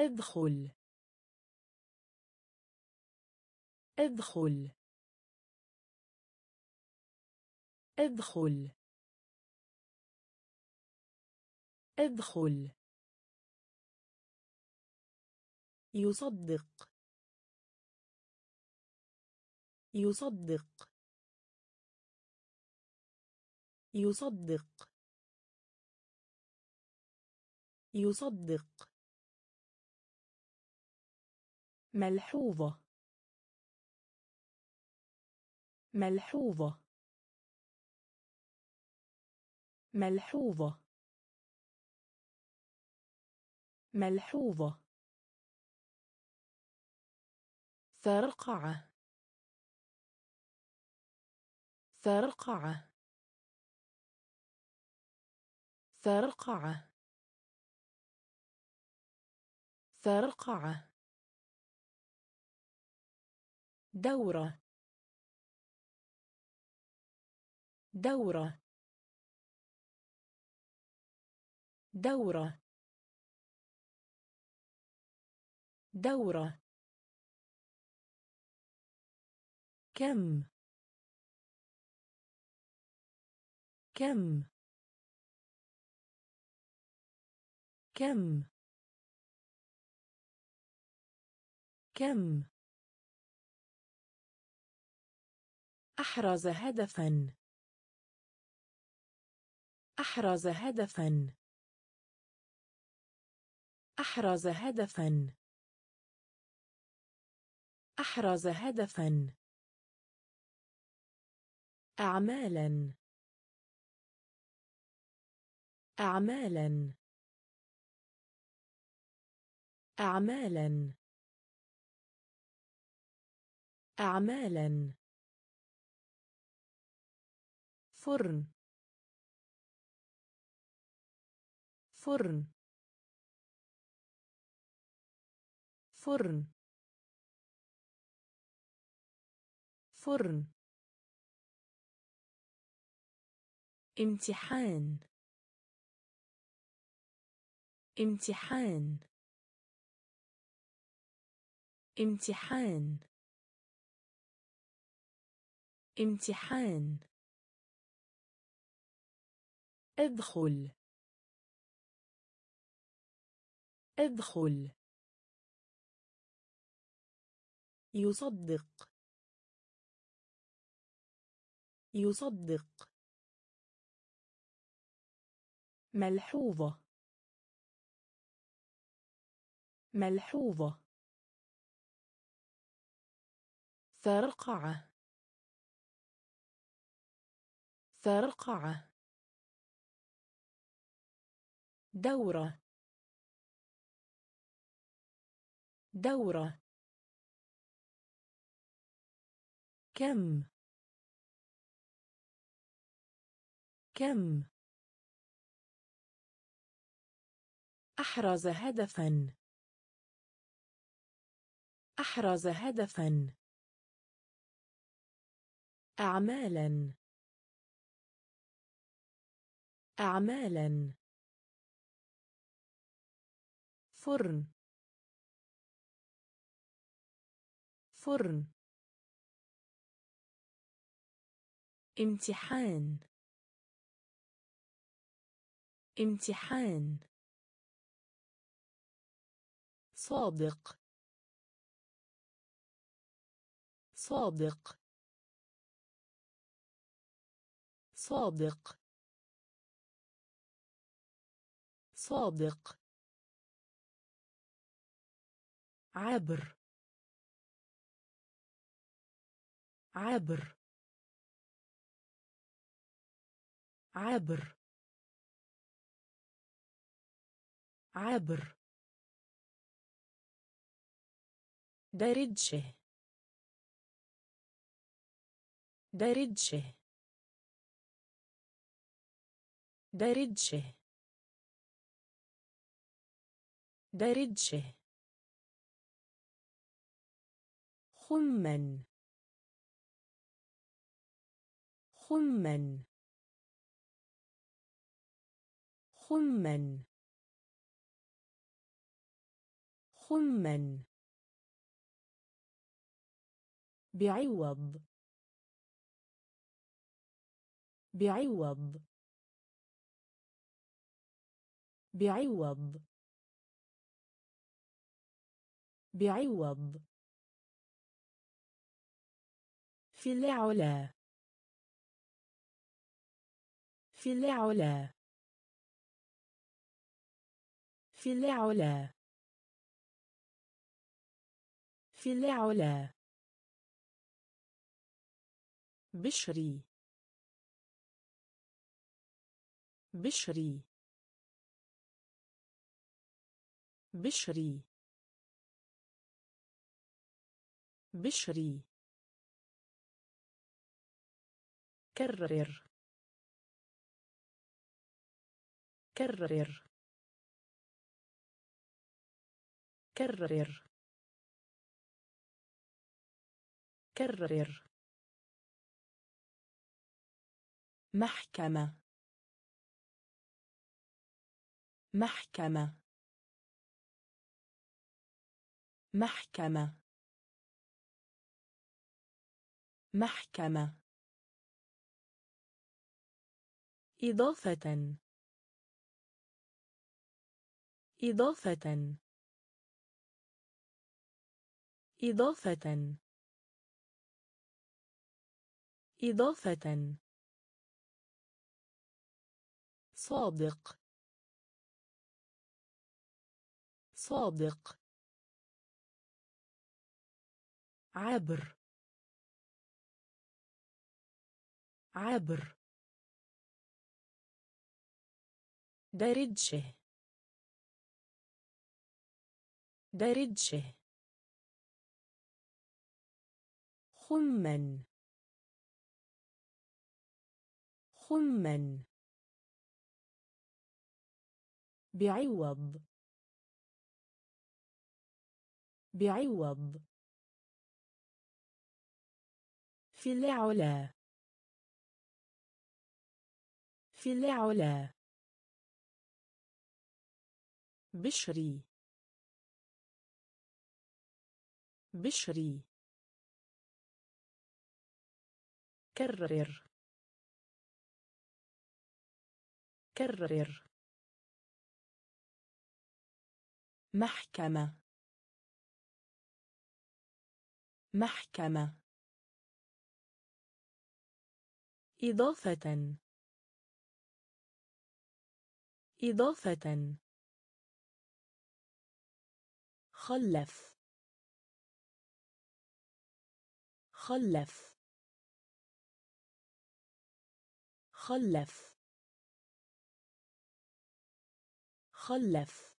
ادخل. ادخل. ادخل. ادخل. يصدق. يصدق. يصدق. يصدق. ملحوظة. ملحوظة. ملحوظة. ملحوظة. فرقعة فرقعة فرقعة فرقعة دورة. دورة. دورة. دورة. كم. كم. كم. كم. أحرز هدفا. أحرز هدفا. أحرز هدفا. أحرز هدفا. أعمالا. أعمالا. أعمالا. أعمالا. فرن. فرن. فرن. فرن. امتحان. امتحان. امتحان. امتحان. ادخل. ادخل. يصدق. يصدق. ملحوظة. ملحوظة. فرقعة فرقعة دورة. دورة. كم. كم. أحرز هدفا. أحرز هدفا. أعمالا. أعمالا. فرن. فرن. امتحان. امتحان. صادق. صادق. صادق. صادق. عبر عبر عبر عبر درجه درجه درجه درجه خمن خمن خمن خما. بعوض. بعوض. بعوض. بعوض. في العلا. في العلا. في العلا. في العلا. بشري. بشري. بشري. بشري. كرر. كرر. كرر. كرر. محكمة. محكمة. محكمة. محكمة. إضافة. إضافة. إضافة. إضافة. صادق. صادق. عبر. عبر. درجه. درجه. خما. خما. بعوض. بعوض. في العلا. في العلا. بشري. بشري. كرر. كرر. محكمة. محكمة. إضافة. إضافة. خلف. خلف. خلف. خلف.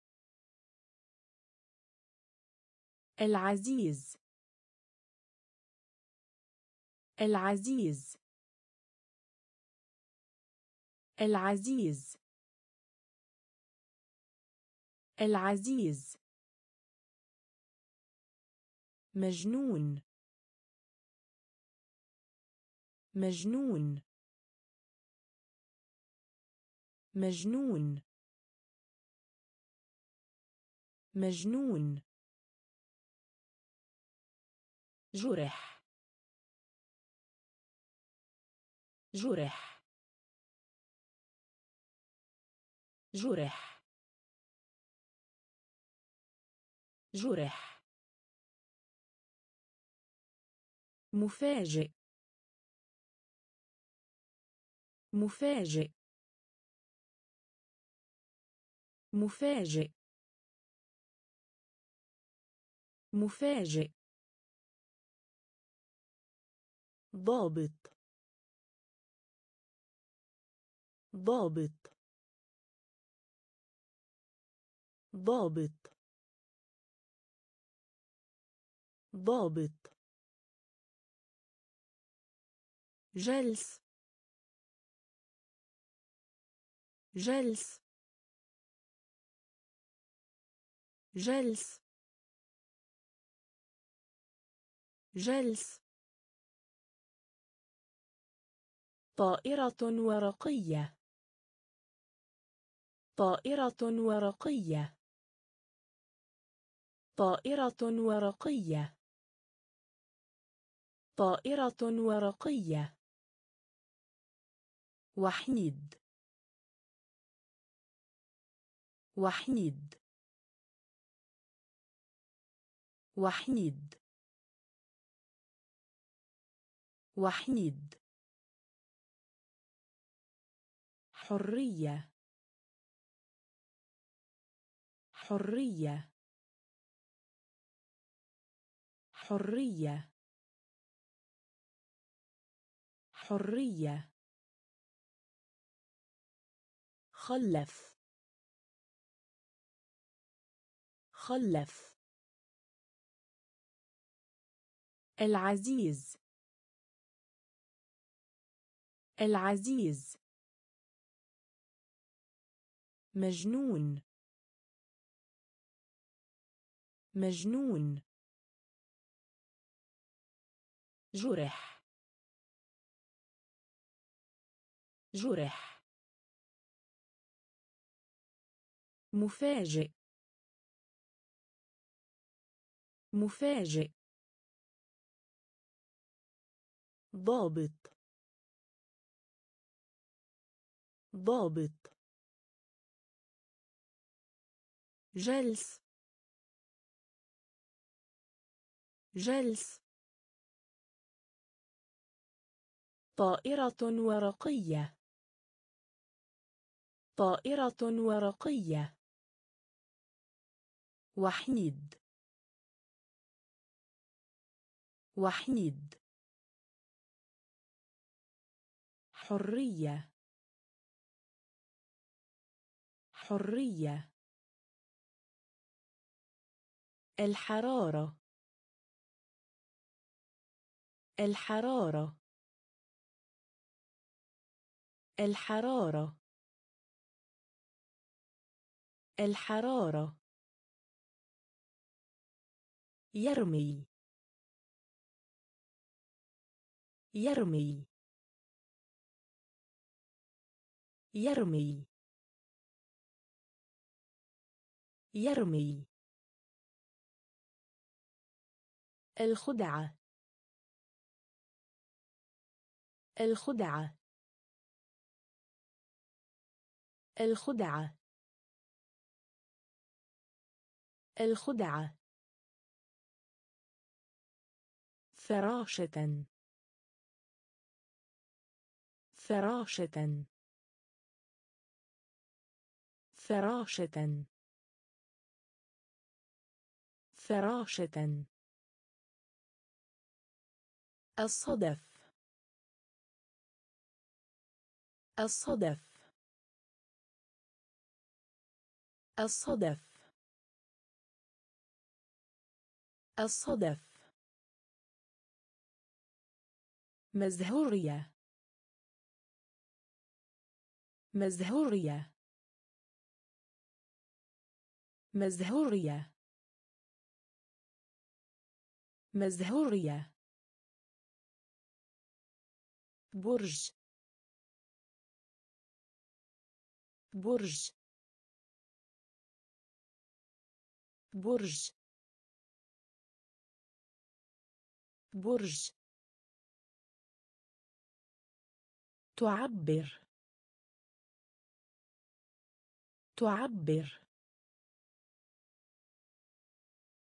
العزيز. العزيز. العزيز. العزيز. مجنون. مجنون. مجنون. مجنون. جرح. جرح. جرح. جرح. مفاجئ. مفاجئ. مفاجئ. مفاجئ. ضابط. ضابط. ضابط. ضابط. جلس. جلس. جلس. جلس. طائرة ورقية. طائرة ورقية. طائرة ورقية. طائرة ورقية. وحيد. وحيد. وحيد. وحيد. حرية. حرية. حرية. حرية. خلف. خلف. العزيز. العزيز. مجنون. مجنون. جرح. جرح. مفاجئ. مفاجئ. ضابط. ضابط. جلس. جلس. طائرة ورقية. طائرة ورقية. وحيد. وحيد. حرية. حرية. الحرارة. الحرارة. الحرارة. الحرارة. يرمي. يرمي. يرمي. يرمي. الخدعة. الخدعة. الخدعة. الخدعة. فراشة. فراشة. فراشة. فراشة. الصدف. الصدف. الصدف. الصدف. مزهورية. مزهورية. مزهورية. مزهورية. برج. برج. برج. برج. تعبر. تعبر.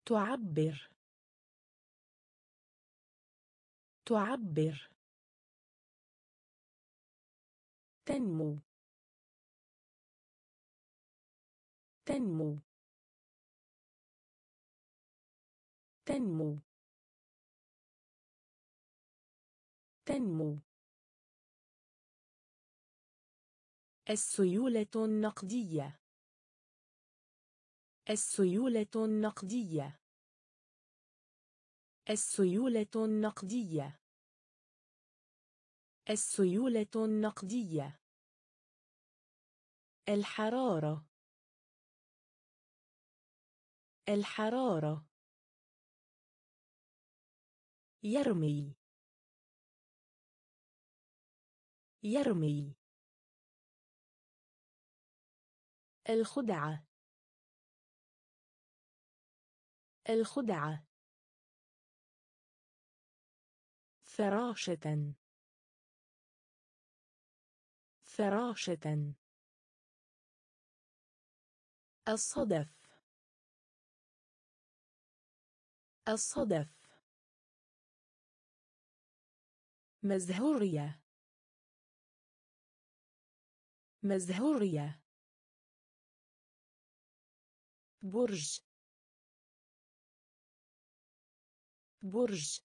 تعبر. تعبر. تنمو. تنمو. تنمو. تنمو. السيولة النقدية. السيولة النقدية. السيولة النقدية. السيولة النقدية. الحرارة. الحرارة. يرمي. يرمي. الخدعة. الخدعة. فراشة. فراشة. الصدف. الصدف. مزهورية. مزهورية. برج. برج.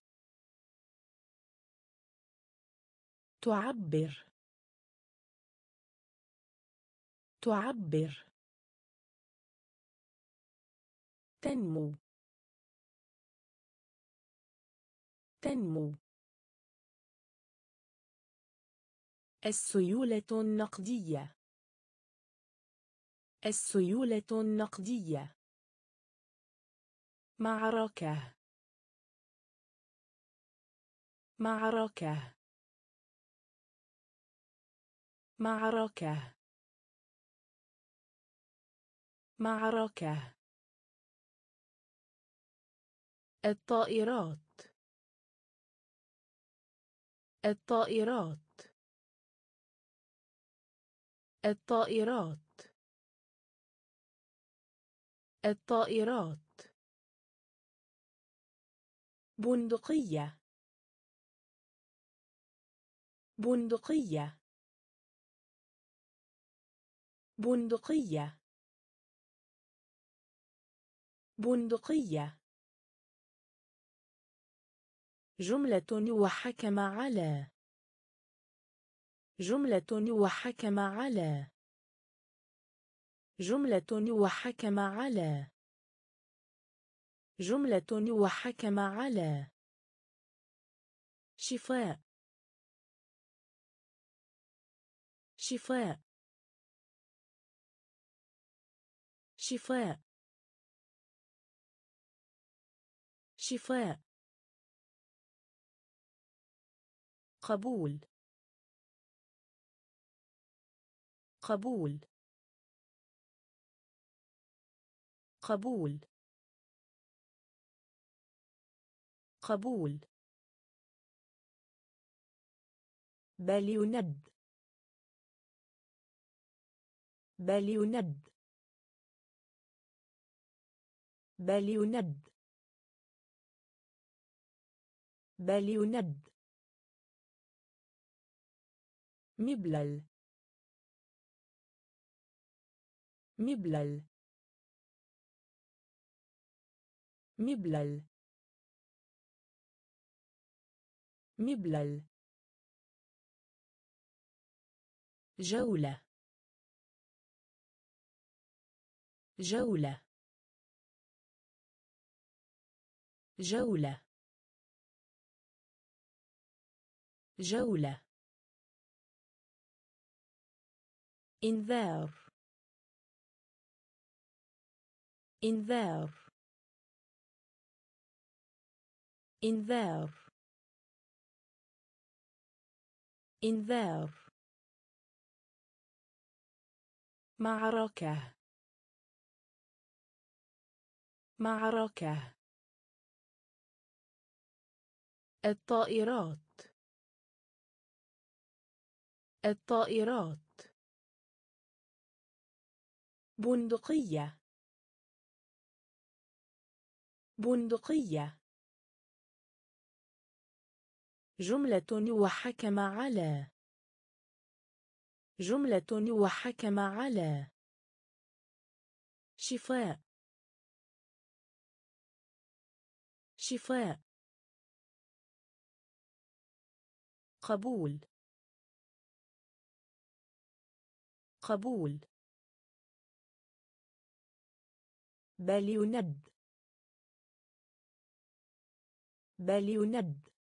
تعبر. تعبر. تنمو. تنمو. السيولة النقدية. السيولة النقدية. معركة. معركة. معركة. معركة. الطائرات. الطائرات. الطائرات. الطائرات. بندقية. بندقية. بندقية. بندقية. جملة وحكم على. جملة وحكم على. جملة وحكم على. جملة وحكم على. شفاء. شفاء. شفاء. شفاء. قبول. قبول. قبول. قبول. بل يند بل يند بل يند بل يند مبلل. مبلل. مبلل. مبلل. جولة. جولة. جولة. جولة. إنذار. إنذار. إنذار. إنذار. معركة. معركة. الطائرات. الطائرات. بندقية. بندقية. جملة وحكم على. جملة وحكم على. شفاء. شفاء. قبول. قبول. بل يند بل يند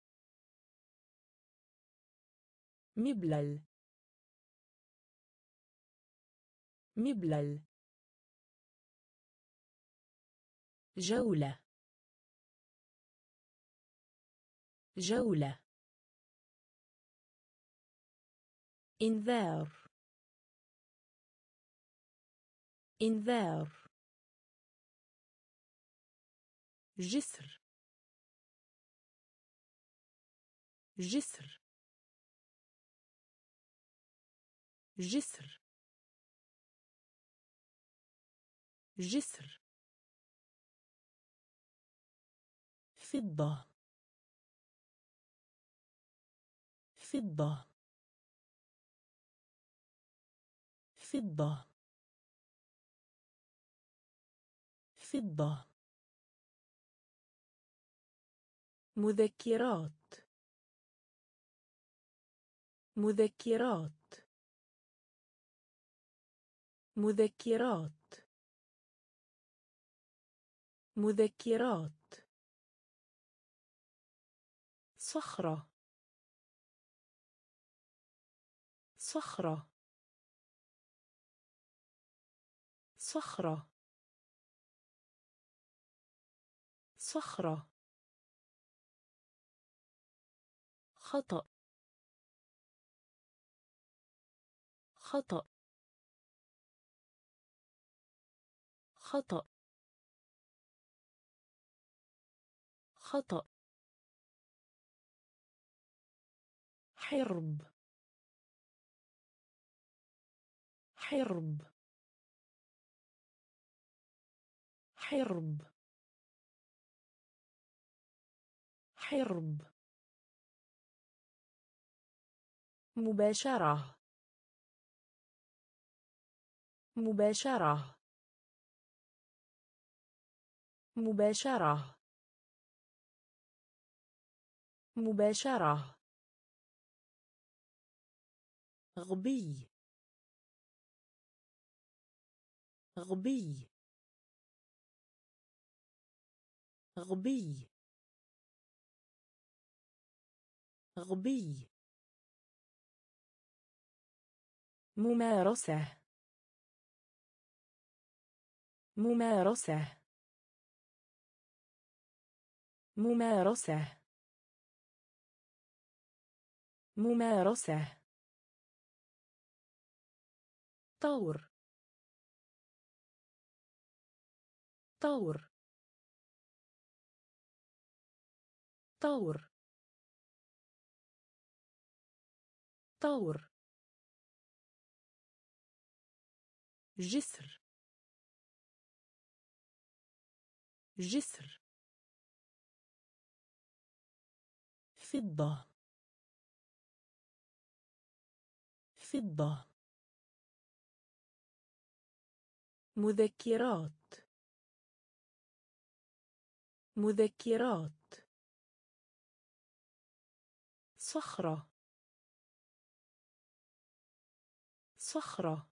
مبلل. مبلل. جولة. جولة. إنذار. إنذار. جسر. جسر. جسر. جسر. فضة. فضة. فضة. فضة. مذكرات. مذكرات. مذكرات. مذكرات. صخرة. صخرة. صخرة. صخرة. خطأ. خطأ. خطأ. خطأ. حرب. حرب. حرب. حرب. مباشرة. مباشرة. مباشرة. مباشرة. غبي. غبي. غبي. غبي. ممارسة. ممارسة. ممارسة. ممارسة. طور. طور. طور. طور. جسر. جسر. فضة. فضة. مذكرات. مذكرات. صخرة. صخرة.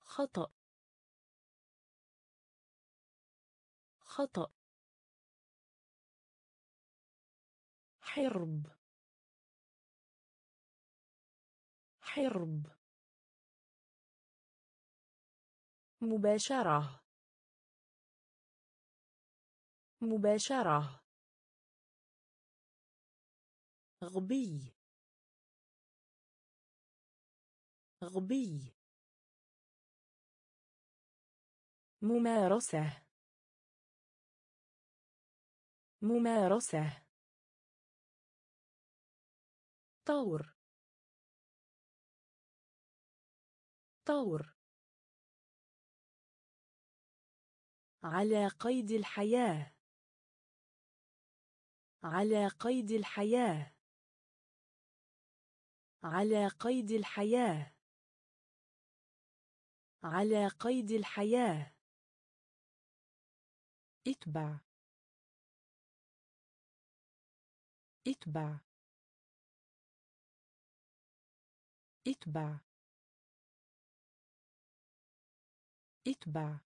خطأ. خطأ. حرب. حرب. مباشرة. مباشرة. غبي. غبي. ممارسة. ممارسة. طور. طور. على قيد الحياة. على قيد الحياة. على قيد الحياة. على قيد الحياة. اتبع. اتبع. اتبع. اتبع.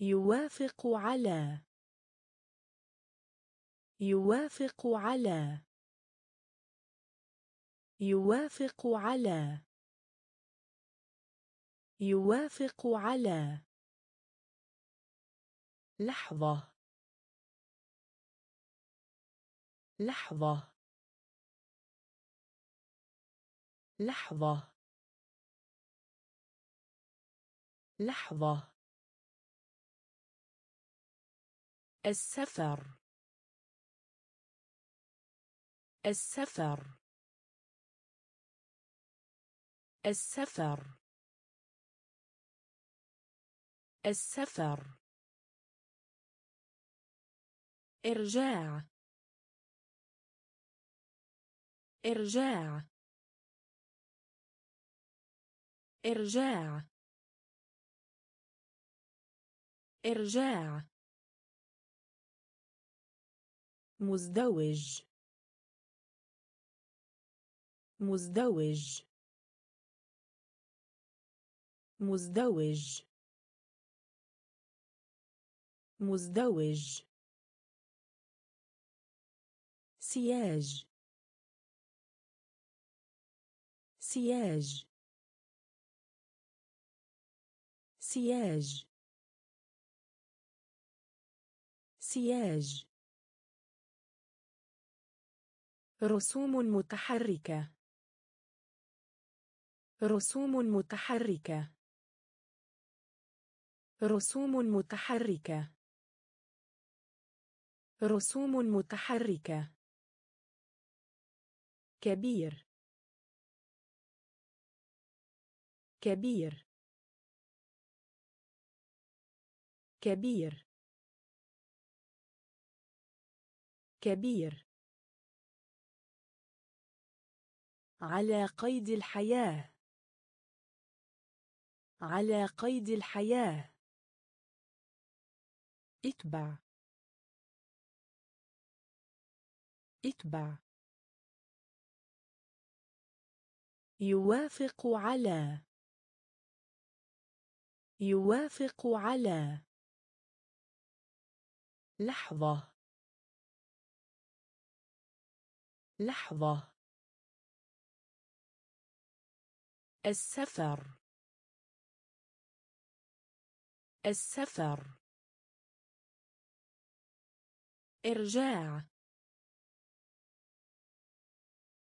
يوافق على. يوافق على. يوافق على. يوافق على. لحظة. لحظة. لحظة. لحظة. السفر. السفر. السفر. السفر. إرجاع. إرجاع. إرجاع. إرجاع. مزدوج. مزدوج. مزدوج. مزدوج. سياج. سياج. سياج. سياج. رسوم متحركة. رسوم متحركة. رسوم متحركة. رسوم متحركة. كبير. كبير. كبير. كبير. على قيد الحياة. على قيد الحياة. اتبع. اتبع. يوافق على. يوافق على. لحظة. لحظة. السفر. السفر. إرجاع.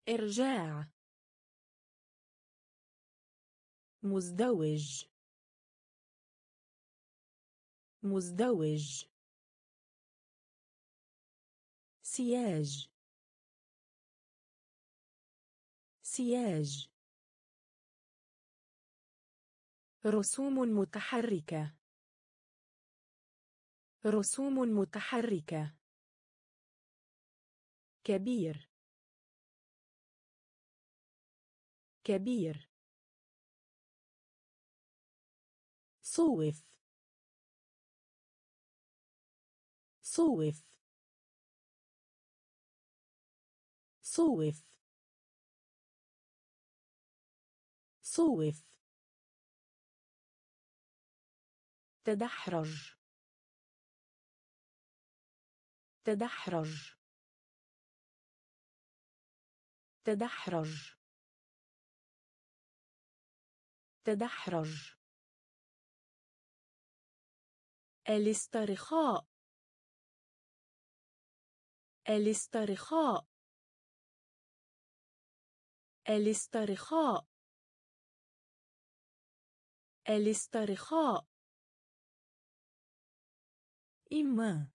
إرجاع. مزدوج. مزدوج. سياج. سياج. رسوم متحركة. رسوم متحركة. كبير. كبير. صوف. صوف. صوف. صوف. تدحرج. تدحرج. تدحرج. تدحرج. الاسترخاء. الاسترخاء. الاسترخاء. الاسترخاء. إما.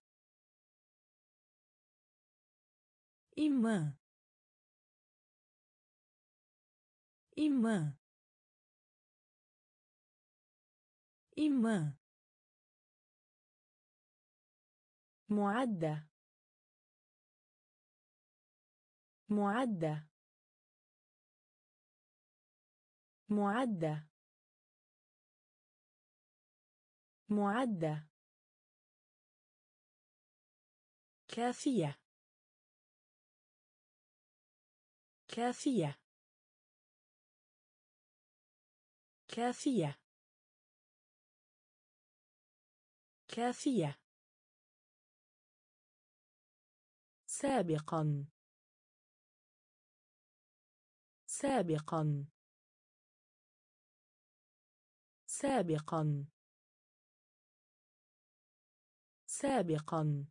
إما. إما. إما. معدة. معدة. معدة. معدة. كافية. كافية. كافية. كافية. سابقا. سابقا. سابقا. سابقا.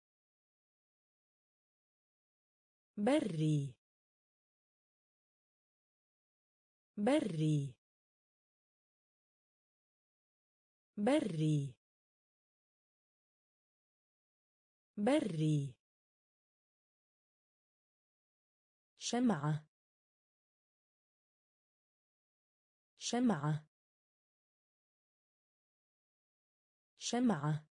بري. بري. بري. بري. شمعة. شمعة. شمعة.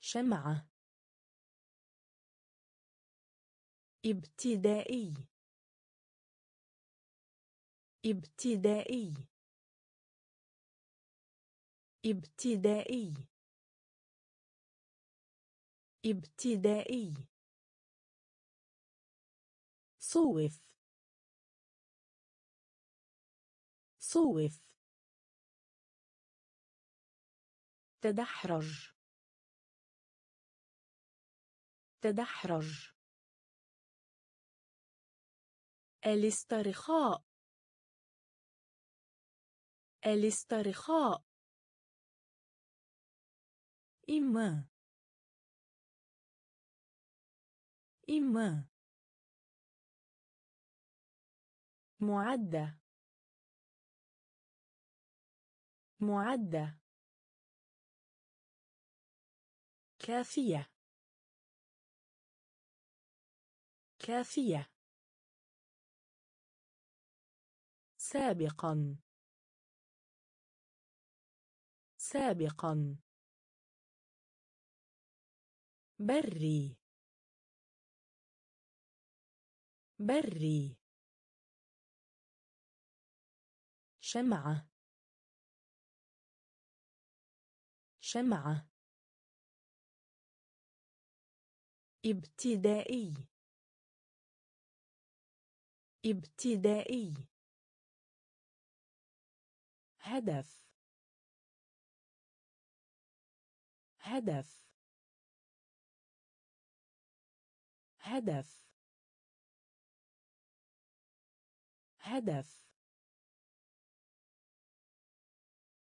شمعة. ابتدائي. ابتدائي. ابتدائي. ابتدائي. صوف. صوف. تدحرج. تدحرج. الاسترخاء. الاسترخاء. إما. إما. معدة. معدة. كافية. كافية. سابقا. سابقا. بري. بري. شمعة. شمعة. ابتدائي. ابتدائي. هدف. هدف. هدف. هدف.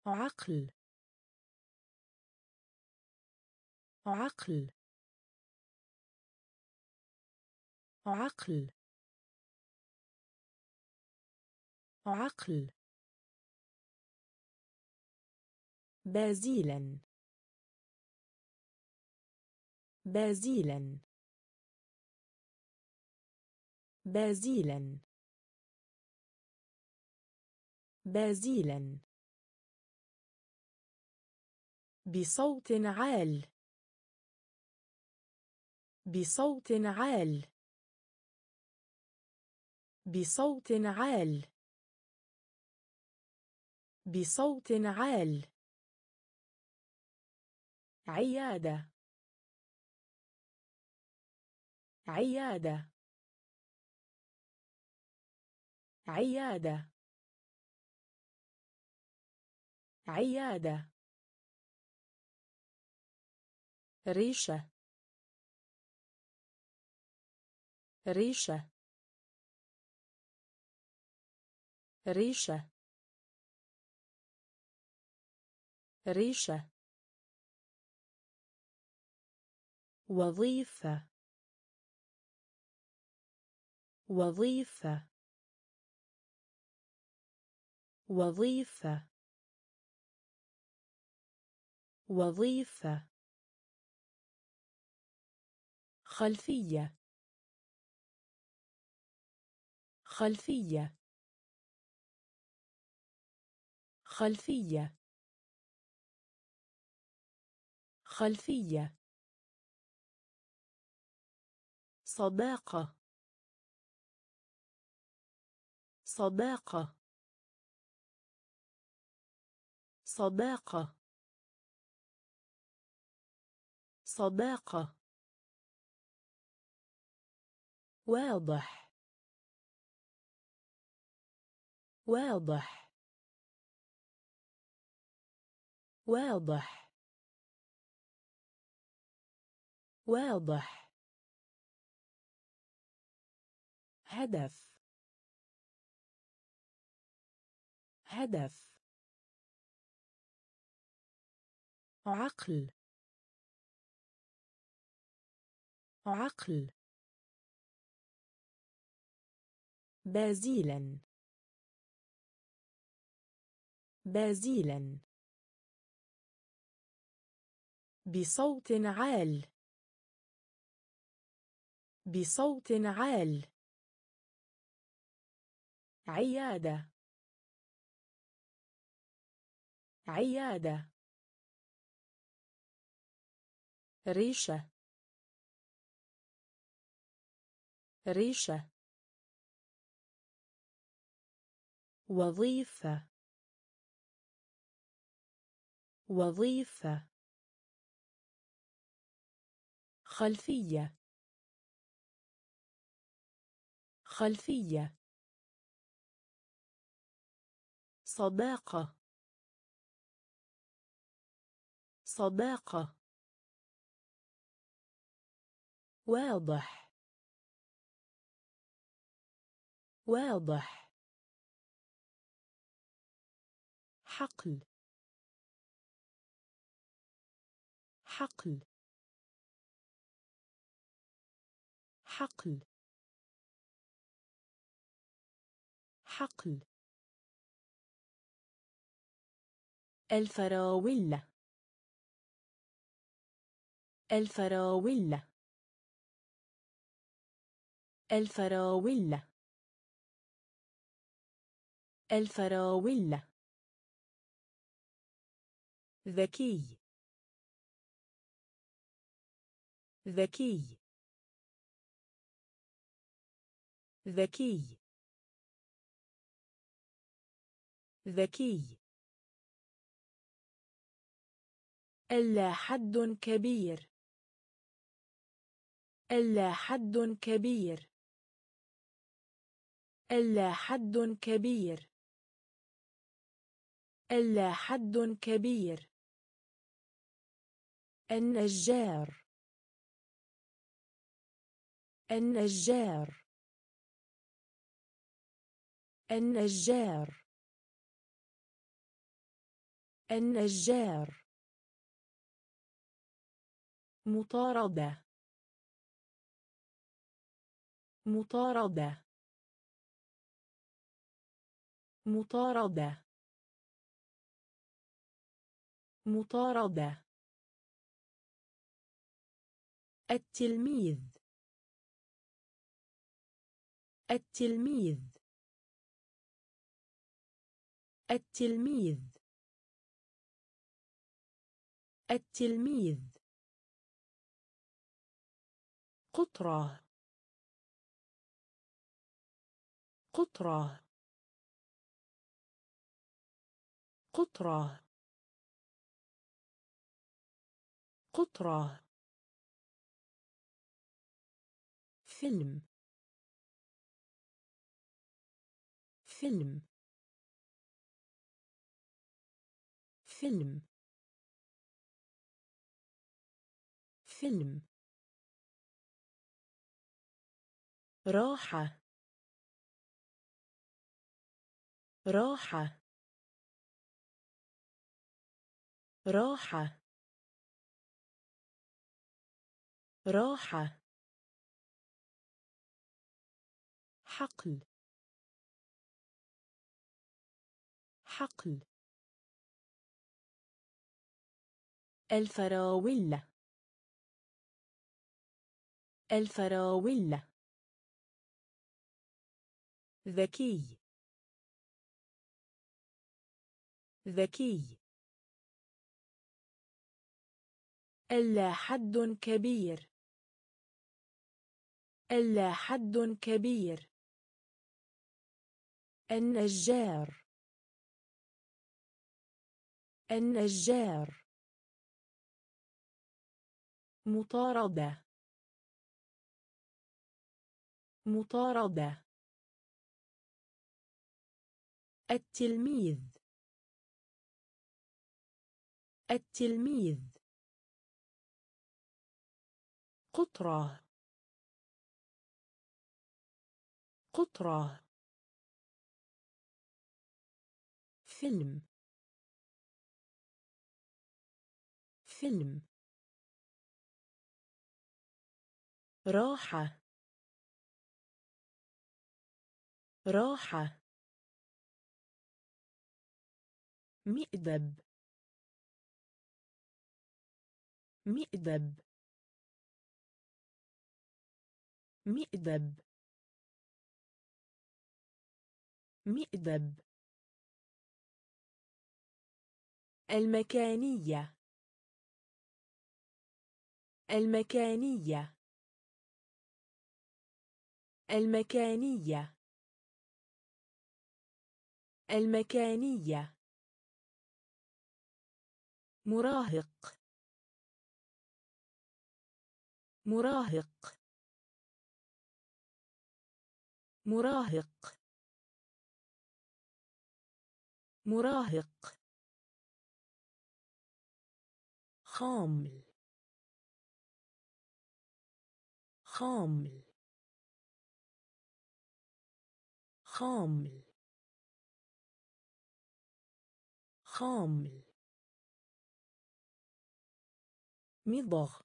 عقل. عقل. عقل. عقل. بازيلا. بازيلا. بازيلا. بازيلا. بصوت عال. بصوت عال. بصوت عال. بصوت عال. عيادة. عيادة. عيادة. عيادة. ريشة. ريشة. ريشة. ريشة. وظيفة. وظيفة. وظيفة. وظيفة. خلفية. خلفية. خلفية. خلفية. صداقة. صداقة. صداقة. صداقة. واضح. واضح. واضح. واضح. هدف. هدف. عقل. عقل. بازيلا. بازيلا. بصوت عال. بصوت عال. عيادة. عيادة. ريشة. ريشة. وظيفة. وظيفة. خلفية. خلفية. صداقة. صداقة. واضح. واضح. حقل. حقل. حقل. حقل. الفراولة. الفراولة. الفراولة. الفراولة. ذكي. ذكي. ذكي. ذكي. ألا حد كبير. ألا حد كبير. ألا حد كبير. ألا حد كبير. النجار. النجار. النجار. النجار. مطاردة. مطاردة. مطاردة. مطاردة. التلميذ. التلميذ. التلميذ. التلميذ. قطرة. قطرة. قطرة. قطرة. فيلم. فيلم. فيلم. فيلم. راحة. راحة. راحة. راحة. حقل. حقل. الفراولة. الفراولة. ذكي. ذكي. ألا حد كبير. ألا حد كبير. النجار. النجار. مطاردة. مطاردة. التلميذ. التلميذ. قطرة. قطرة. فيلم. فيلم. راحة. راحة. مئدب. مئدب. مئدب. مئدب. المكانية. المكانية. المكانية. المكانية. مراهق. مراهق. مراهق. مراهق. خامل. خامل. خامل. خامل. مضغ.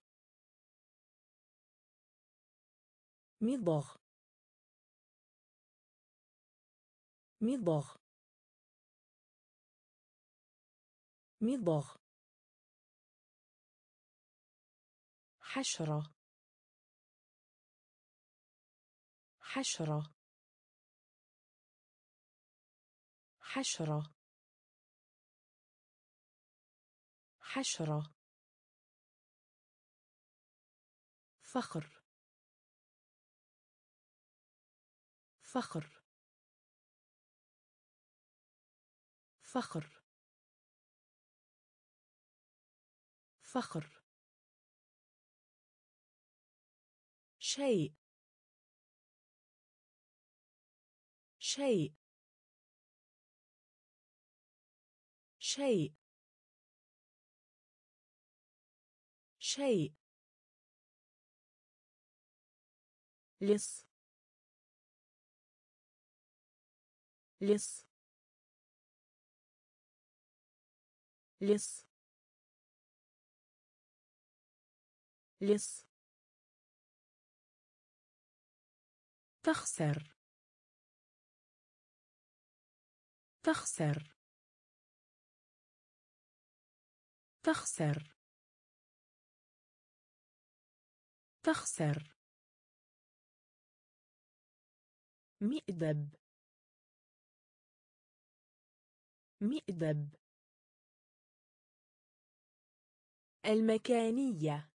مضغ. مضغ. مضغ. حشرة. حشرة. حشرة. حشرة. فخر. فخر. فخر. فخر. شيء. شيء. شيء. شيء. لص. لص. لص. لص. تخسر. تخسر. تخسر. تخسر. مئدب. مئدب. المكانية.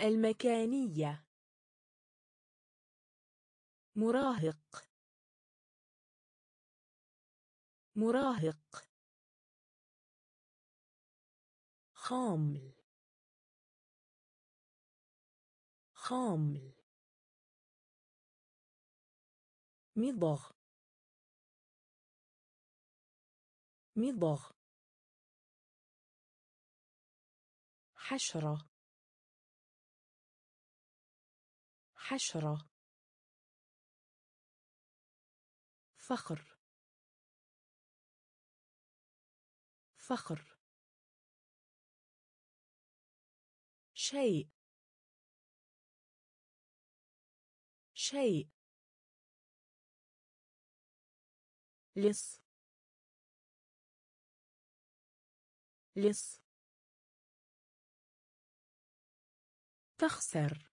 المكانية. مراهق. مراهق. خامل. خامل. مضغ. مضغ. حشرة. حشرة. فخر. فخر. شيء. شيء. لص. لص. تخسر.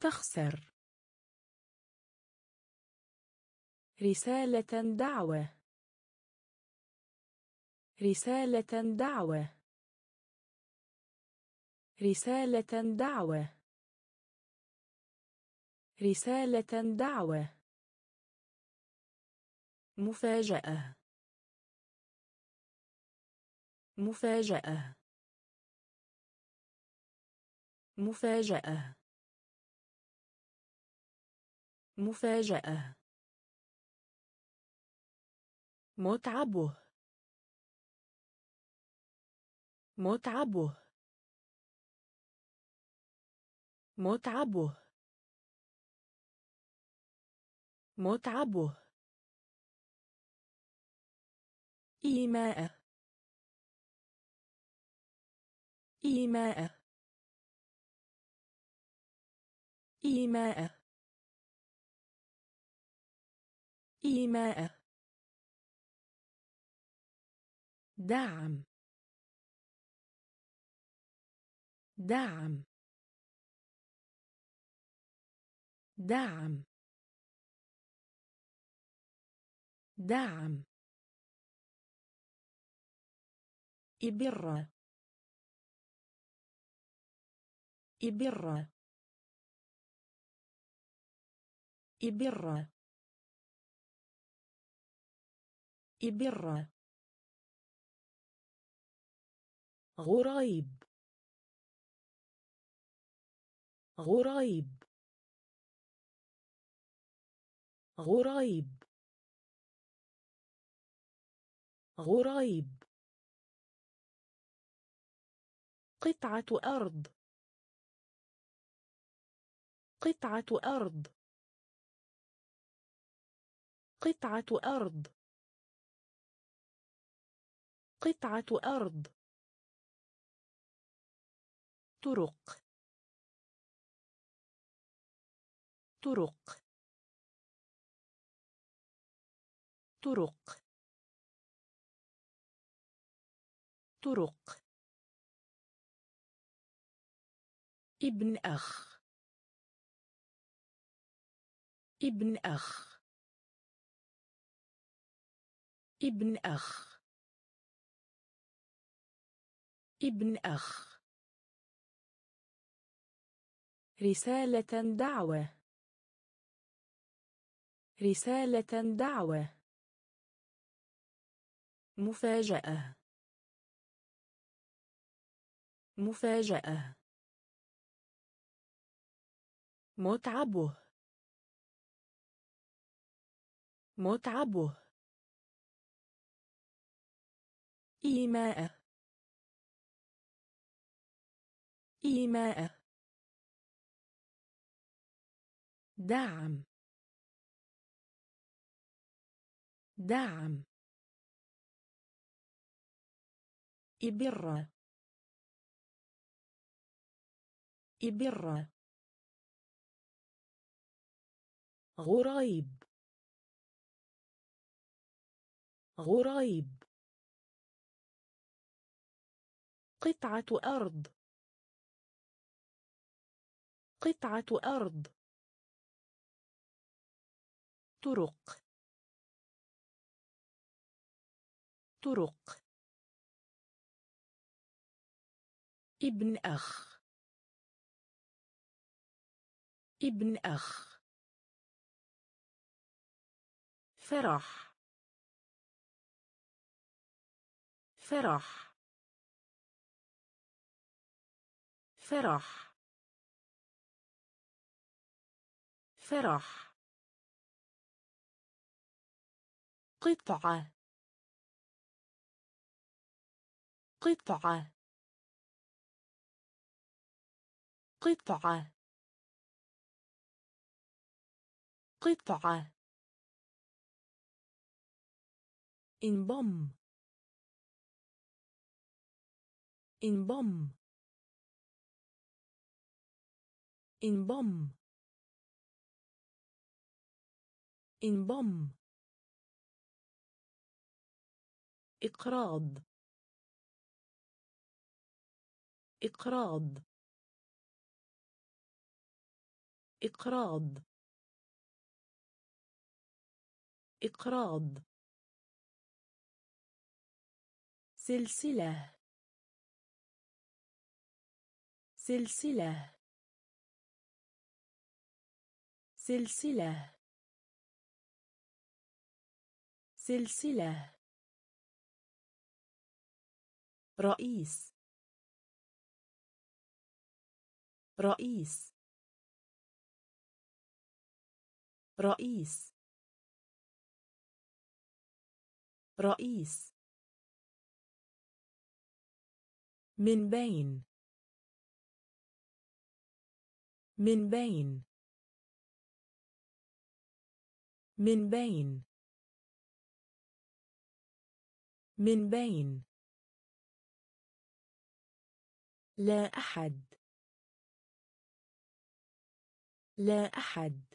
تخسر. رسالة دعوة. رسالة دعوة. رسالة دعوة. رسالة دعوة. مفاجأة. مفاجأة. مفاجأة. مفاجأة. متعبه. متعبه. متعبه. متعبه. إيماء إيماء إيماء إيماء دعم. دعم. دعم. دعم. إبرة. إبرة. إبرة. إبرة. غريب. غريب. غريب. غريب. قطعة أرض. قطعة أرض. قطعة أرض. قطعة أرض. طرق. طرق. طرق. طرق. ابن أخ. ابن أخ. ابن أخ. ابن أخ. رسالة دعوة. رسالة دعوة. مفاجأة. مفاجأة. متعبه. متعبه. إيماء إيماء دعم. دعم. إبرة. إبرة. غريب. غريب. قطعة أرض. قطعة أرض. طرق. طرق. ابن أخ. ابن أخ. فرح. فرح. فرح. فرح. قطعة. قطعة. قطعة. قطعة. انضم. انضم. انضم. انضم. إقراض. إقراض. إقراض. إقراض. سلسلة. سلسلة. سلسلة. سلسلة. رئيس. رئيس. رئيس. رئيس. من بين. من بين. من بين. من بين. لا أحد. لا أحد.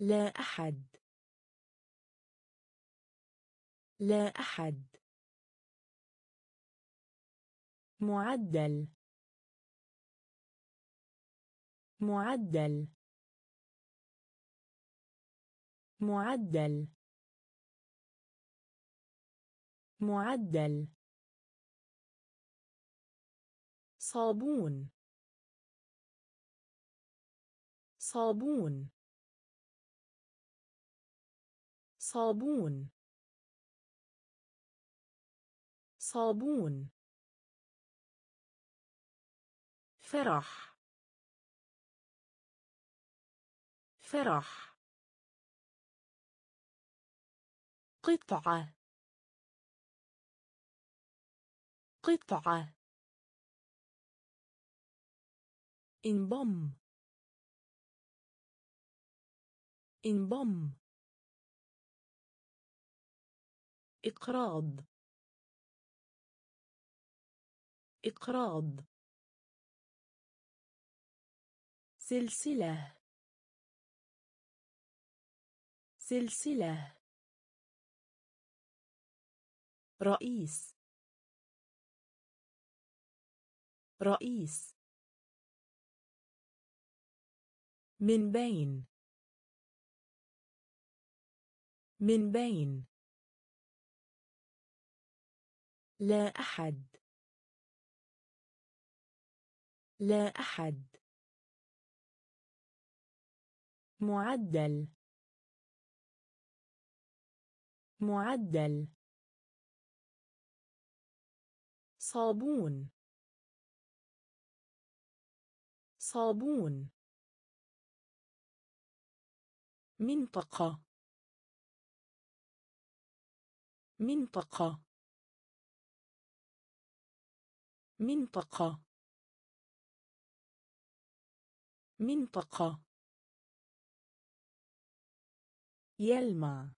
لا أحد. لا أحد. معدل. معدل. معدل. معدل. صابون. صابون. صابون. صابون. فرح. فرح. قطعة. قطعة. انضم. انضم. إقراض. إقراض. سلسلة. سلسلة. رئيس. رئيس. من بين. من بين. لا أحد. لا أحد. معدل. معدل. صابون. صابون. منطقة. منطقة. منطقة. منطقة. يلمع.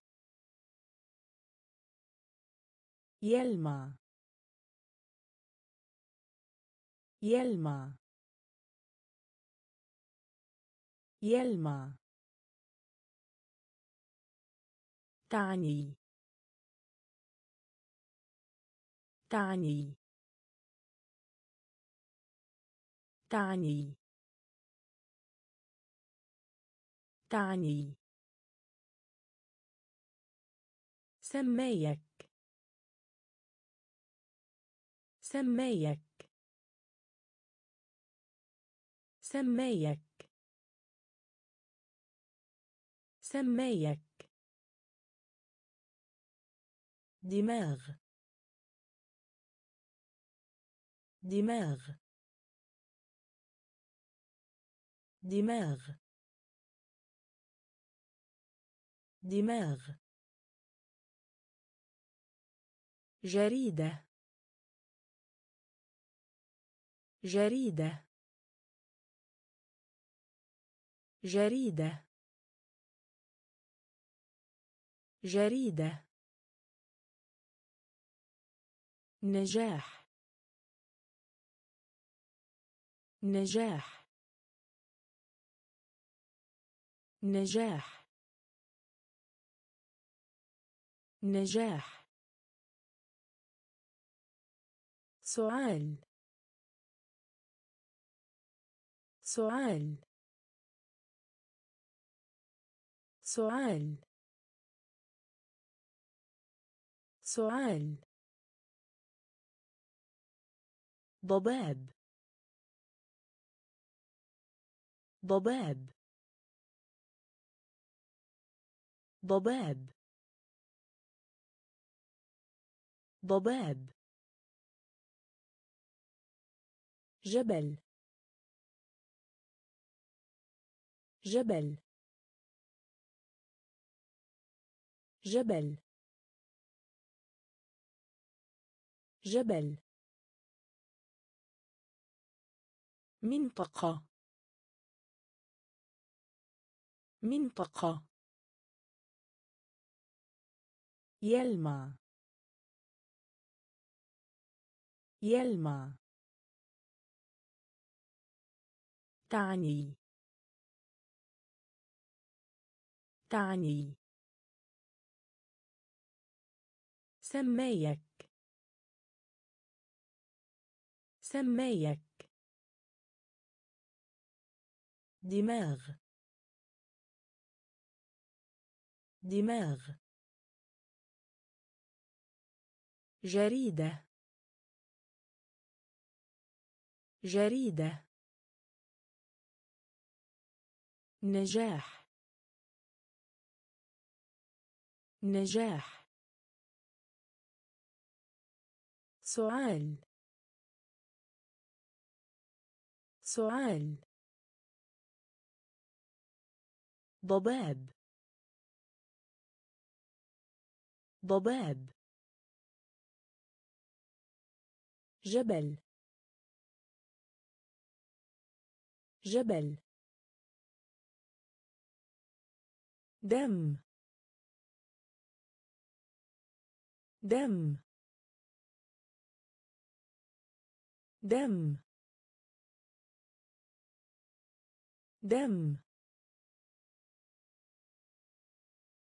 يلمع. يلمع. يلمع. تعني. تعني. تعني. تعني. سمايك. سمايك. سمايك. سمايك. دماغ. دماغ. دماغ. دماغ. جريدة. جريدة. جريدة. جريدة. نجاح. نجاح. نجاح. نجاح. سؤال. سؤال. سؤال. سؤال. ضباب. ضباب. ضباب. ضباب. جبل. جبل. جبل. جبل. منطقة. منطقة. يلمع يلمع تعني تعني سميك سميك دماغ دماغ جريدة. جريدة. نجاح. نجاح. سؤال سؤال ضباب. ضباب. جبل. جبل. دم. دم. دم. دم.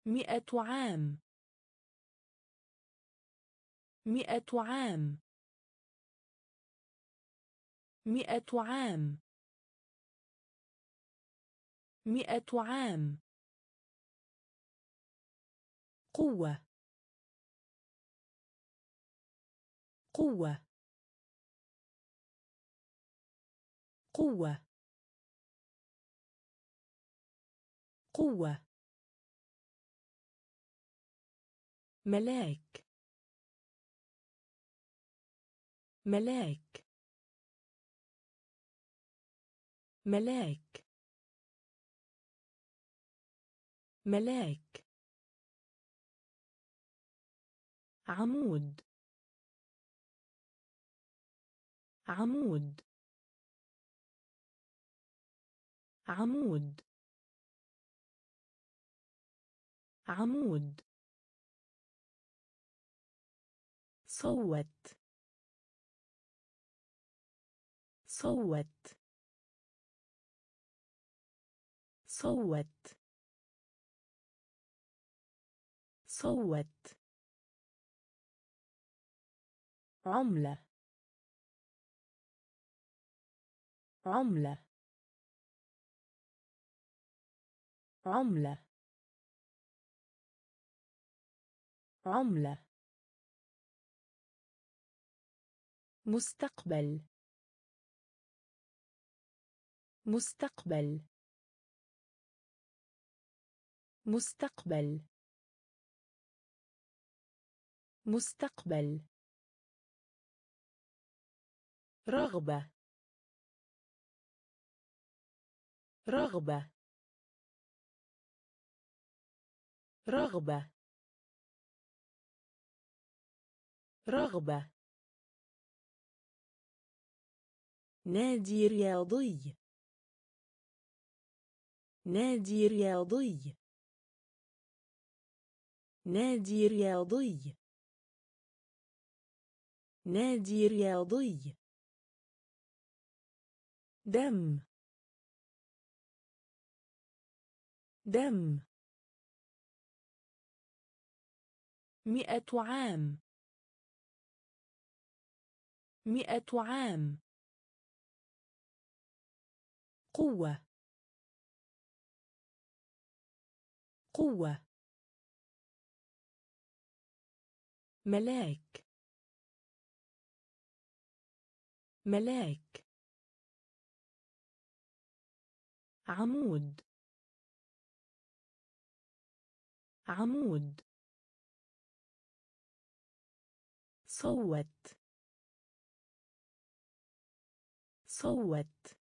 مئة عام. مئة عام. مئة عام. مئة عام. قوة. قوة. قوة. قوة. ملاك. ملاك. ملاك. ملاك. عمود. عمود. عمود. عمود. صوت. صوت. صوت. صوت. عملة. عملة. عملة. عملة. مستقبل. مستقبل. مستقبل. مستقبل. رغبة. رغبة. رغبة. رغبة. نادي رياضي. نادي رياضي. نادي رياضي. نادي رياضي. دم. دم. مئة عام. مئة عام. قوة. قوة. ملاك. ملاك. عمود. عمود. صوت. صوت.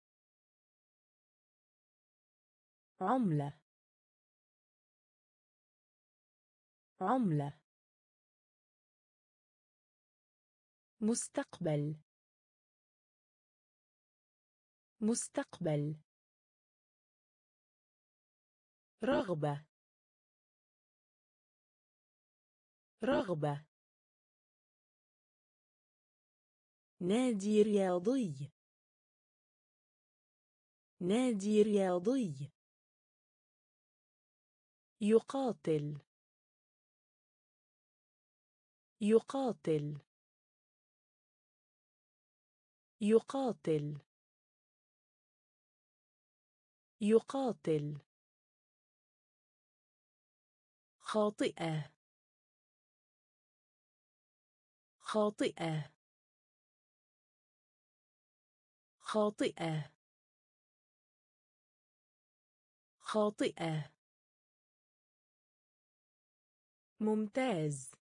عملة. عملة. مستقبل. مستقبل. رغبة. رغبة. نادي رياضي. نادي رياضي. يقاتل. يقاتل. يقاتل. يقاتل. خاطئة. خاطئة. خاطئة. خاطئة. ممتاز.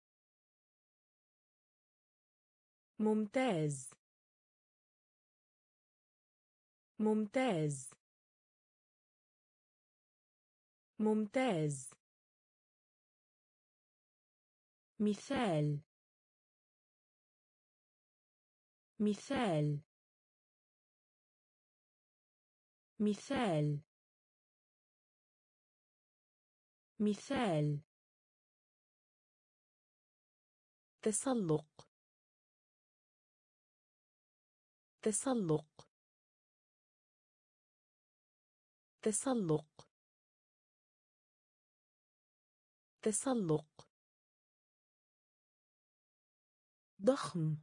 ممتاز. ممتاز. ممتاز. مثال. مثال. مثال. مثال. تسلق. تسلق. تسلق. تسلق. ضخم.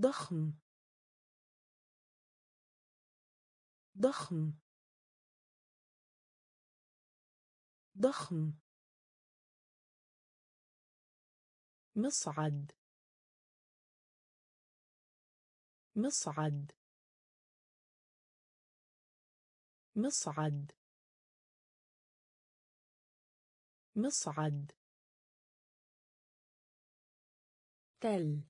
ضخم. ضخم. ضخم. مصعد. مصعد. مصعد. مصعد. تل.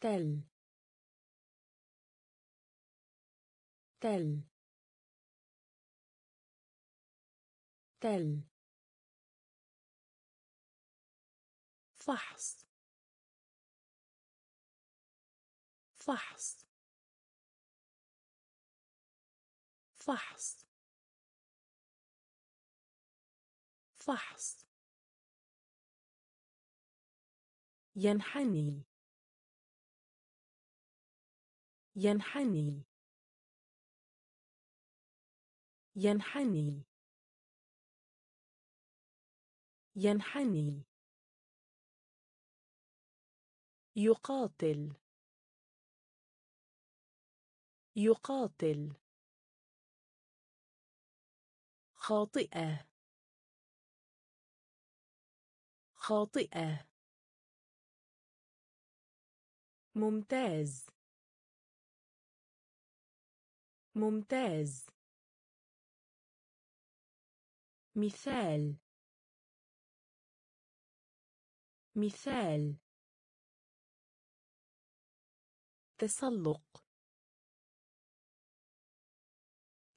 تل. تل. تل. فحص. فحص. فحص. فحص. ينحني. ينحني. ينحني. ينحني. يقاتل. يقاتل. خاطئة. خاطئة. ممتاز. ممتاز. مثال. مثال. تسلق.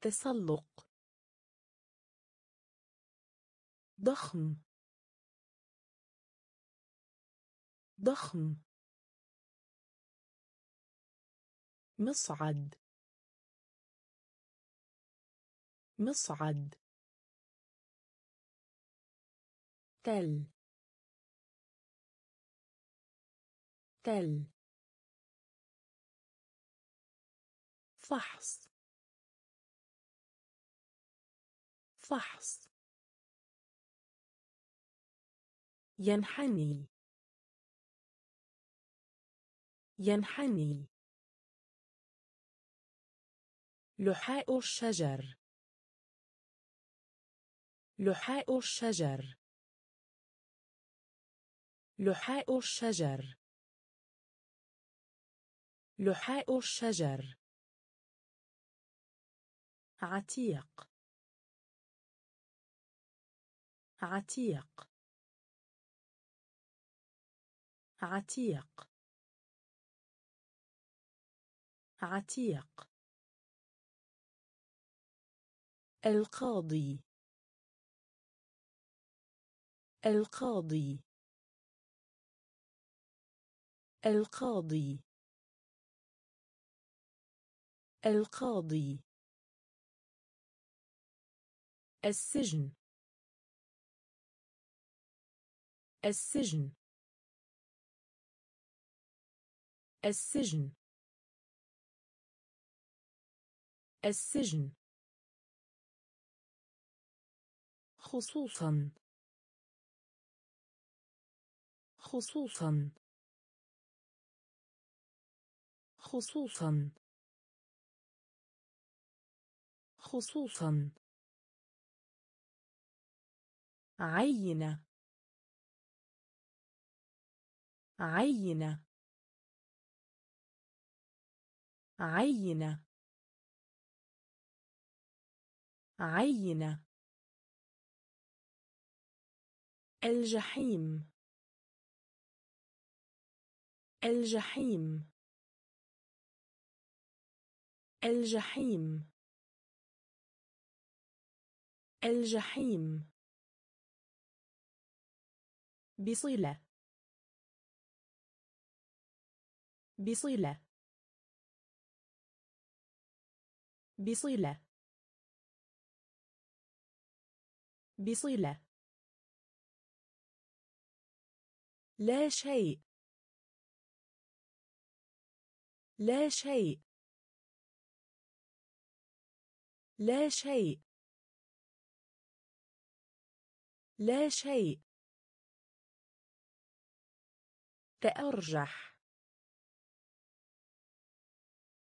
تسلق. ضخم. ضخم. مصعد. مصعد. تل. تل. فحص. فحص. ينحني. ينحني. لحاء الشجر. لحاء الشجر. لحاء الشجر. لحاء الشجر. عتيق. عتيق. عتيق. عتيق. القاضي. القاضي. القاضي. القاضي. السجن. السجن. السجن. السجن. خصوصا. خصوصا. خصوصا. خصوصا. عينة. عينة. عينة. عينة. الجحيم. الجحيم. الجحيم. الجحيم. بصلة. بصلة. بصلة. بصلة. لا شيء. لا شيء. لا شيء. لا شيء. تأرجح.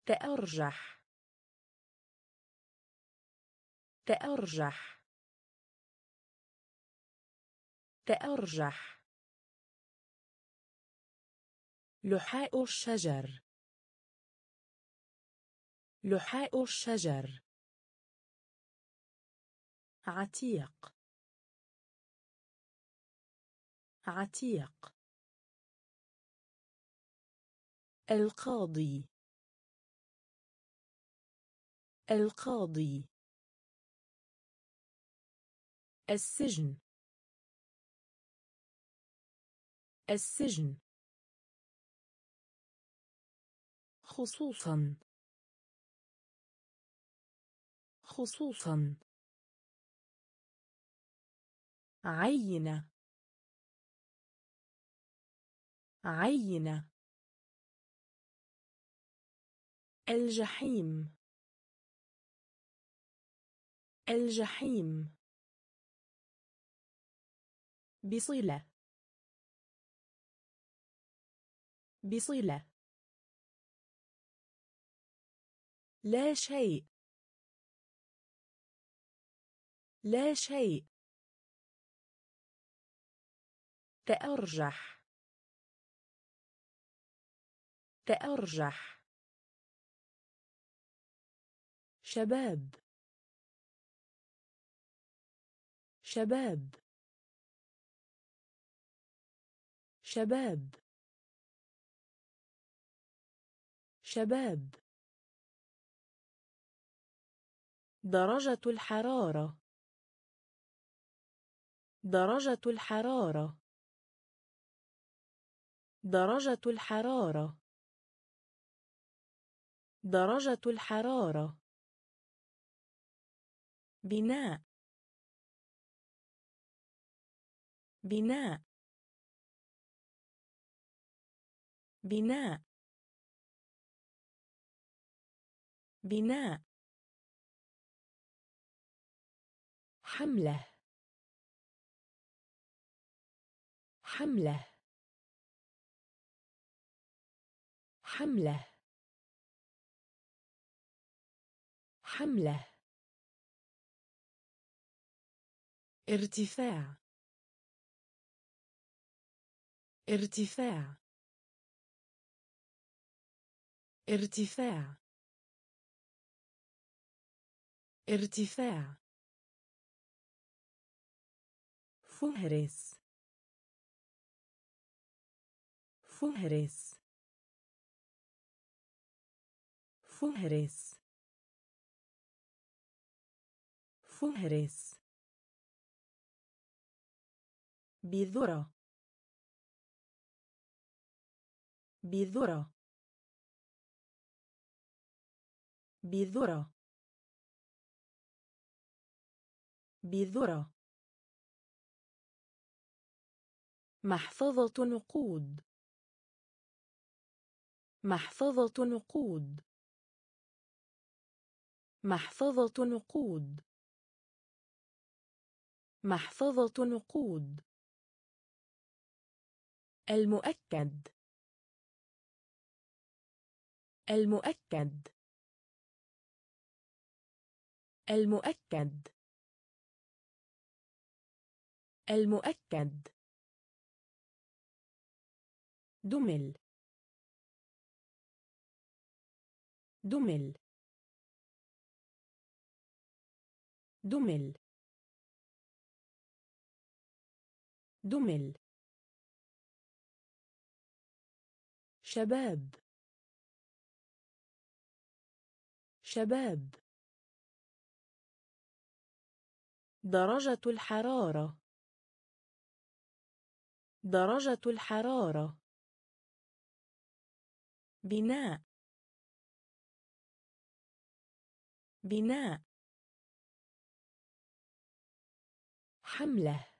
تأرجح. تأرجح. تأرجح. لحاء الشجر. لحاء الشجر. عتيق. عتيق. القاضي. القاضي. السجن. السجن. خصوصا. خصوصا. عينة. عينة. الجحيم. الجحيم. بصلة. بصلة. لا شيء. لا شيء. تأرجح. تأرجح. شباب. شباب. شباب. شباب. درجة الحرارة. درجة الحرارة. درجة الحرارة. درجة الحرارة. بناء. بناء. بناء. بناء. حملة. حملة. حملة. حملة. ارتفاع. ارتفاع. ارتفاع. ارتفاع. فهرس. فهرس. فهرس. فهرس. بذرة. بذرة. بذرة. بذرة. محفظة نقود. محفظة نقود. محفظة نقود. محفظة نقود. المؤكد. المؤكد. المؤكد. المؤكد. دمل. دمل. دمل. دمل. شباب. شباب. درجة الحرارة. درجة الحرارة. بناء. بناء. حملة.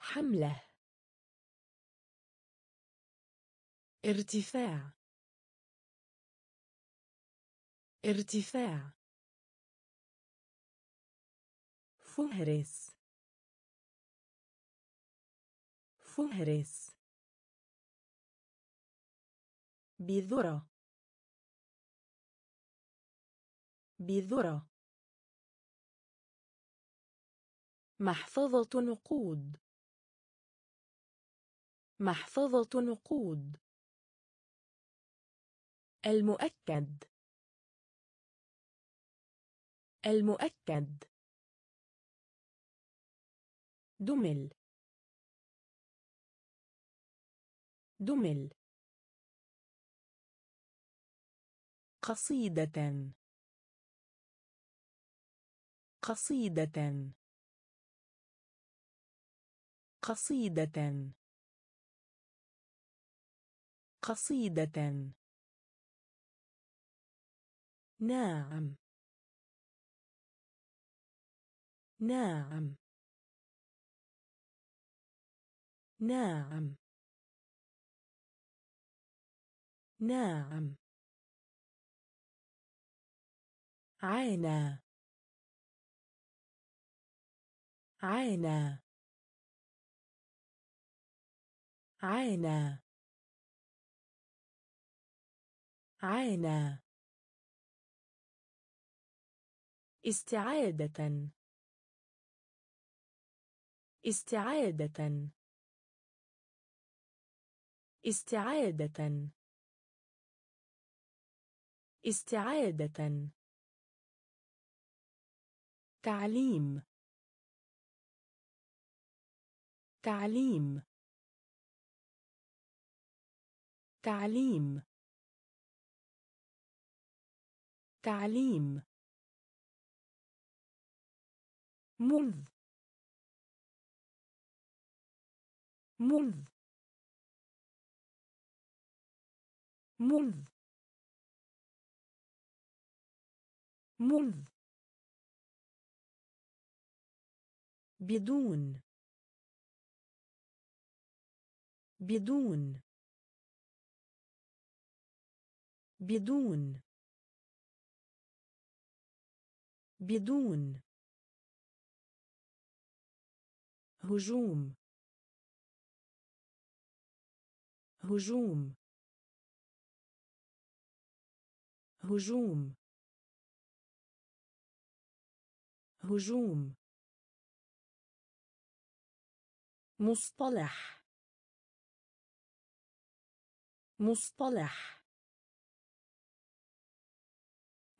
حملة. ارتفاع. ارتفاع. فهرس فهرس بذرة بذرة محفظة نقود محفظة نقود المؤكد المؤكد دمل. دمل. قصيدة. قصيدة. قصيدة. قصيدة. نعم. نعم. نعم. نعم. عانى عانى عانى عانى استعادة. استعادة. استعادة. استعادة. تعليم. تعليم. تعليم. تعليم. منذ. منذ. منذ منذ بدون. بدون. بدون. بدون. هجوم. هجوم. هجوم. هجوم. مصطلح. مصطلح.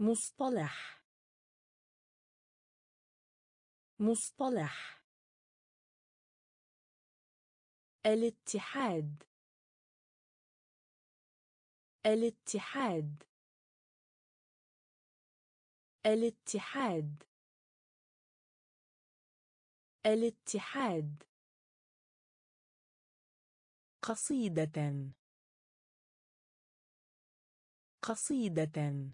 مصطلح. مصطلح. الاتحاد. الاتحاد. الاتحاد. الاتحاد. قصيدة. قصيدة.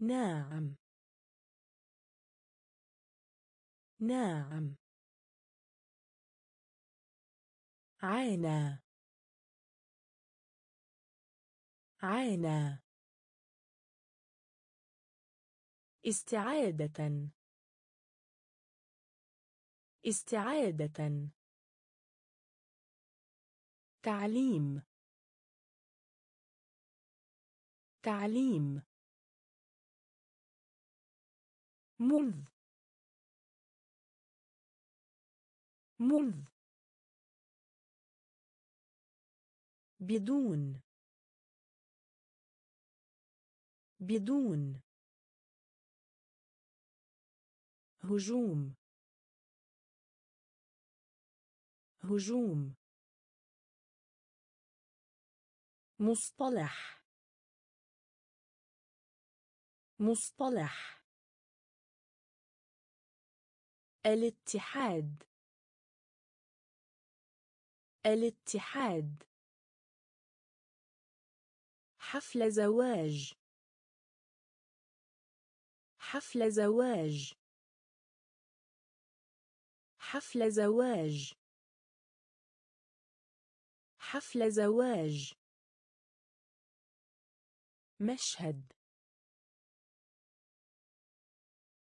نعم. نعم. عانى. عانى. استعادة. استعادة. تعليم. تعليم. منذ. منذ. بدون. بدون. هجوم. هجوم. مصطلح. مصطلح. الاتحاد. الاتحاد. حفل زواج. حفل زواج. حفل زواج. حفل زواج. مشهد.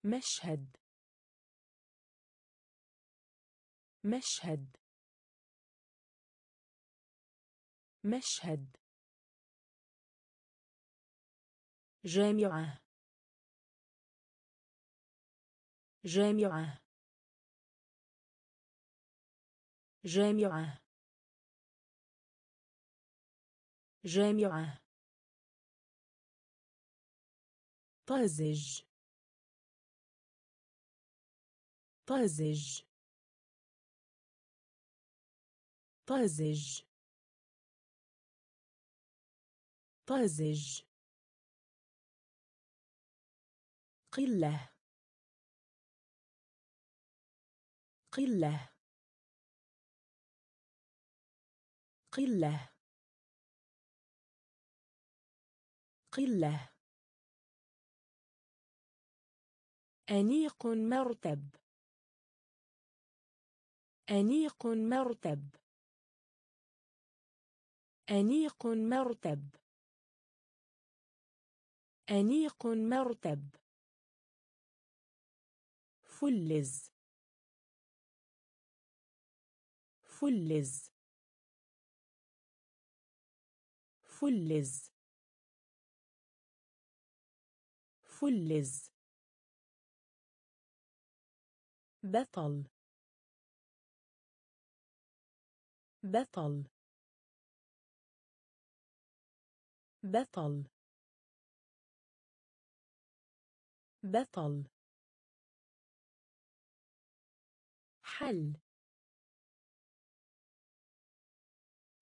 مشهد. مشهد. مشهد. جامعة. جامعة. جامعة. جامعة. طازج. طازج. طازج. طازج. قلة. قلة. قلة. قلة. أنيق مرتب. أنيق مرتب. أنيق مرتب. أنيق مرتب. فلز. فلز. فلز. فلز. بطل. بطل. بطل. بطل. حل.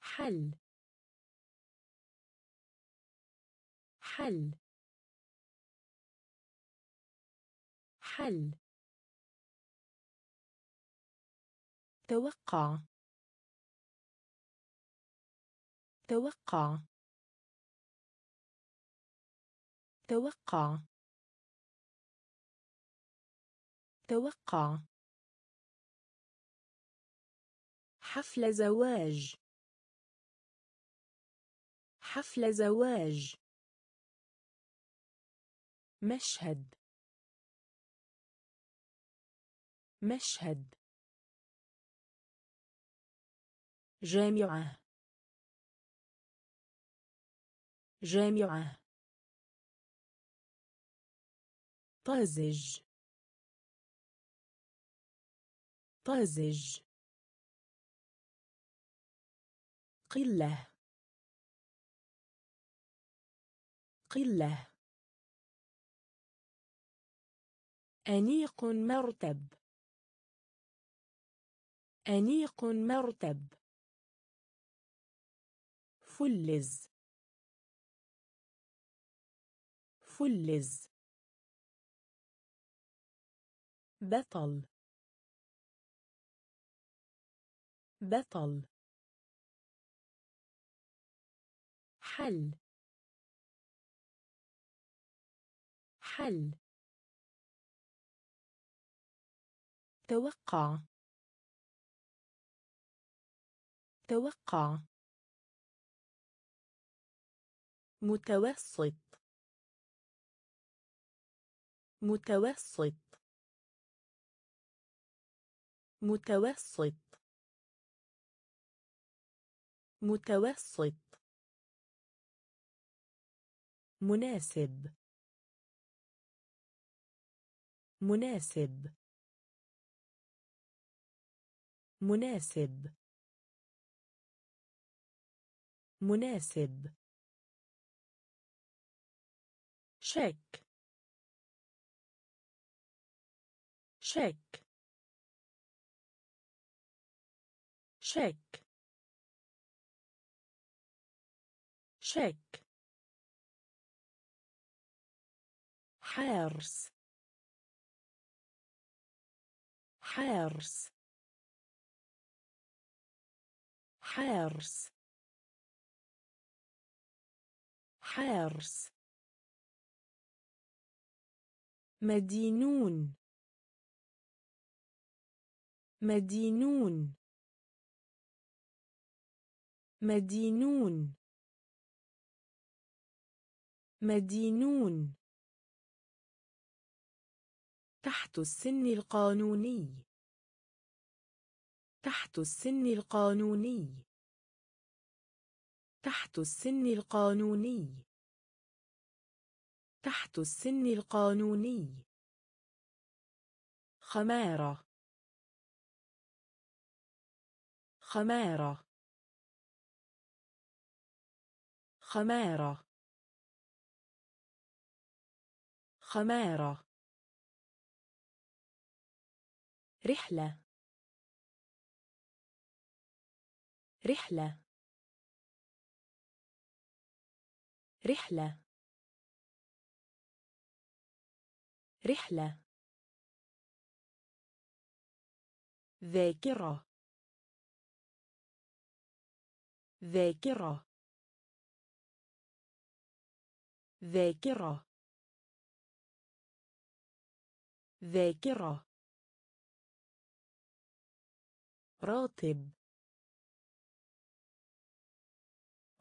حل. حل. حل. توقع. توقع. توقع. توقع. حفل زواج. حفل زواج. مشهد. مشهد. جامعة. جامعة. طازج. طازج. قلة. قلة. أنيق مرتب. أنيق مرتب. فلز. فلز. بطل. بطل. حل. حل. توقع. توقع. متوسط. متوسط. متوسط. متوسط. مناسب. مناسب. مناسب. مناسب. شك. شك. شك. شك. حارس حارس حارس حارس مدينون. مدينون. مدينون. مدينون. تحت السن القانوني. تحت السن القانوني. تحت السن القانوني. تحت السن القانوني. خمارة. خمارة. خمارة. خمارة. رحلة. رحلة. رحلة. رحلة. ذاكرة. ذاكرة. ذاكرة. ذاكرة. راتب.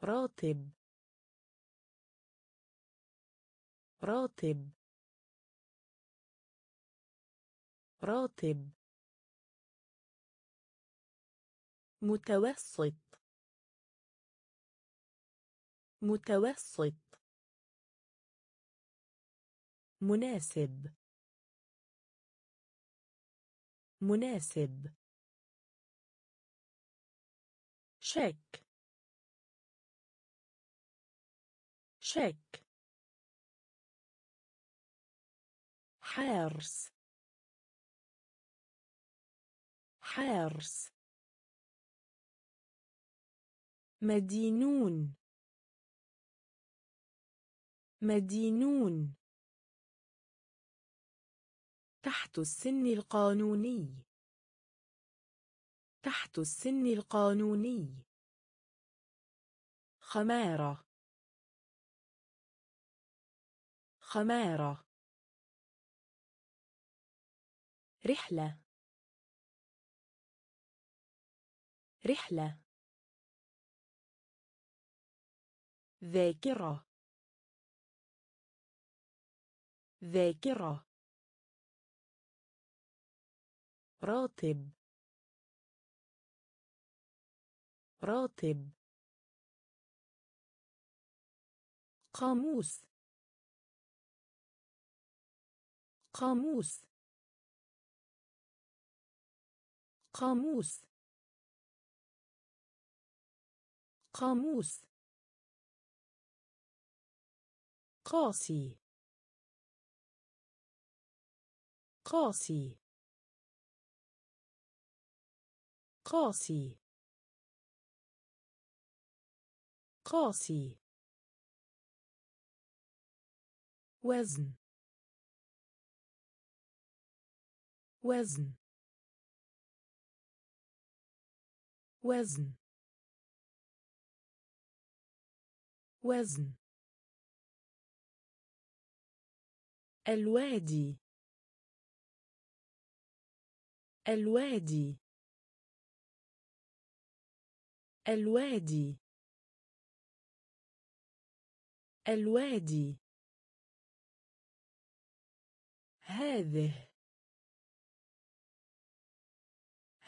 راتب. راتب. راتب. متوسط. متوسط. مناسب. مناسب. شك. شك حارس حارس مدينون. مدينون. تحت السن القانوني. تحت السن القانوني. خمارة. خمارة. رحلة. رحلة. ذاكرة. ذاكرة. راتب. راتب. قاموس. قاموس. قاموس. قاموس. قاسي قاسي قاسي قاسي وزن. وزن. وزن. وزن. الوادي. الوادي. الوادي. الوادي. هذه.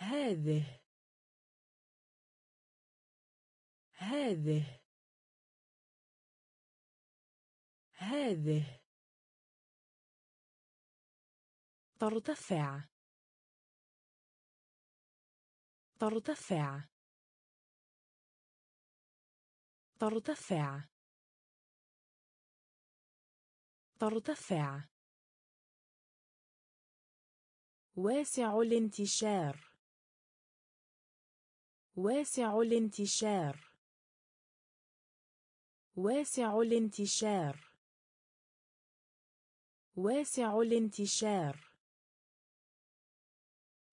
هذه. هذه. هذه. ترتفع. ترتفع. ترتفع. ترتفع. واسع الانتشار. واسع الانتشار. واسع الانتشار. واسع الانتشار.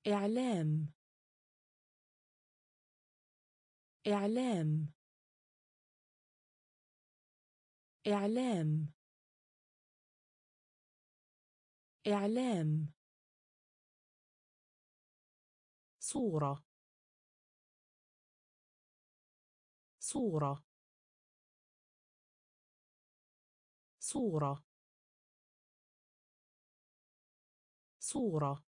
إعلام. إعلام. إعلام. إعلام. صورة. صورة. صورة. صورة.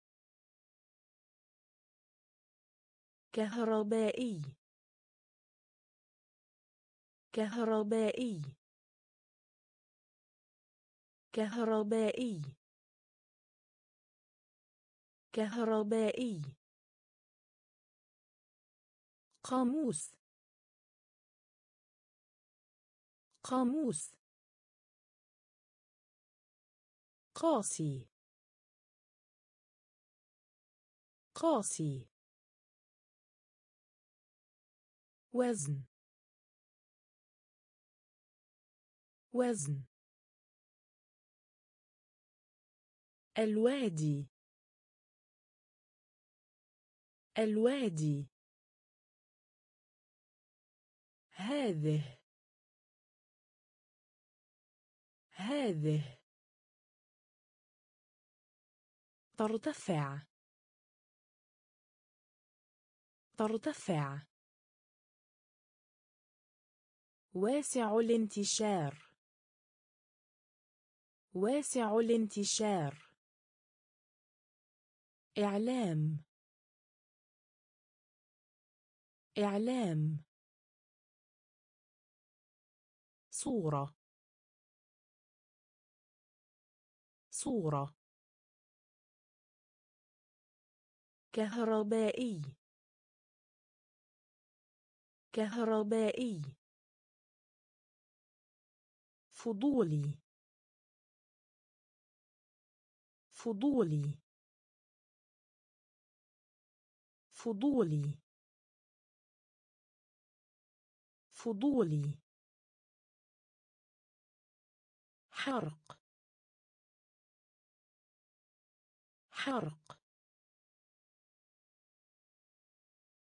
كهربائي. كهربائي. كهربائي. كهربائي. قاموس. قاموس قاسي. قاسي. وزن. وزن. الوادي. الوادي. هذه. هذه. ترتفع. ترتفع. واسع الانتشار. واسع الانتشار. إعلام. إعلام. صورة. صورة. كهربائي. كهربائي. فضولي. فضولي. فضولي. فضولي. حرق. حرق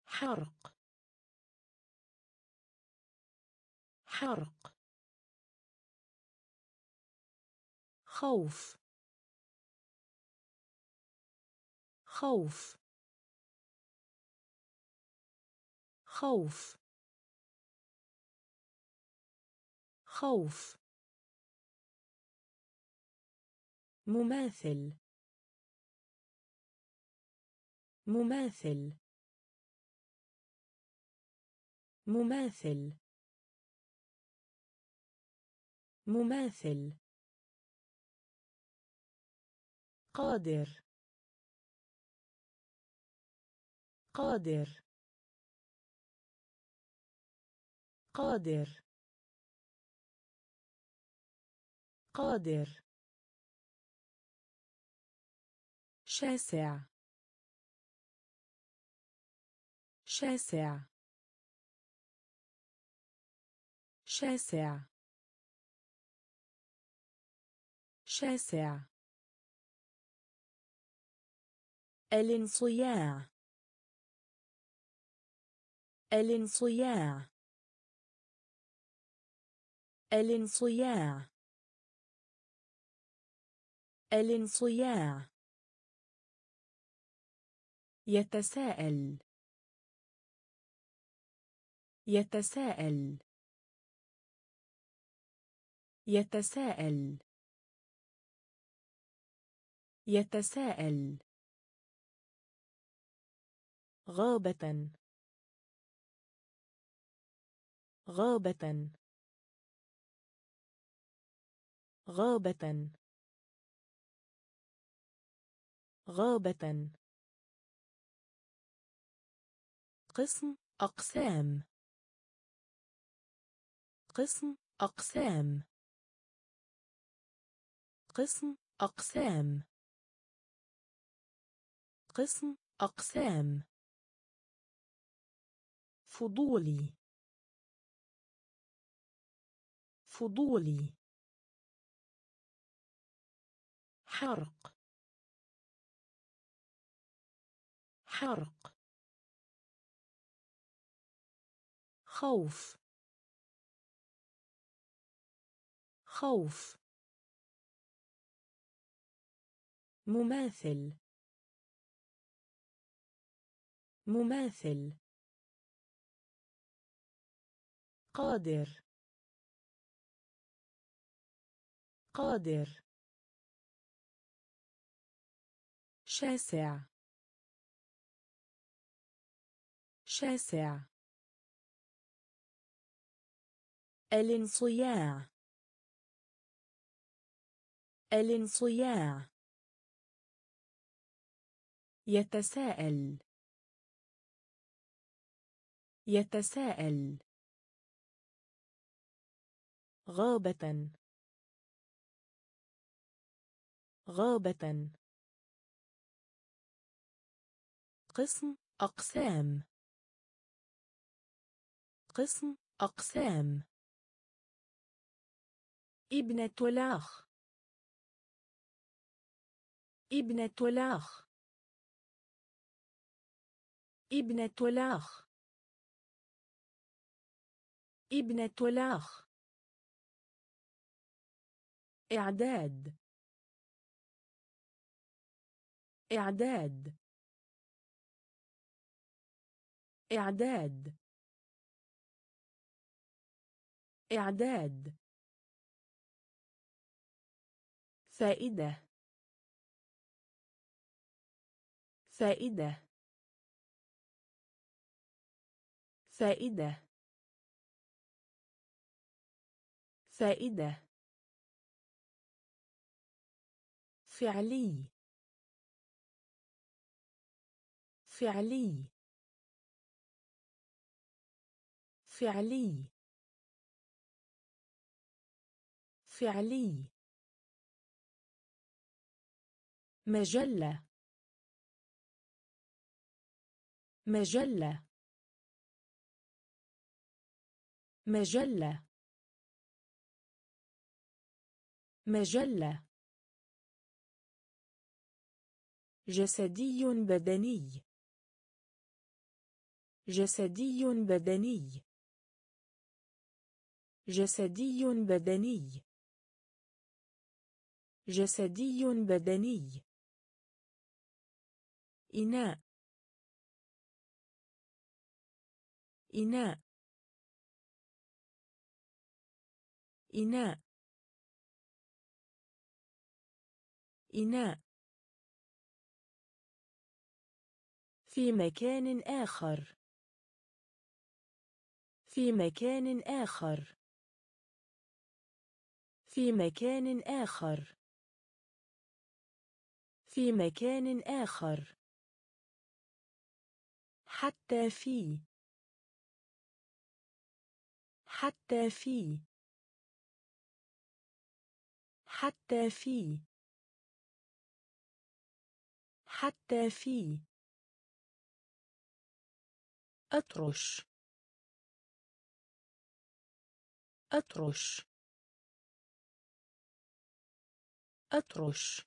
حرق حرق خوف. خوف. خوف. خوف. مماثل. مماثل. مماثل. مماثل. قادر. قادر. قادر. قادر. شاسع. شاسع. شاسع. شاسع. الانصياع. الانصياع. الانصياع. الانصياع. يتساءل. يتساءل. يتساءل. يتساءل. غابة. غابة. غابة. غابة. قسم أقسام. قسم أقسام. قسم أقسام. قسم أقسام. فضولي. فضولي. حرق. حرق. خوف. خوف. مماثل. مماثل. قادر. قادر. شاسع. شاسع. الانصياع. الانصياع. يتساءل. يتساءل. غابة. غابة. قسم أقسام. قسم أقسام. ابنة الأخ ابنة الأخ ابنة الأخ ابنة الأخ إعداد. إعداد. إعداد. إعداد. فائدة. فائدة. فائدة. فائدة. فعلي. فعلي. فعلي. فعلي. مجلة. مجلة. مجلة. مجلة. جسدي بدني. جسدي بدني. جسدي بدني. جسدي بدني. إناء. إناء. إناء. إناء. في مكان آخر. في مكان آخر. في مكان آخر. في مكان آخر. حتى في. حتى في حتى في حتى في أطرش. أطرش. أطرش.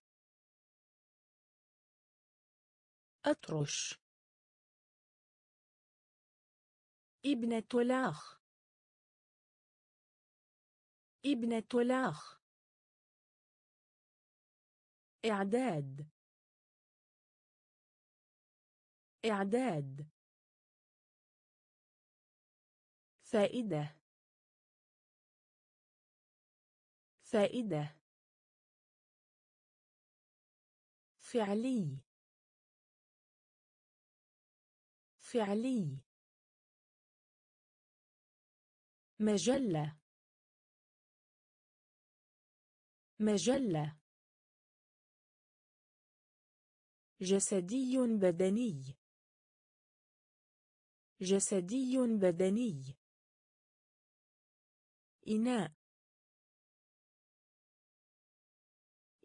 أطرش. ابنة الأخ ابنة الأخ إعداد. إعداد. فائدة. فائدة. فعلي. فعلي. مجلة. مجلة. جسدي بدني. جسدي بدني. إناء.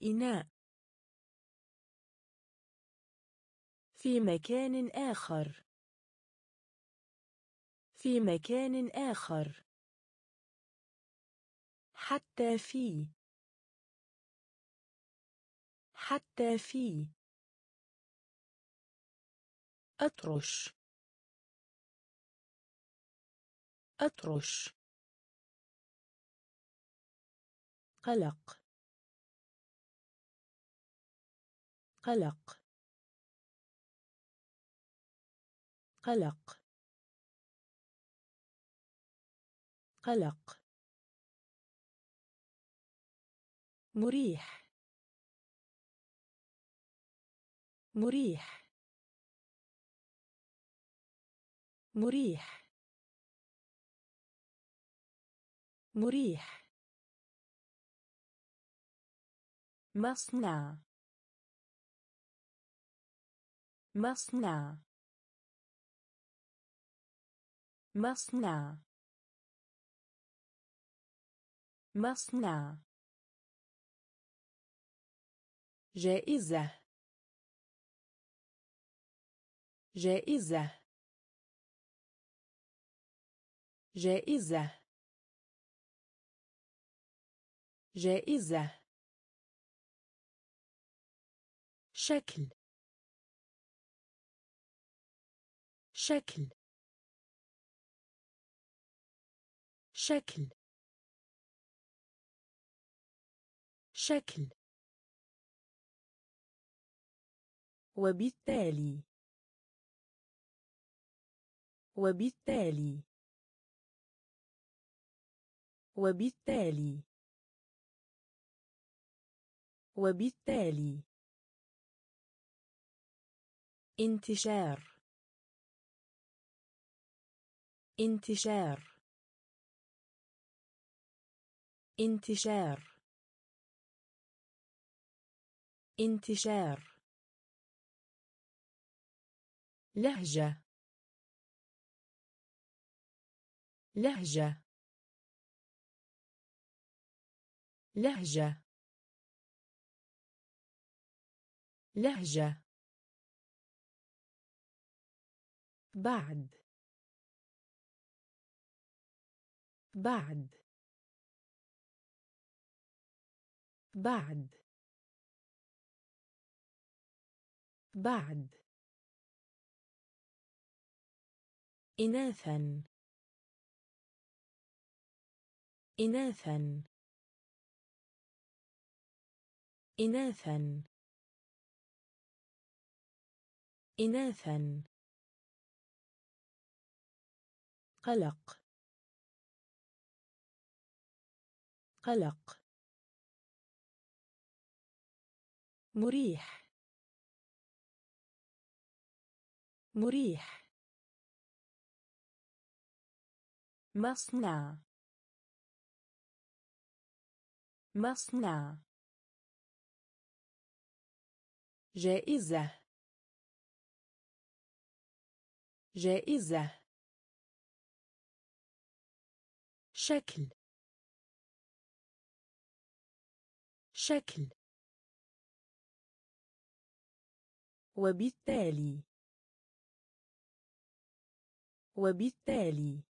إناء. في مكان آخر. في مكان آخر. حتى في. حتى في أطرش. أطرش. قلق. قلق. قلق. قلق. مريح. مريح. مريح. مريح. مصنع. مصنع. مصنع. مصنع. جائزة. جائزة. جائزة. جائزة. شكل. شكل. شكل. شكل. وبالتالي وبالتالي. وبالتالي. وبالتالي. انتشار. انتشار. انتشار. انتشار. لهجة. لهجة. لهجة. لهجة. بعد. بعد. بعد. بعد. إناثا. إناثا. إناثا. إناثا. قلق. قلق. مريح. مريح. مصنع. مصنع. جائزة. جائزة. شكل. شكل. وبالتالي. وبالتالي.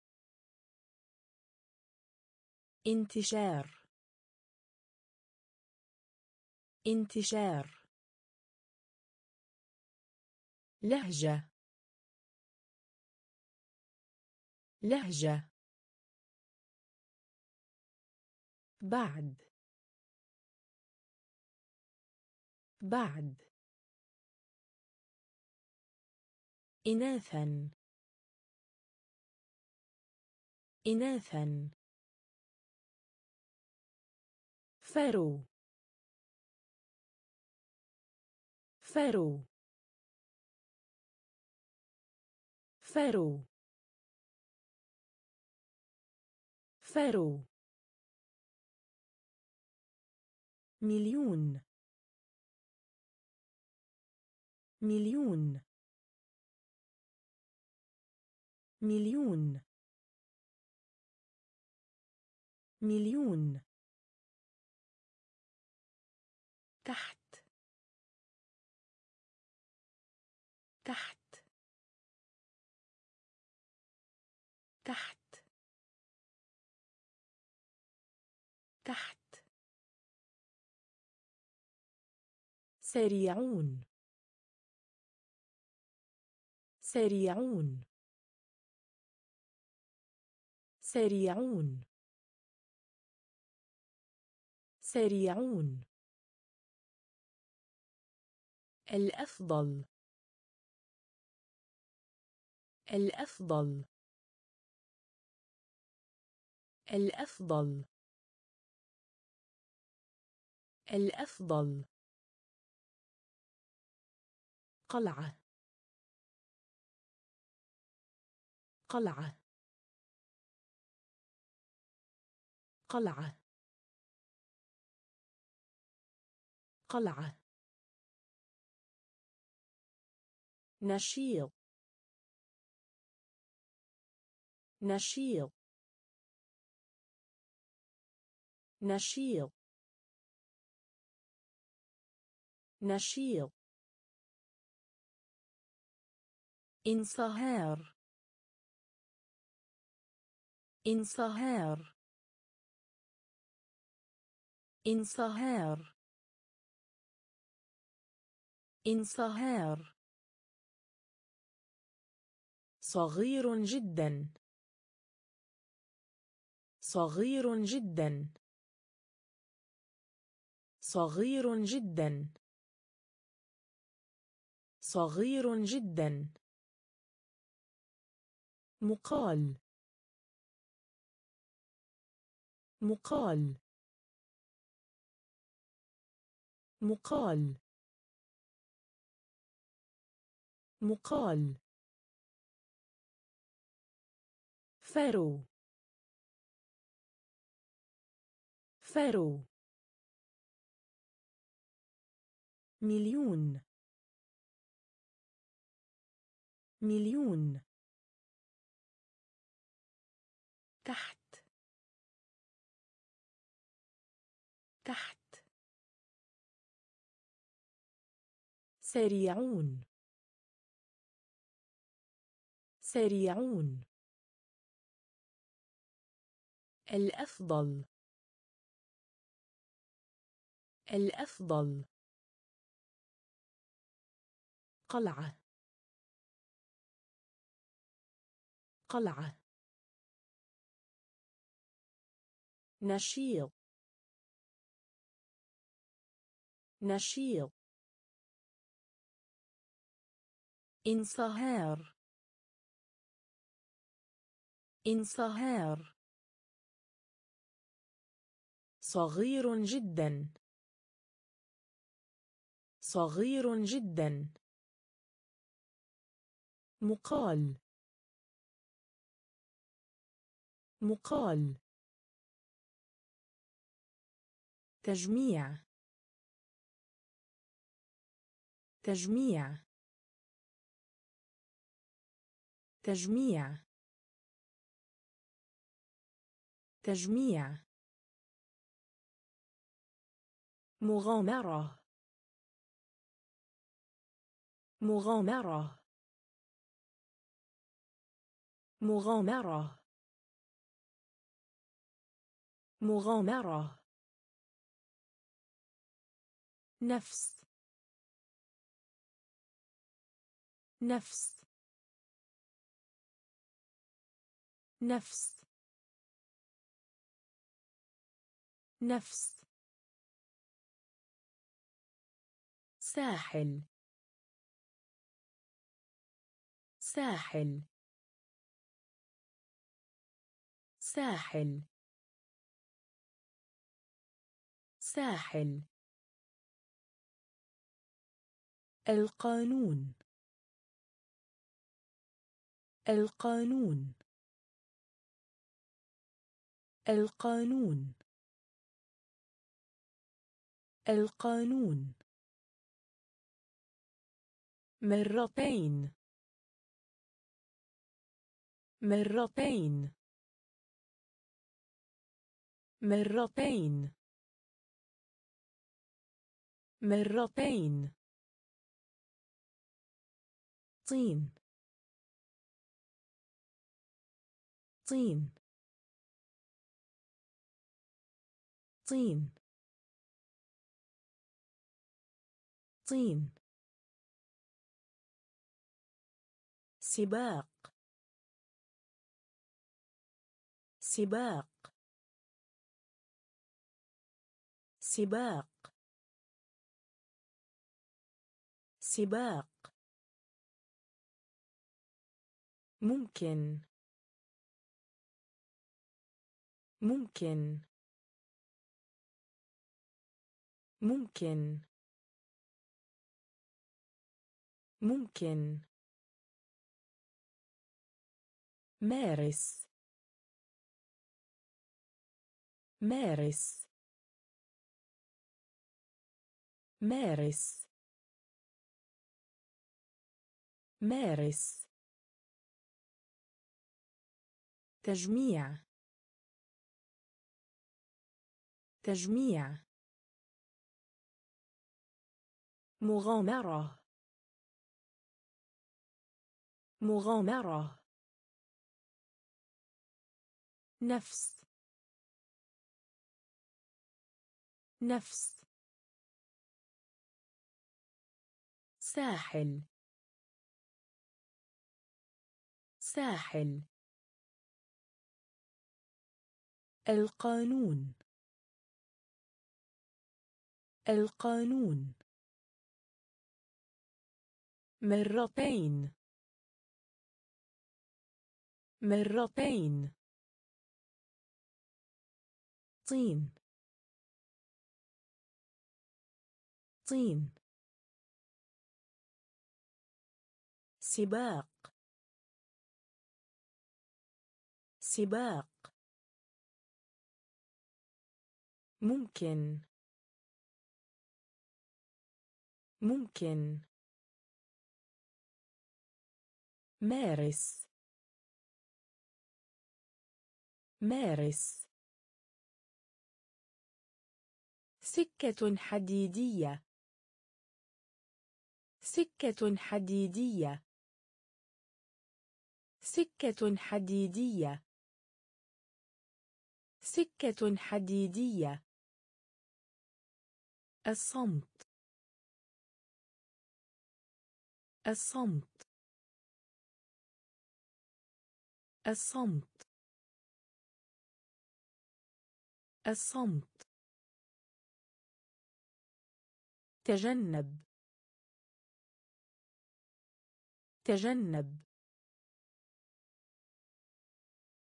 انتشار. انتشار. لهجة. لهجة. بعد. بعد. إناثا. إناثا. فرو فرو فرو فرو مليون. مليون. مليون. مليون. تحت. تحت. تحت. تحت. سريعون. سريعون. سريعون. سريعون. الأفضل. الأفضل. الأفضل. الأفضل. قلعة. قلعة. قلعة. قلعة. نشيط. نشيط. نشيط. نشيط. انصهار. انصهار. انصهار. انصهار. صغير جدا. صغير جدا. صغير جدا. صغير جدا. مقال. مقال. مقال. مقال. فرو فرو مليون. مليون. تحت. تحت. سريعون. سريعون. الأفضل. الأفضل. قلعة. قلعة. نشيط. نشيط. انصهار. انصهار. صغير جدا. صغير جدا. مقال. مقال. تجميع. تجميع. تجميع. تجميع. مغامرة. مغامرة. مغامرة. مغامرة. نفس. نفس. نفس. نفس. ساحل. ساحل. ساحل. ساحل. القانون. القانون. القانون. القانون. مرتين. مرتين. مرتين. مرتين. طين. طين. طين. طين. سباق. سباق. سباق. سباق. ممكن. ممكن. ممكن. ممكن. مارس. مارس. مارس. مارس. تجميع. تجميع. مغامرة. مغامرة. نفس. نفس. ساحل. ساحل. القانون. القانون. مرتين. مرتين. طين. طين. سباق. سباق. ممكن. ممكن. مارس. مارس. سكة حديدية. سكة حديدية. سكة حديدية. سكة حديدية. الصمت. الصمت. الصمت. الصمت. تجنب. تجنب.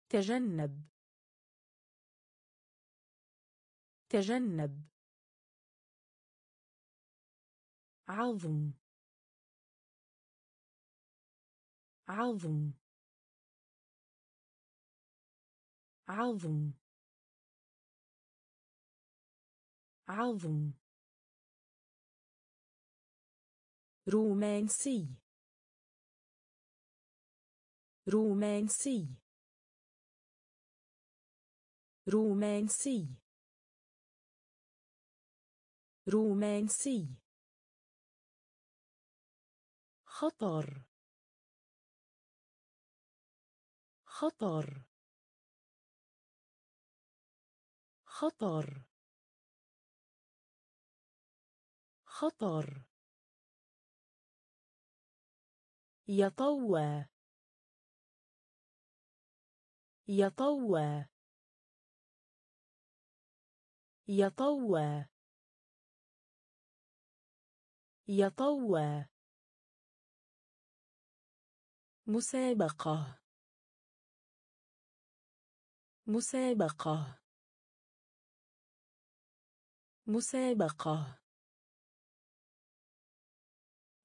تجنب. تجنب. عظم. عظم. عظم. عظم. رومانسي. رومانسي. رومانسي. رومانسي. خطر. خطر. خطر. خطر. يطوى. يطوى. يطوى. يطوى. مسابقة. مسابقة. مسابقة.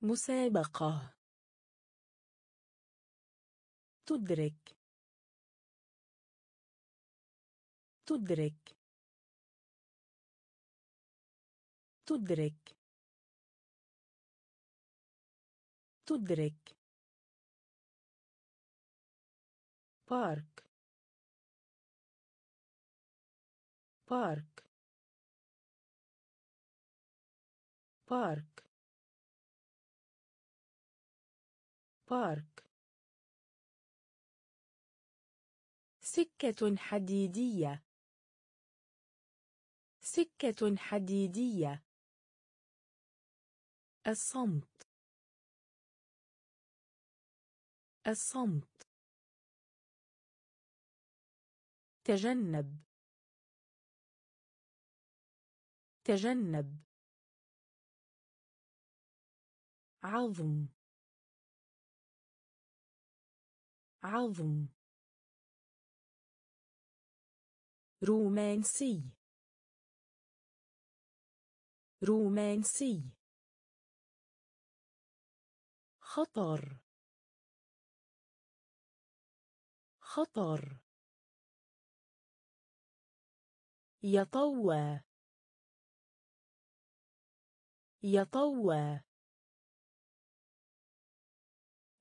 مسابقة. تدرك. تدرك. تدرك. تدرك. بارك. بارك. بارك. بارك. سكة حديدية. سكة حديدية. الصمت. الصمت. تجنب. تجنب. عظم. عظم. رومانسي. رومانسي. خطر. خطر. يطوى. يطوى.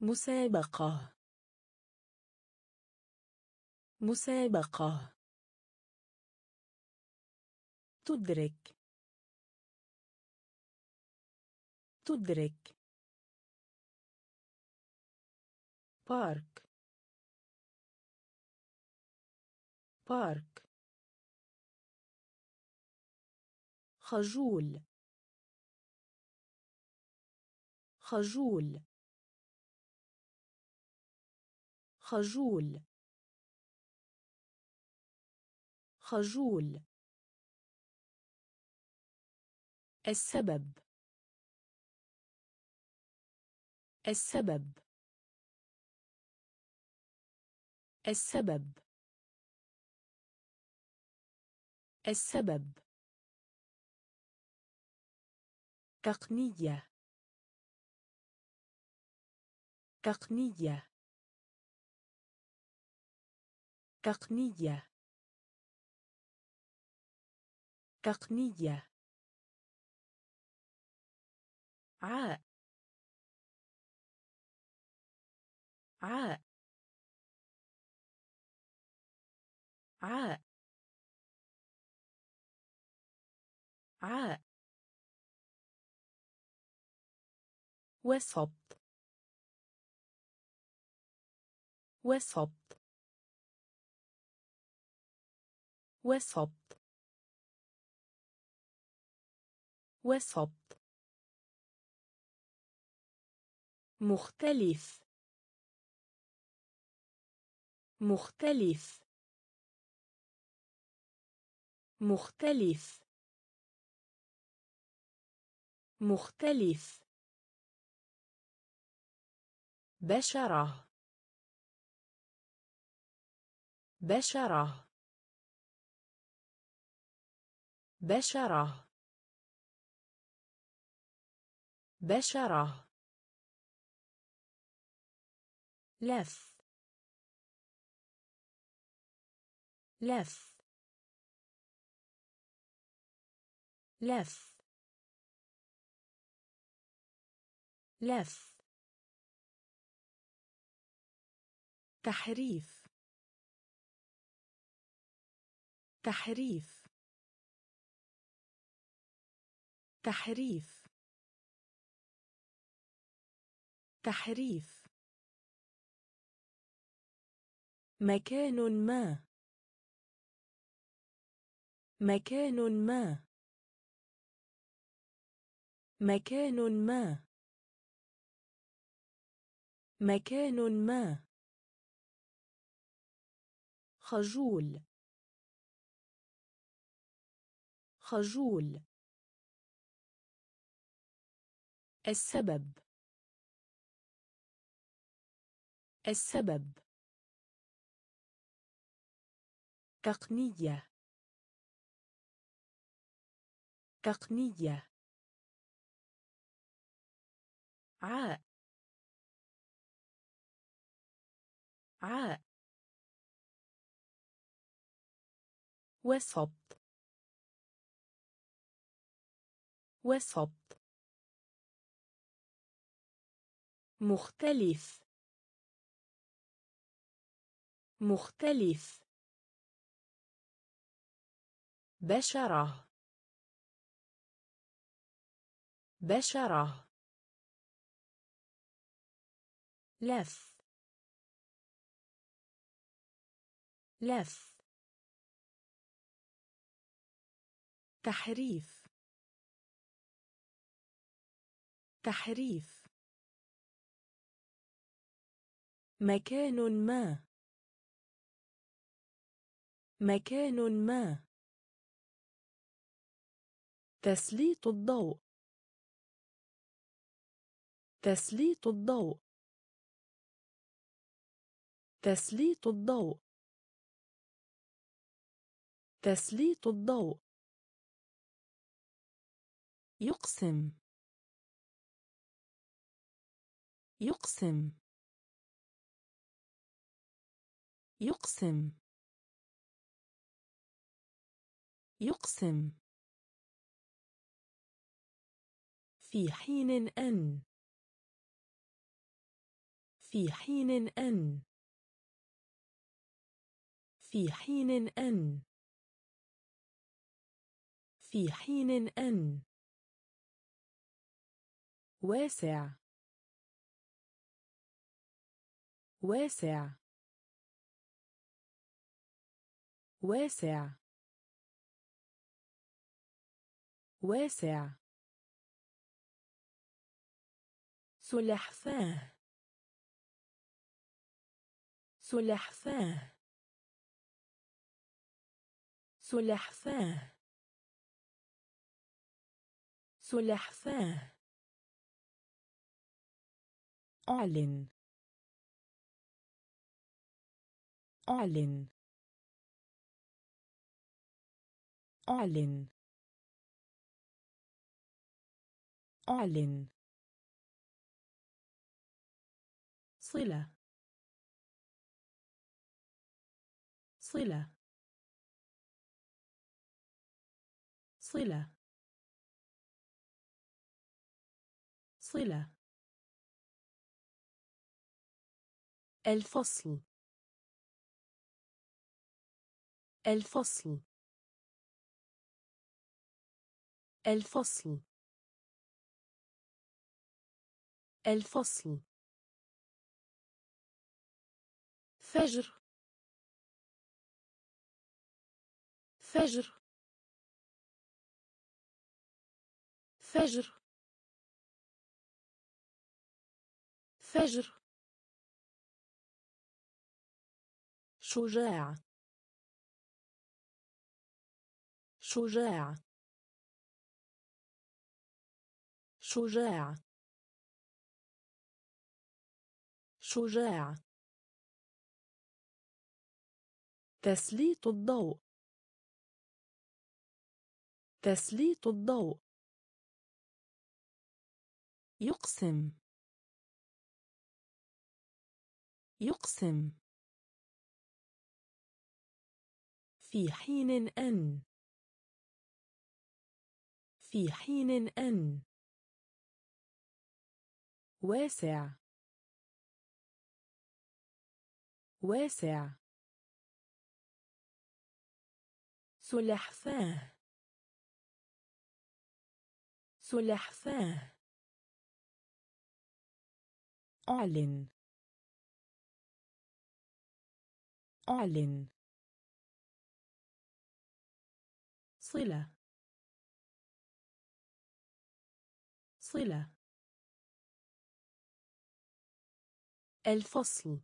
مسابقة. مسابقة. تدرك. تدرك. بارك. بارك. خجول. خجول. خجول. خجول. السبب. السبب. السبب. السبب. تقنية. تقنية. تقنية. تقنية. عاء. عاء. عاء. عاء. وسط. وسط. وسط. وسط. مختلف. مختلف. مختلف. مختلف. بشرة. بشرة. بشرة. بشرة. لف. لف. لف. لف. تحريف. تحريف. تحريف. تحريف. مكان ما. مكان ما. مكان ما. مكان ما. خجول. خجول. السبب. السبب. تقنية. تقنية. عاء. عاء. وسط. وسط. مختلف. مختلف. بشرة. بشرة. لف. لف. تحريف. تحريف. مكان ما. مكان ما. تسليط الضوء. تسليط الضوء. تسليط الضوء. تسليط الضوء. يقسم. يقسم. يقسم. يقسم. في حين أن. في حين أن. في حين أن. في حين أن. واسع. واسع. واسع. واسع. سلحفاه سلحفاة. سلحفاة. سلحفاة. أعلن. أعلن. أعلن. أعلن. صلة. صلة. صلة. صلة. الفصل. الفصل. الفصل. الفصل. فجر. فجر. فجر. فجر. شجاع. شجاع. شجاع. شجاع. تسليط الضوء. تسليط الضوء. يقسم. يقسم. في حين أن. في حين أن. واسع. واسع. سلحفاة. سلحفاة. أعلن. أعلن. صلة. صلة. الفصل.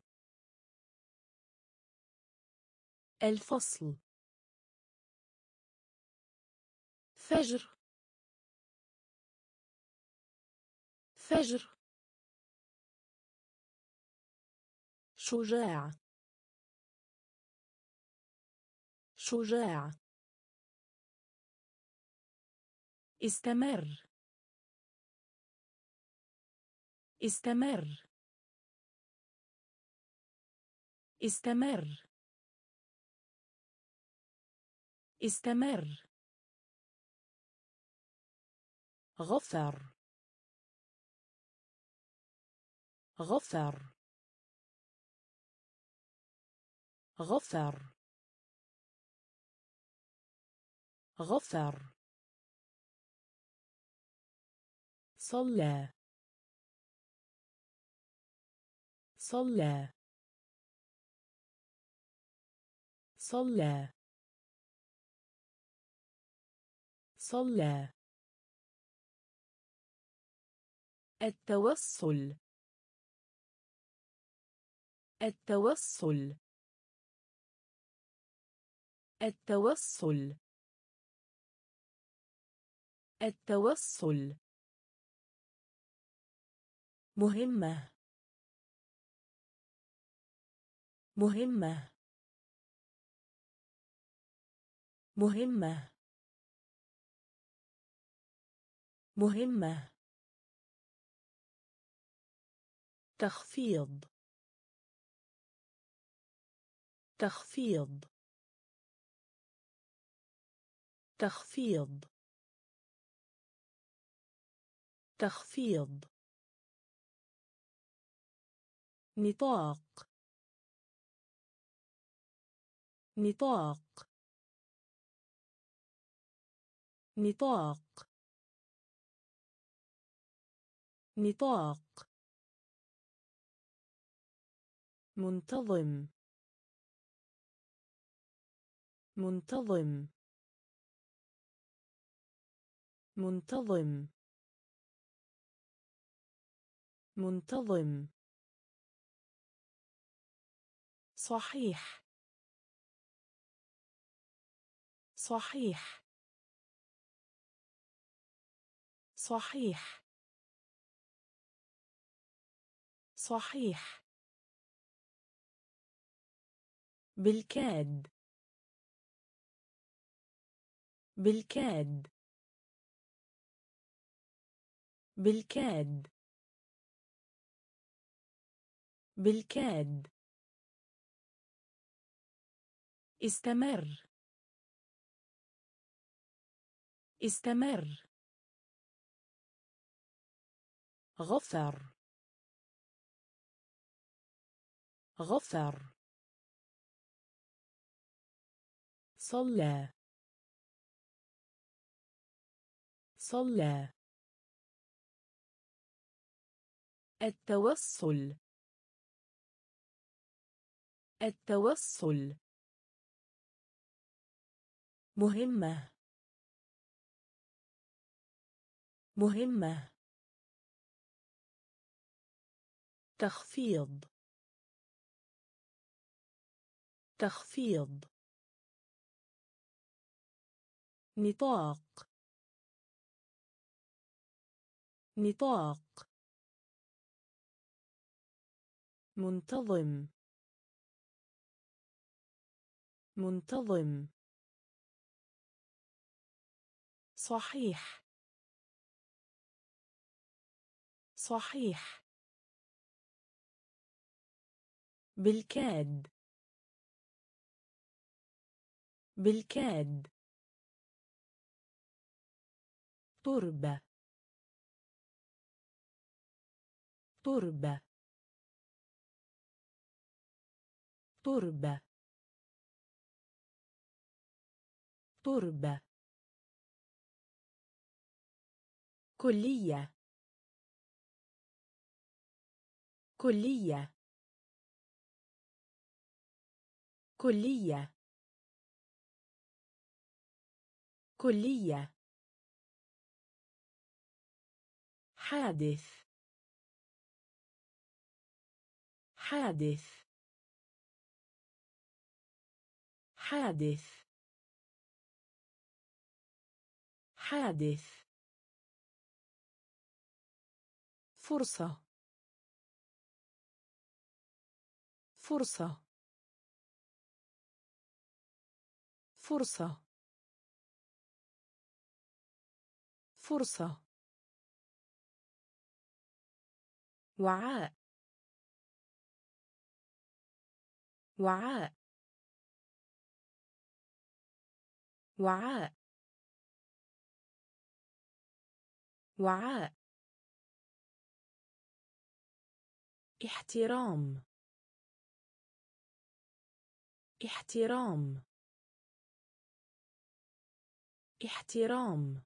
الفصل. فجر. فجر. شجاع. شجاع. استمر. استمر. استمر. استمر. غفر. غفر. غفر. غفر. صلى. صلى. صلى. صلى. التوصل التوصل. التوصل. التوصل. مهمة. مهمة. مهمة. مهمة. تخفيض. تخفيض. تخفيض. تخفيض. نطاق. نطاق. نطاق. نطاق. منتظم. منتظم. منتظم. منتظم. صحيح. صحيح. صحيح. صحيح. بالكاد. بالكاد. بالكاد. بالكاد. استمر. استمر. غفر. غفر. صلى. صلى. التوصل. التوصل. مهمة. مهمة. تخفيض. تخفيض. نطاق. نطاق. منتظم. منتظم. صحيح. صحيح. بالكاد. بالكاد. تربة. تربة. تربة. تربة. كلية. كلية. كلية. كلية. حادث. حادث. حادث. حادث. فرصة. فرصة. فرصة. فرصة. وعاء. وعاء. وعاء. وعاء. احترام. احترام. احترام.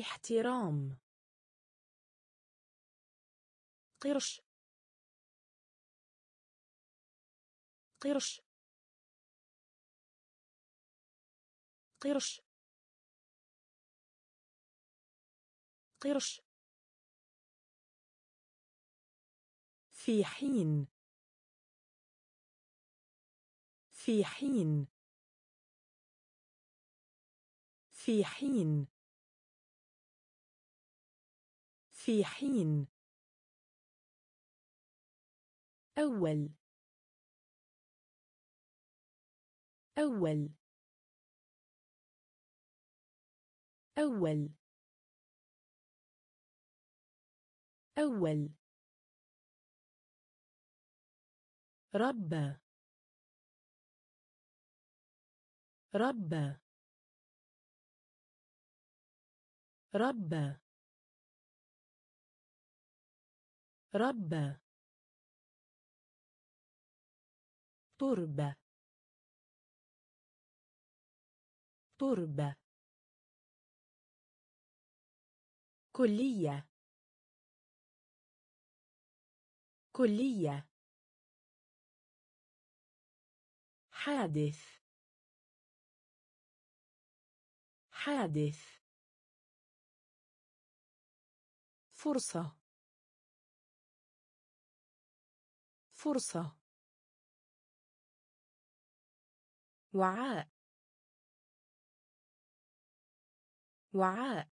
احترام. قرش. قرش. قرش. قرش. في حين. في حين. في حين. في حين. أول. أول. أول. أول. ربى ربى ربى ربى تربة تربة كلية. كلية. حادث. حادث. فرصة. فرصة. وعاء. وعاء.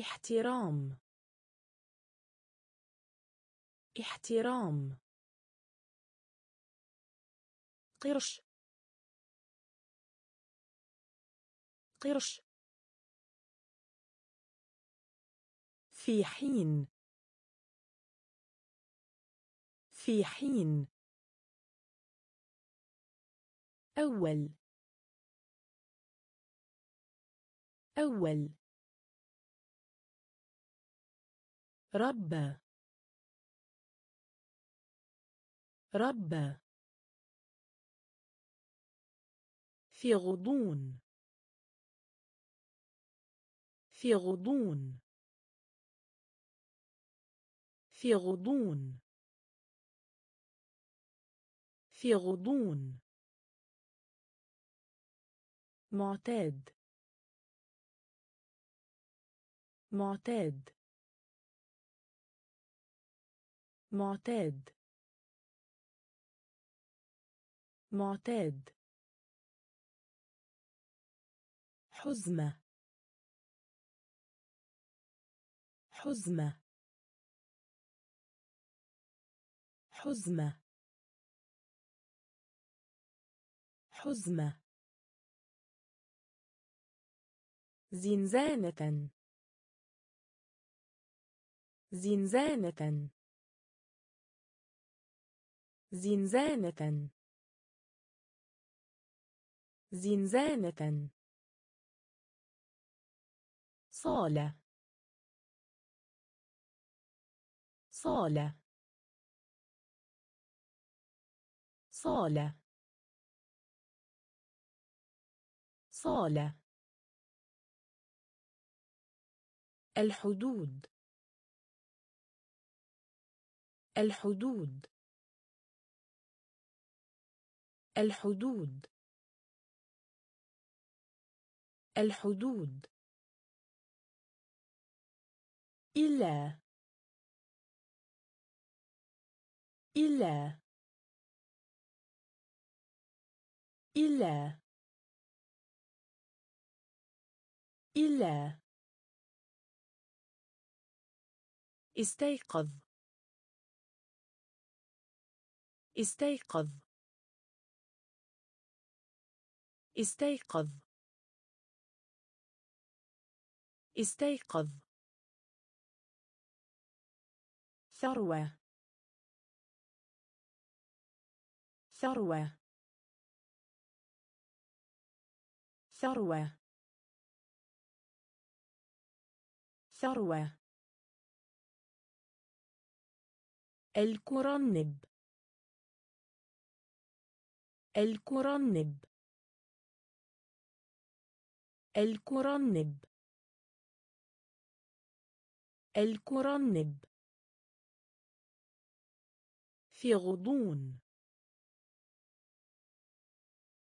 احترام. احترام. قرش. قرش. في حين. في حين. أول. أول. ربى ربى في غضون. في غضون. في غضون. في غضون. معتاد. معتاد. معتاد. معتاد. حزمة. حزمة. حزمة. حزمة. زنزانة. زنزانة. زنزانة. زنزانة. صالة. صالة. صالة. صالة. الحدود. الحدود. الحدود. الحدود. إلا. إلا. إلا. إلا. استيقظ. استيقظ. استيقظ. استيقظ. ثروة. ثروة. ثروة. ثروة. الكرنب. الكرنب. الكرنب. الكرنب. في غضون.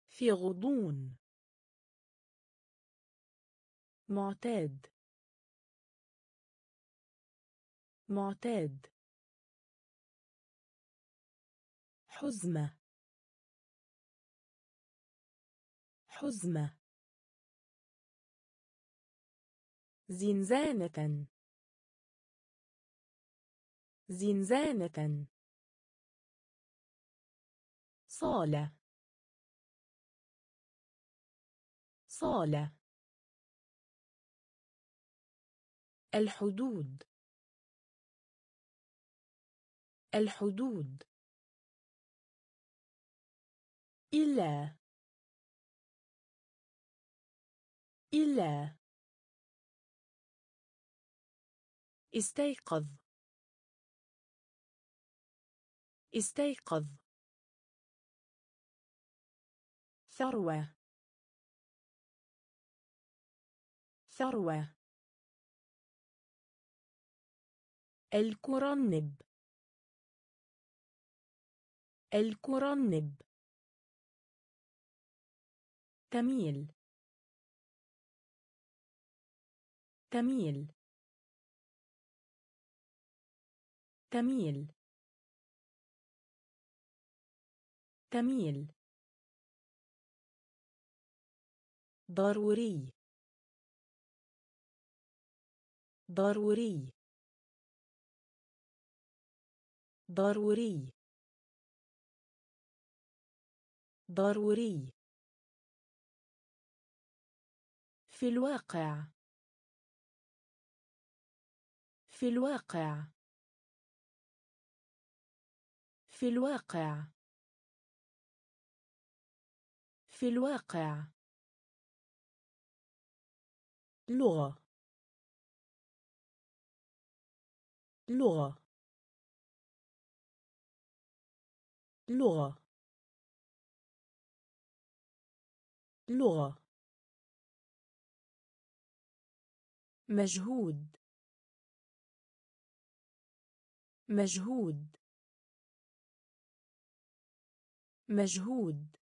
في غضون. معتاد. معتاد. حزمة. حزمة. زنزانة. زنزانة. صالة. صالة. الحدود. الحدود. إلا. إلا. استيقظ. استيقظ. ثروة. ثروة. الكرنب. الكرنب. تميل. تميل. تميل. تميل. ضروري. ضروري. ضروري. ضروري. في الواقع. في الواقع. في الواقع. في الواقع. لغة. لغة. لغة. لغة. مجهود. مجهود مجهود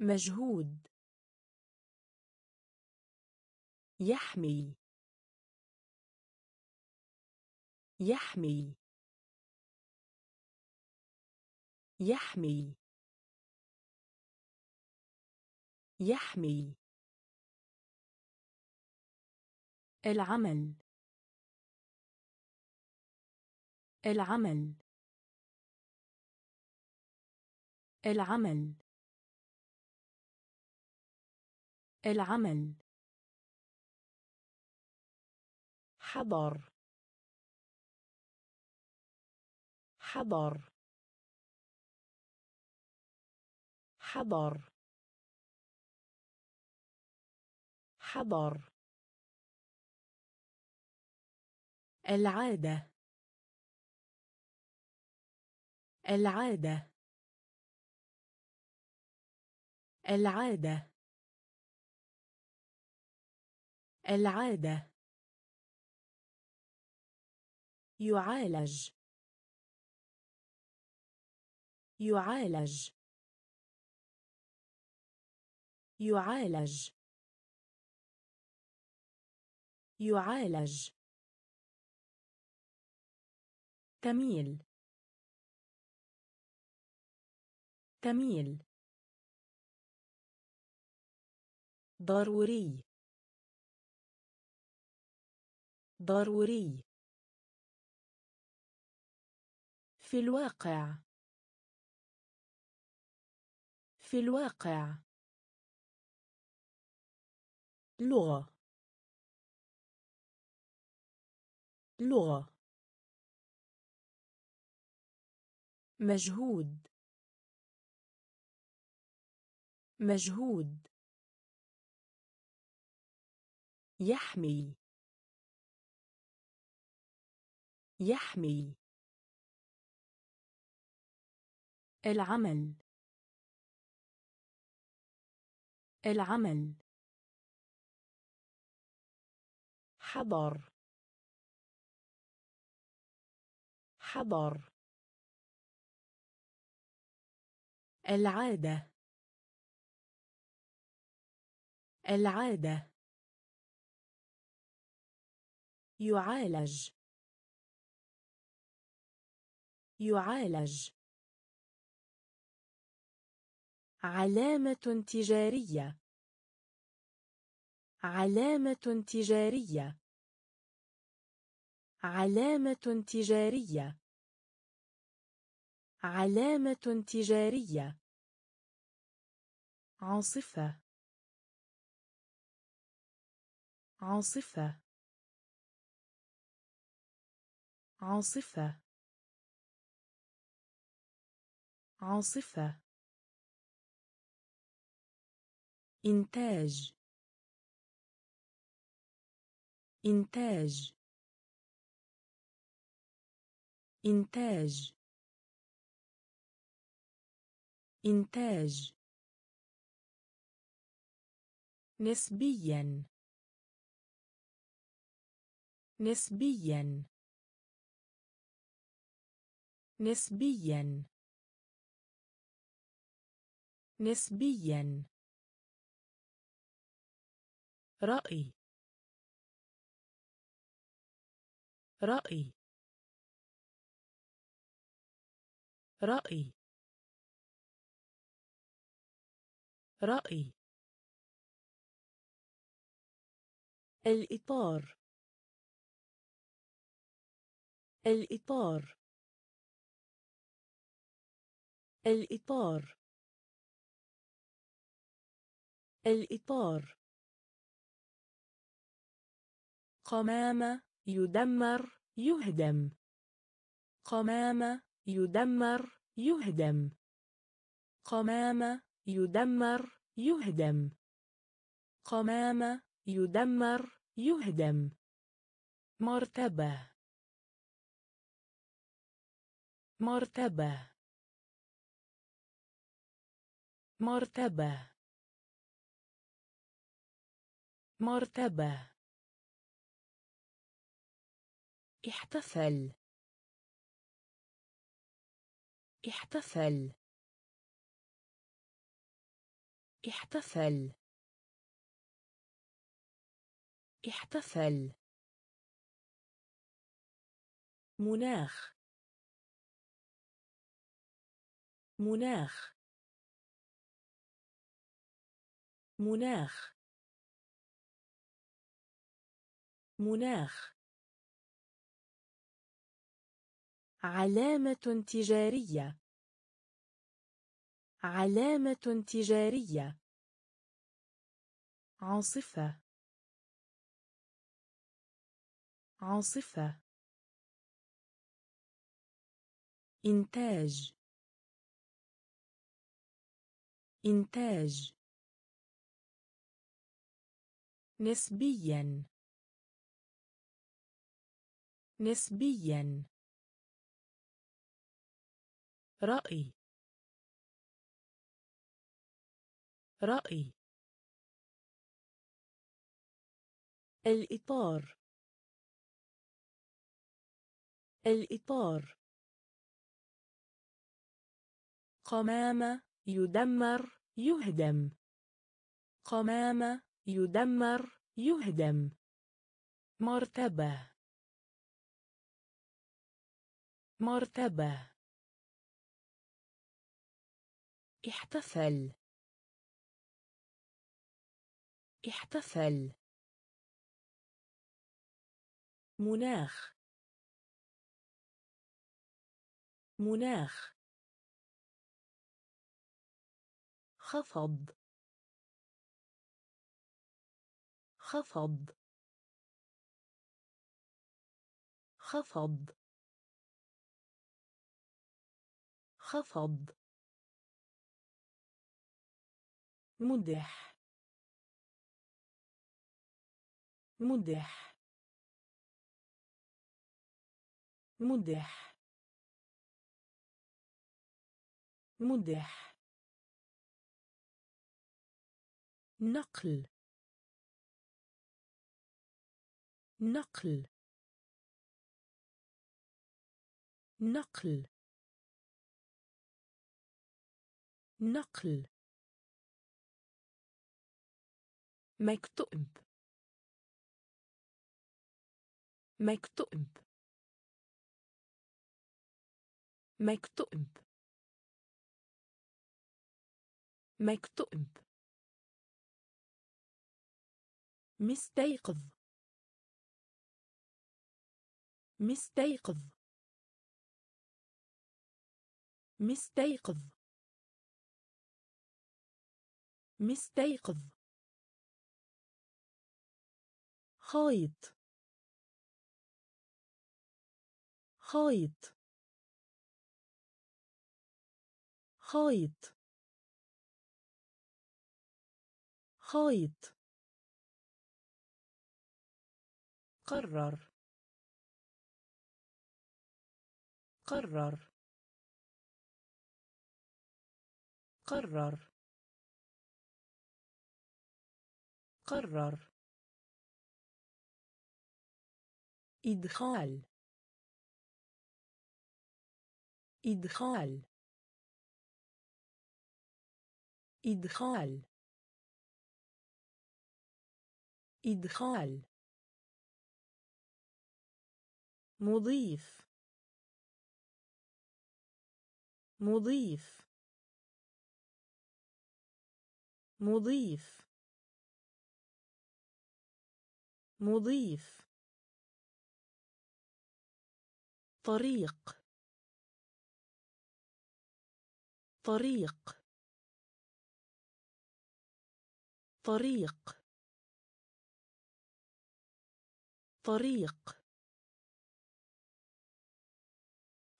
مجهود. يحمي يحمي. يحمي. يحمي. العمل. العمل. العمل. العمل. حضر. حضر. حضر. حضر. العادة. العادة. العادة. العادة. يعالج. يعالج. يعالج. يعالج. تميل. تميل ضروري. ضروري. في الواقع. في الواقع. لغة. لغة. مجهود. مجهود. يحمي يحمي العمل. العمل. حضر. حضر. العادة. العادة. يعالج. يعالج. علامة تجارية. علامة تجارية. علامة تجارية. علامة تجارية. عاصفة. عاصفة. عاصفة. عاصفة. إنتاج. إنتاج. إنتاج. إنتاج. نسبيا. نسبيا. نسبيا. نسبيا. رأي. رأي. رأي. رأي. الإطار. الإطار. الإطار. الإطار. قمامة يدمر يهدم. قمامة يدمر يهدم. قمامة يدمر يهدم. قمامة يدمر يهدم. مرتبة. مرتبة. مرتبة. مرتبة. احتفل. احتفل. احتفل. احتفل. مناخ. مناخ. مناخ. مناخ. علامة تجارية. علامة تجارية. عاصفة. عاصفة. إنتاج. إنتاج. نسبيا. نسبيا. رأي. رأي. الإطار. الإطار. قمامة يدمر. يهدم. قمامة يدمر يهدم. مرتبة. مرتبة. احتفل. احتفل. مناخ. مناخ. خفض. خفض. خفض. خفض. مدح. مدح. مدح. مدح. نقل. نقل. نقل. نقل. مكتوب مكتوب مكتوب مكتوب مستيقظ. مستيقظ. مستيقظ. مستيقظ. خيط خيط خيط خيط قرر. قرر. قرر. قرر. إدخال. إدخال. إدخال. إدخال. مضيف. مضيف. مضيف. مضيف. طريق. طريق. طريق. طريق.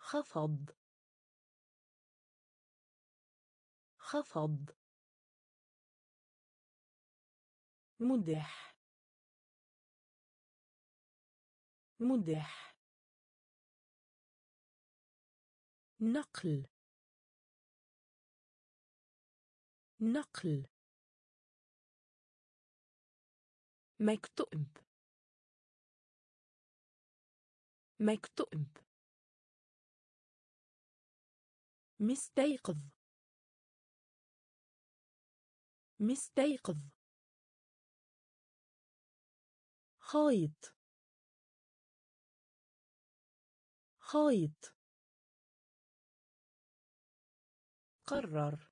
خفض. خفض. مدح. مدح. نقل. نقل. مكتوب مكتوب مستيقظ. مستيقظ. خيط خيط قرر.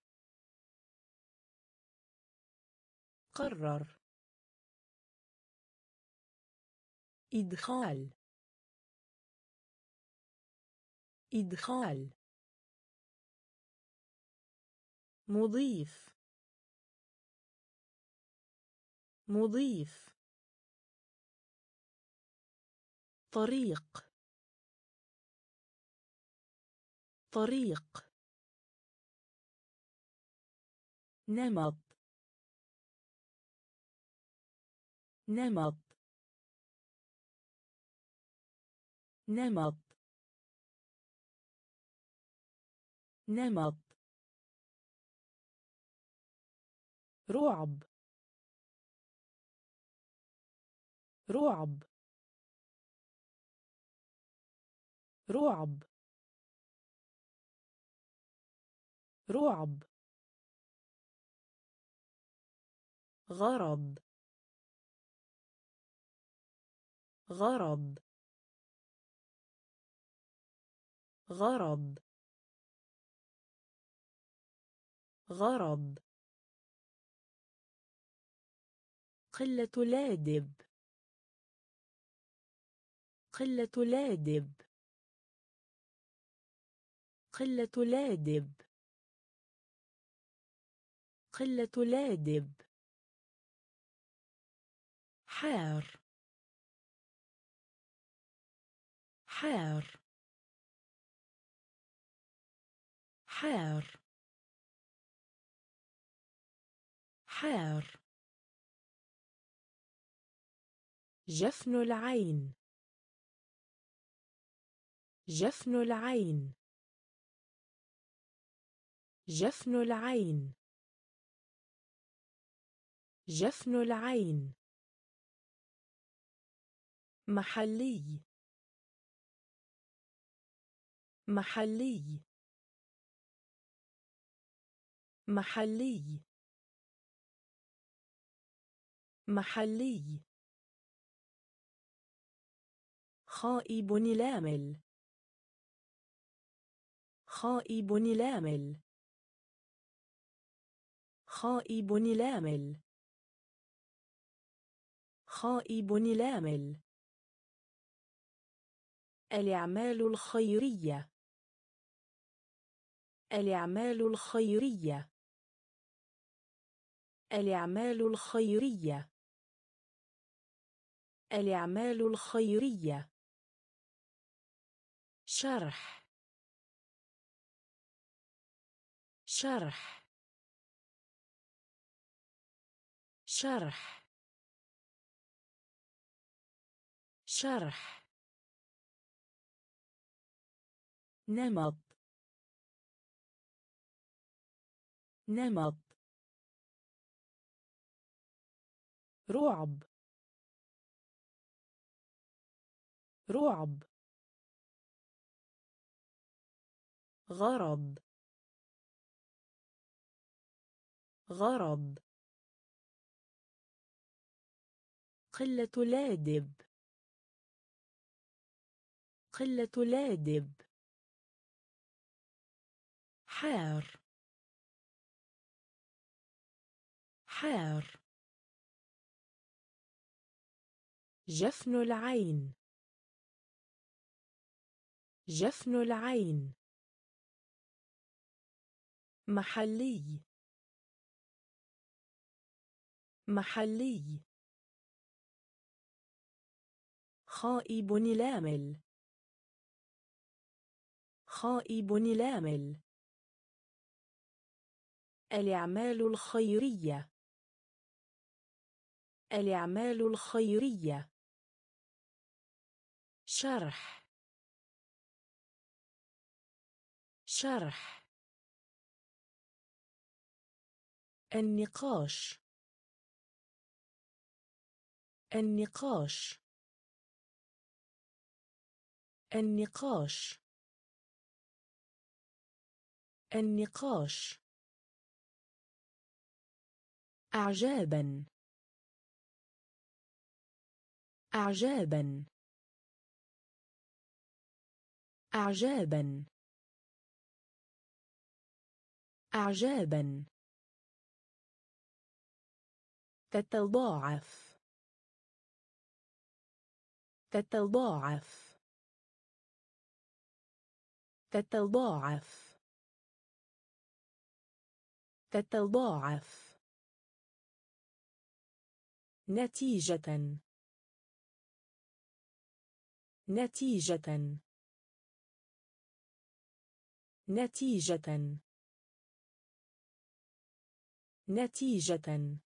قرر. إدخال. إدخال. مضيف. مضيف. طريق. طريق. نمط. نمط. نمط. نمط. رعب. رعب. رعب. رعب. غرض. غرض. غرض. غرض. قلة لادب. قلة لادب. قلة لادب. قلة لادب. حار. حار. حار. حار. جفن العين. جفن العين. جفن العين. جفن العين. محلي. محلي. محلي. محلي. خائب لامل. خائب لامل. خائب لامل. خائب لامل. الأعمال الخيرية. الأعمال الخيرية. الأعمال الخيرية. الأعمال الخيرية. شرح. شرح. شرح. شرح. نمط. نمط. رعب. رعب. غرض. غرض. قلة لادب. قلة لادب. حار. حار. جفن العين. جفن العين. محلي. محلي. خائب لامل. خائب لامل. الأعمال الخيرية. الأعمال الخيرية. شرح. شرح. النقاش. النقاش. النقاش. النقاش. أعجابا. أعجابا. أعجابا. أعجابا. تتضاعف. تتضاعف. تتضاعف. تتضاعف. نتيجة. نتيجة. نتيجة. نتيجة.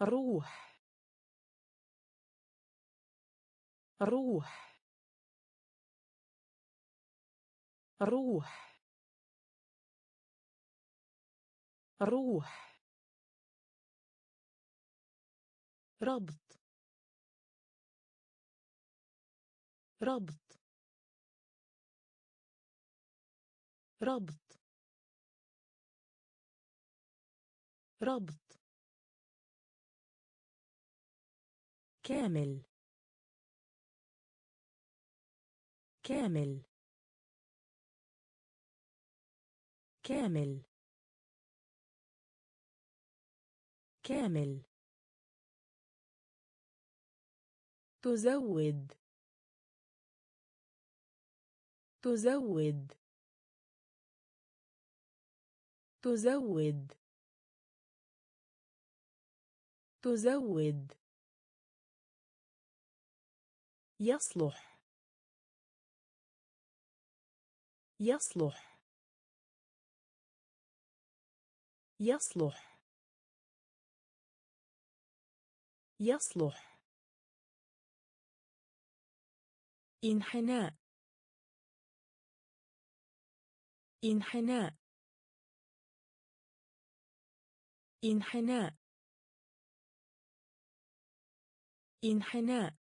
روح. روح. روح. روح. ربط. ربط. ربط. ربط. كامل. كامل. كامل. كامل. تزود. تزود. تزود. تزود. يصلح. يصلح. يصلح. يصلح. انحناء. انحناء. انحناء. انحناء.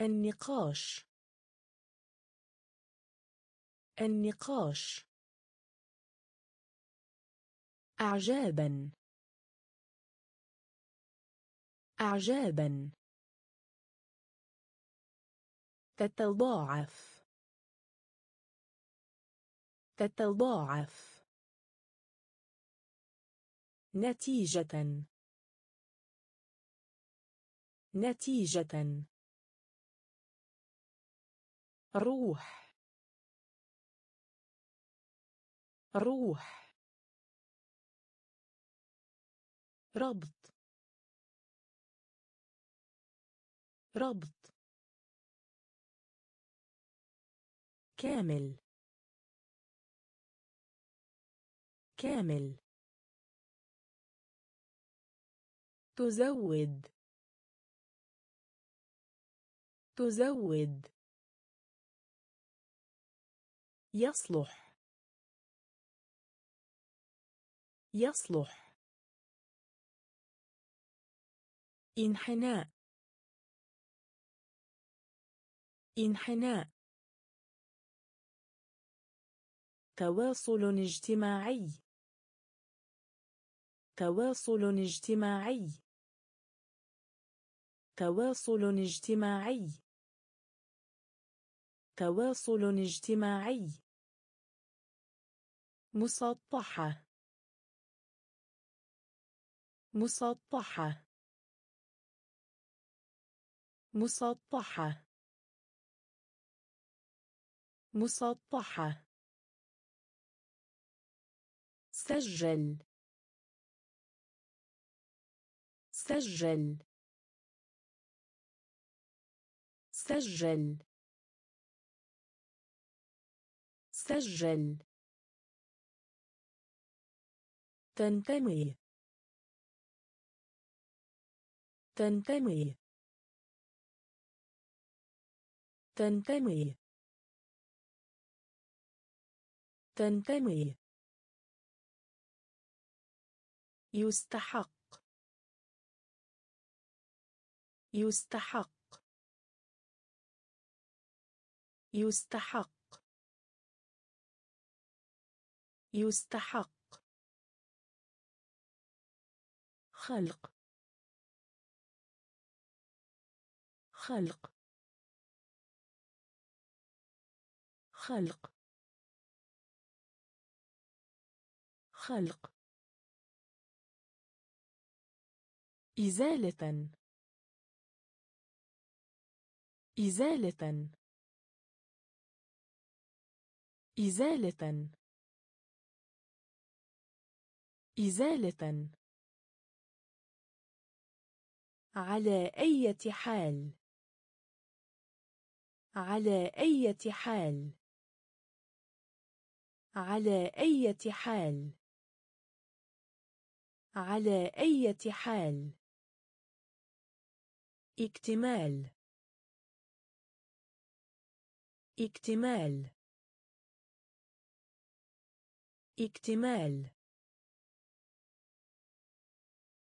النقاش. النقاش. أعجابا. أعجابا. تتضاعف. تتضاعف. نتيجة. نتيجة. روح. روح. ربط. ربط. كامل. كامل. تزود. تزود. يصلح. يصلح. انحناء. انحناء. تواصل اجتماعي. تواصل اجتماعي. تواصل اجتماعي. تواصل اجتماعي. مسطحة. مسطحة. مسطحة. مسطحة. سجل. سجل. سجل. سجل. تنتمي. تنتمي. تنتمي. تنتمي. يستحق. يستحق. يستحق. يستحق. خلق. خلق. خلق. خلق. إزالة. إزالة. إزالة. إزالة. على أي حال؟ على أي حال؟ على أي حال؟ على أي حال؟ اكتمال. اكتمال. اكتمال.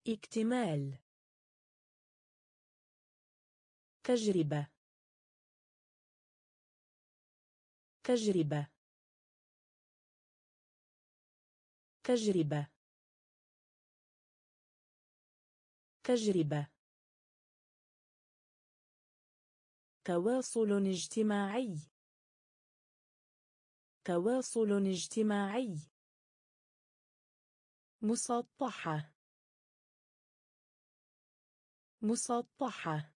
اكتمال. تجربة. تجربة. تجربة. تجربة. تواصل اجتماعي. تواصل اجتماعي. مسطحة. مسطحة.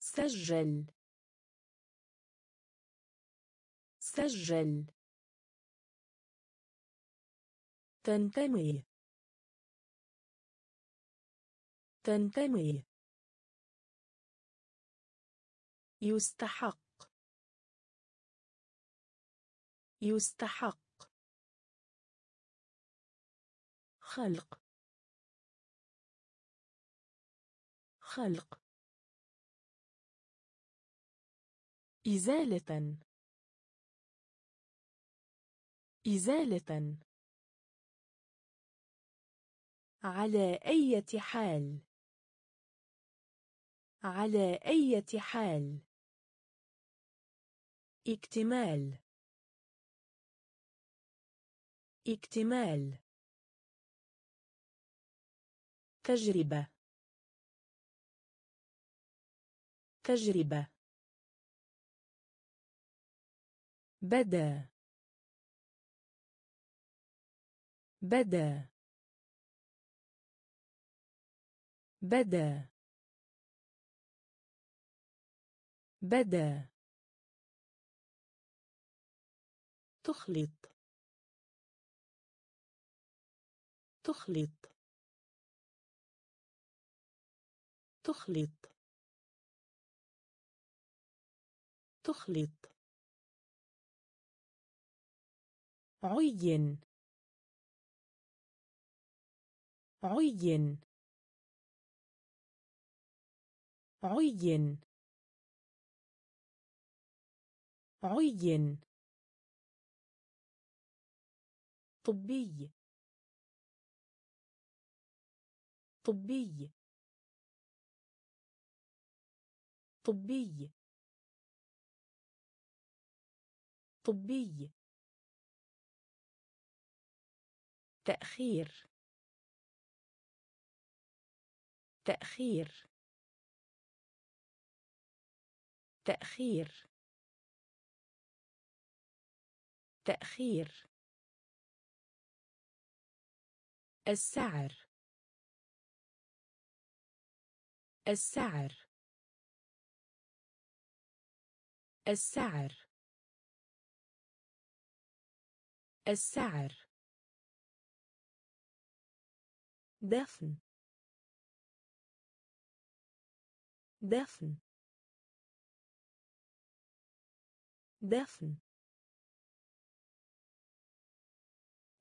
سجل. سجل. تنتمي. تنتمي. يستحق. يستحق. خلق. خلق. إزالة. إزالة. على أي حال؟ على أي حال؟ اكتمال. اكتمال. تجربة. تجربة. بدأ. بدأ. بدأ. بدأ. تخلط. تخلط. تخلط. تخلط. عين. عين. عين. عين. طبي. طبي. طبي. طبي. تأخير. تأخير. تأخير. تأخير. السعر. السعر. السعر. السعر. دفن. دفن. دفن.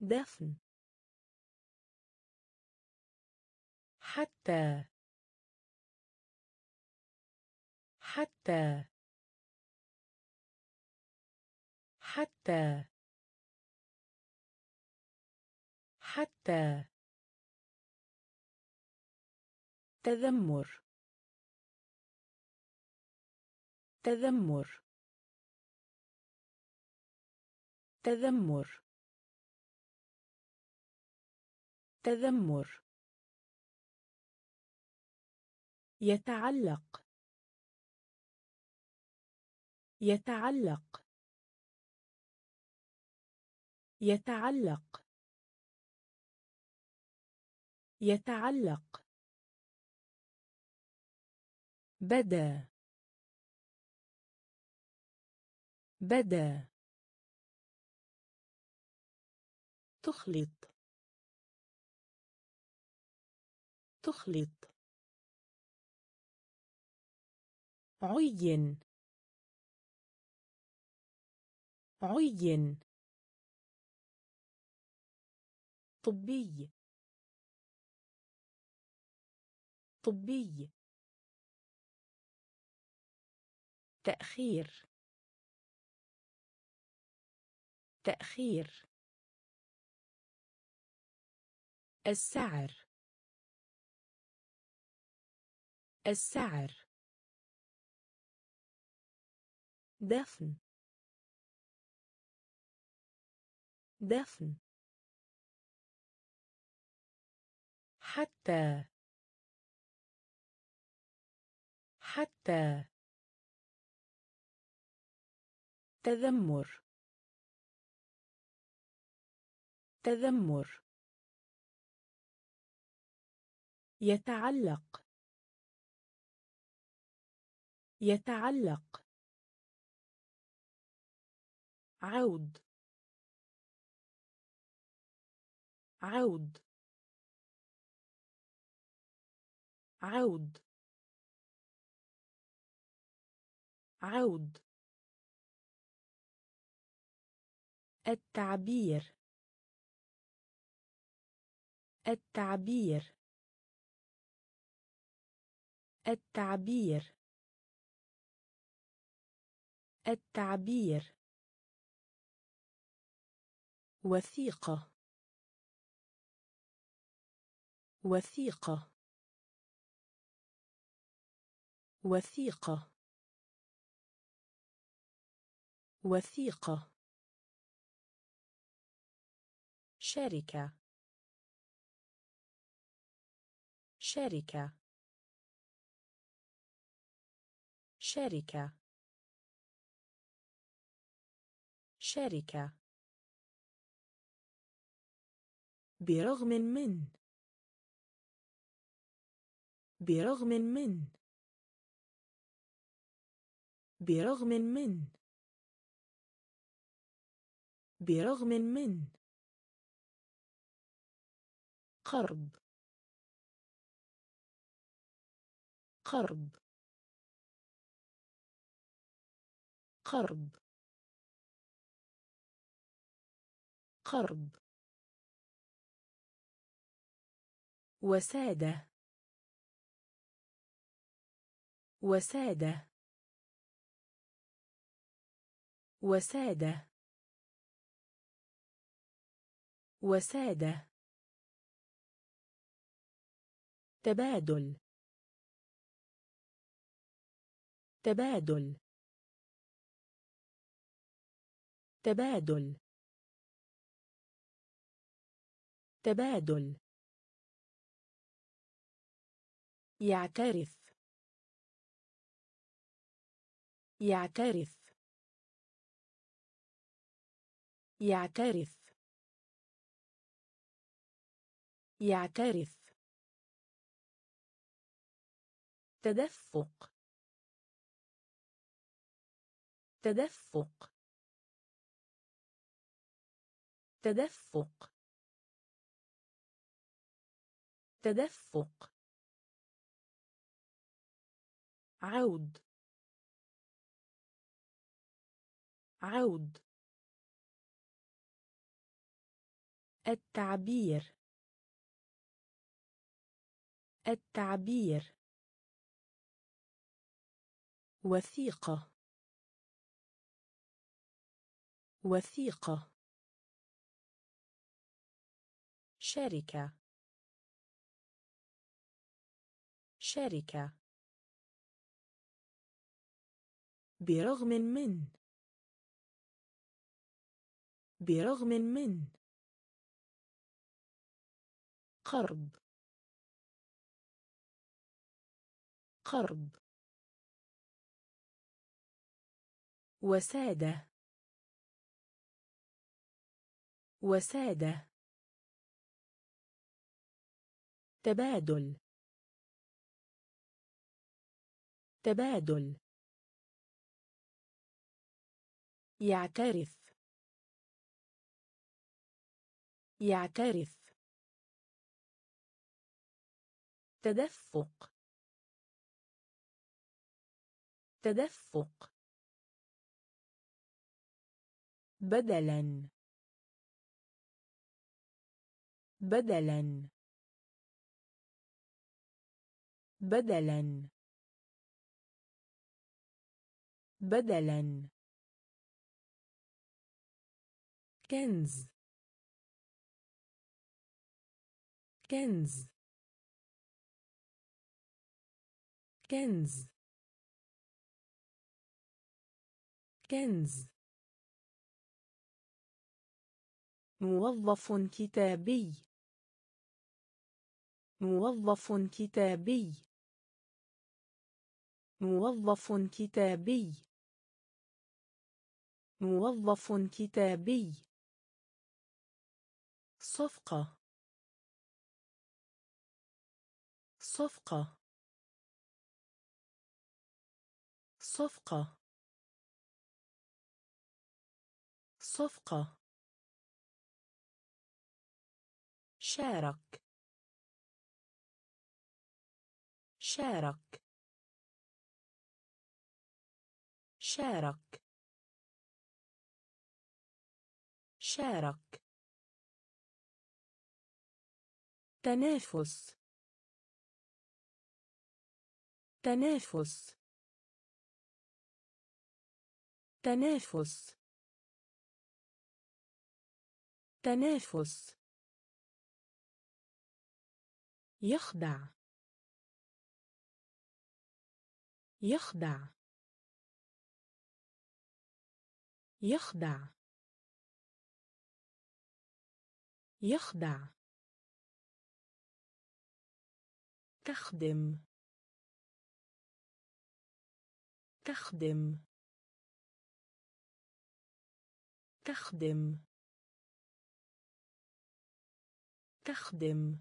دفن. حتى. حتى. حتى. حتى تذمر تذمر تذمر تذمر. يتعلق يتعلق. يتعلق. يتعلق. بدا. بدا. تخلط. تخلط. عين. عين. طبي. طبي. تأخير. تأخير. السعر. السعر. دفن. دفن. حتى. حتى تذمر تذمر. يتعلق يتعلق. عود عود. عود. عود التعبير. التعبير. التعبير. التعبير. وثيقة. وثيقة. وثيقة. وثيقة. شركة شركة شركة شركة برغم من. برغم من. برغم من. برغم من قرض قرض قرض قرض. وسادة وسادة. وسادة. وسادة. تبادل. تبادل. تبادل. تبادل. يعترف. يعترف. يعترف. يعترف. تدفق. تدفق. تدفق. تدفق. عود. عود. التعبير. التعبير. وثيقة. وثيقة. شركة. شركة. برغم من. برغم من. قرض. قرض. وسادة. وسادة. تبادل. تبادل. يعترف. يعترف. تدفق. تدفق بدلا. بدلا. بدلا. بدلا. كنز. كنز. كنز. كنز. موظف كتابي. موظف كتابي. موظف كتابي. موظف كتابي. صفقة. صفقة. صفقة. صفقة. شارك. شارك. شارك. شارك. تنافس. تنافس. تنافس. تنافس يخدع. يخدع. يخدع. يخدع. تخدم. تخدم. تخدم. تخدم.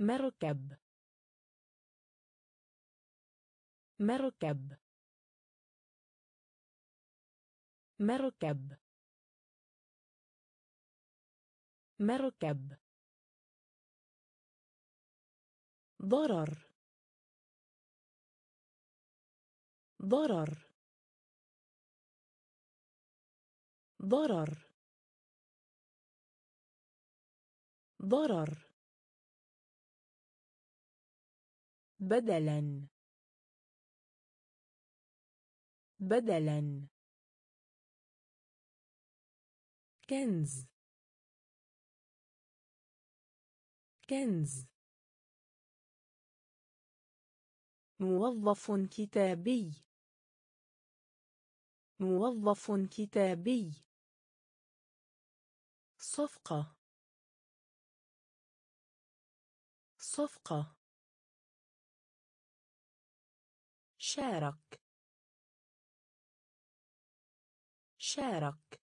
مركب. مركب. مركب. مركب. ضرر. ضرر. ضرر. ضرر. بدلا. بدلا. كنز. كنز. موظف كتابي. موظف كتابي. صفقة. صفقة. شارك. شارك.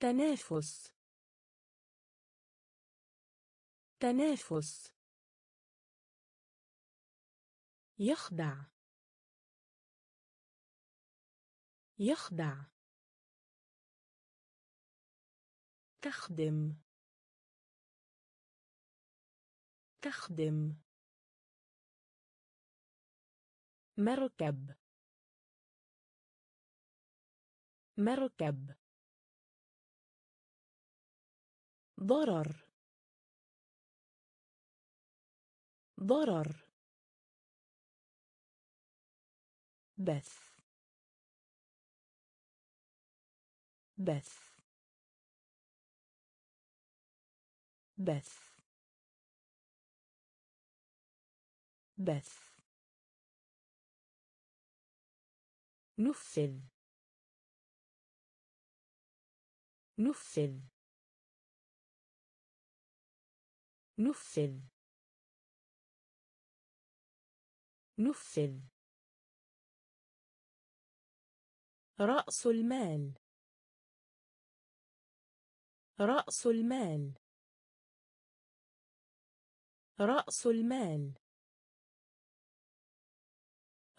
تنافس. تنافس. يخدع. يخدع. تخدم. تخدم مركب. مركب. ضرر. ضرر. بث. بث. بث. بث. نفذ. نفذ. نفذ. نفذ. رأس المال. رأس المال. رأس المال.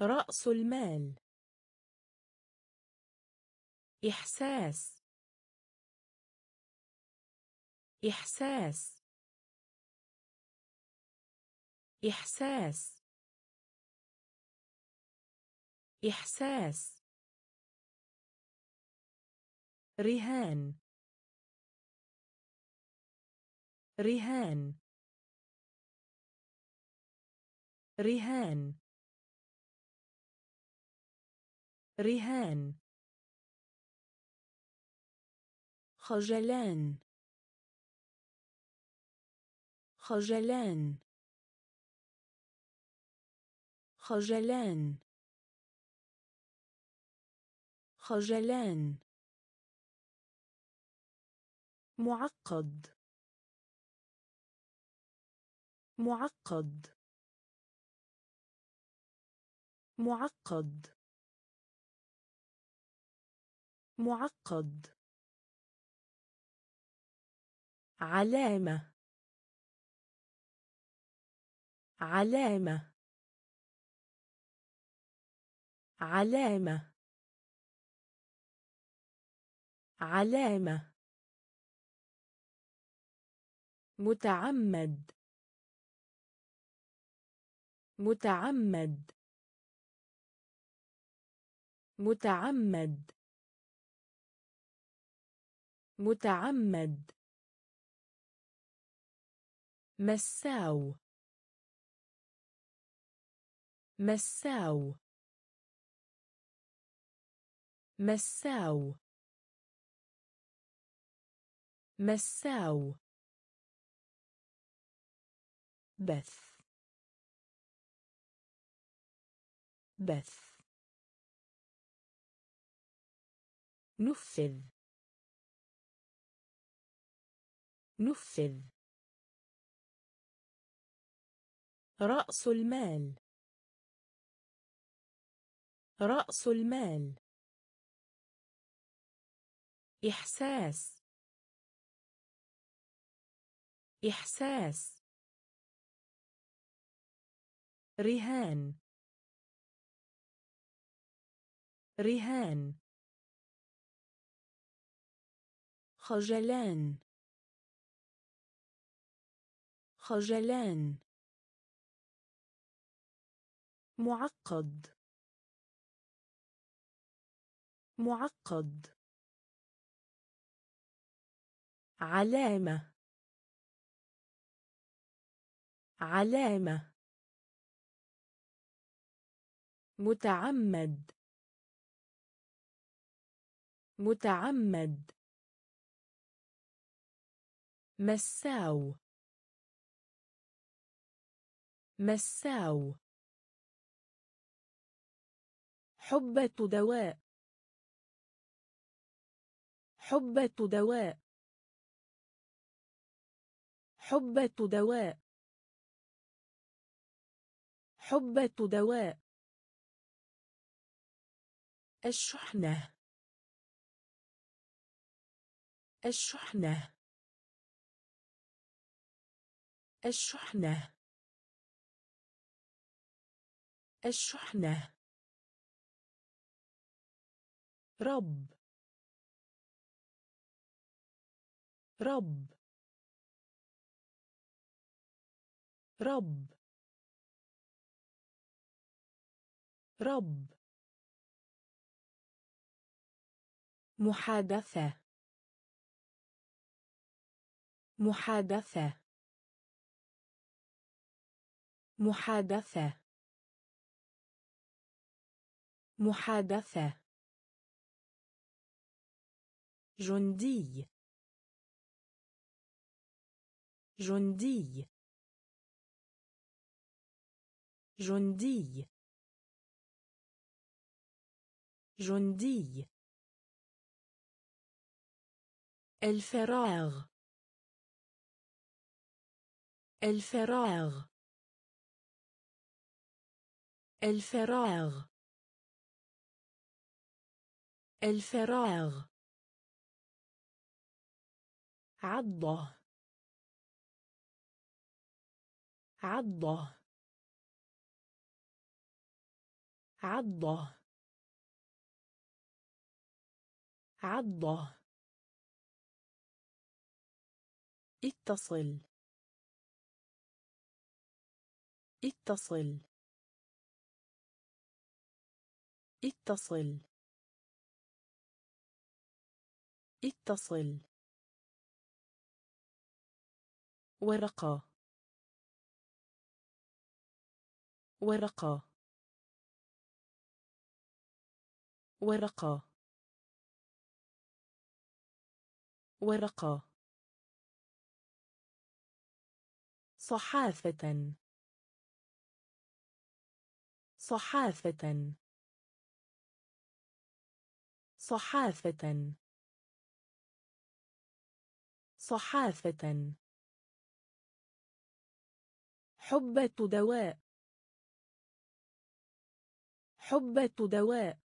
رأس المال. إحساس. إحساس. إحساس. إحساس. رهان. رهان. رهان. رهان. خجلان. خجلان. خجلان. خجلان. معقد. معقد. معقد. معقد. علامة. علامة. علامة. علامة. متعمد. متعمد. متعمد. متعمد. مساو. مساو. مساو. مساو. بث. بث. نفذ. نفذ رأس المال. رأس المال. إحساس. إحساس. رهان. رهان. خجلان. خجلان. معقد. معقد. علامة. علامة. متعمد. متعمد. مساو. مساو. حبة دواء. حبة دواء. حبة دواء. حبة دواء. الشحنة. الشحنة. الشحنة. الشحنة. رب. رب. رب. رب. محادثة. محادثة. محادثة. محادثة. جندي. جندي. جندي. جندي. الفراغ. الفراغ. الفراغ. الفراغ. عضة. عضة. عضة. عضة. اتصل. اتصل. اتصل. اتصل. ورقة. ورقة. ورقة. ورقة. صحافة. صحافة. صحافة. صحافة. حبة دواء. حبة دواء.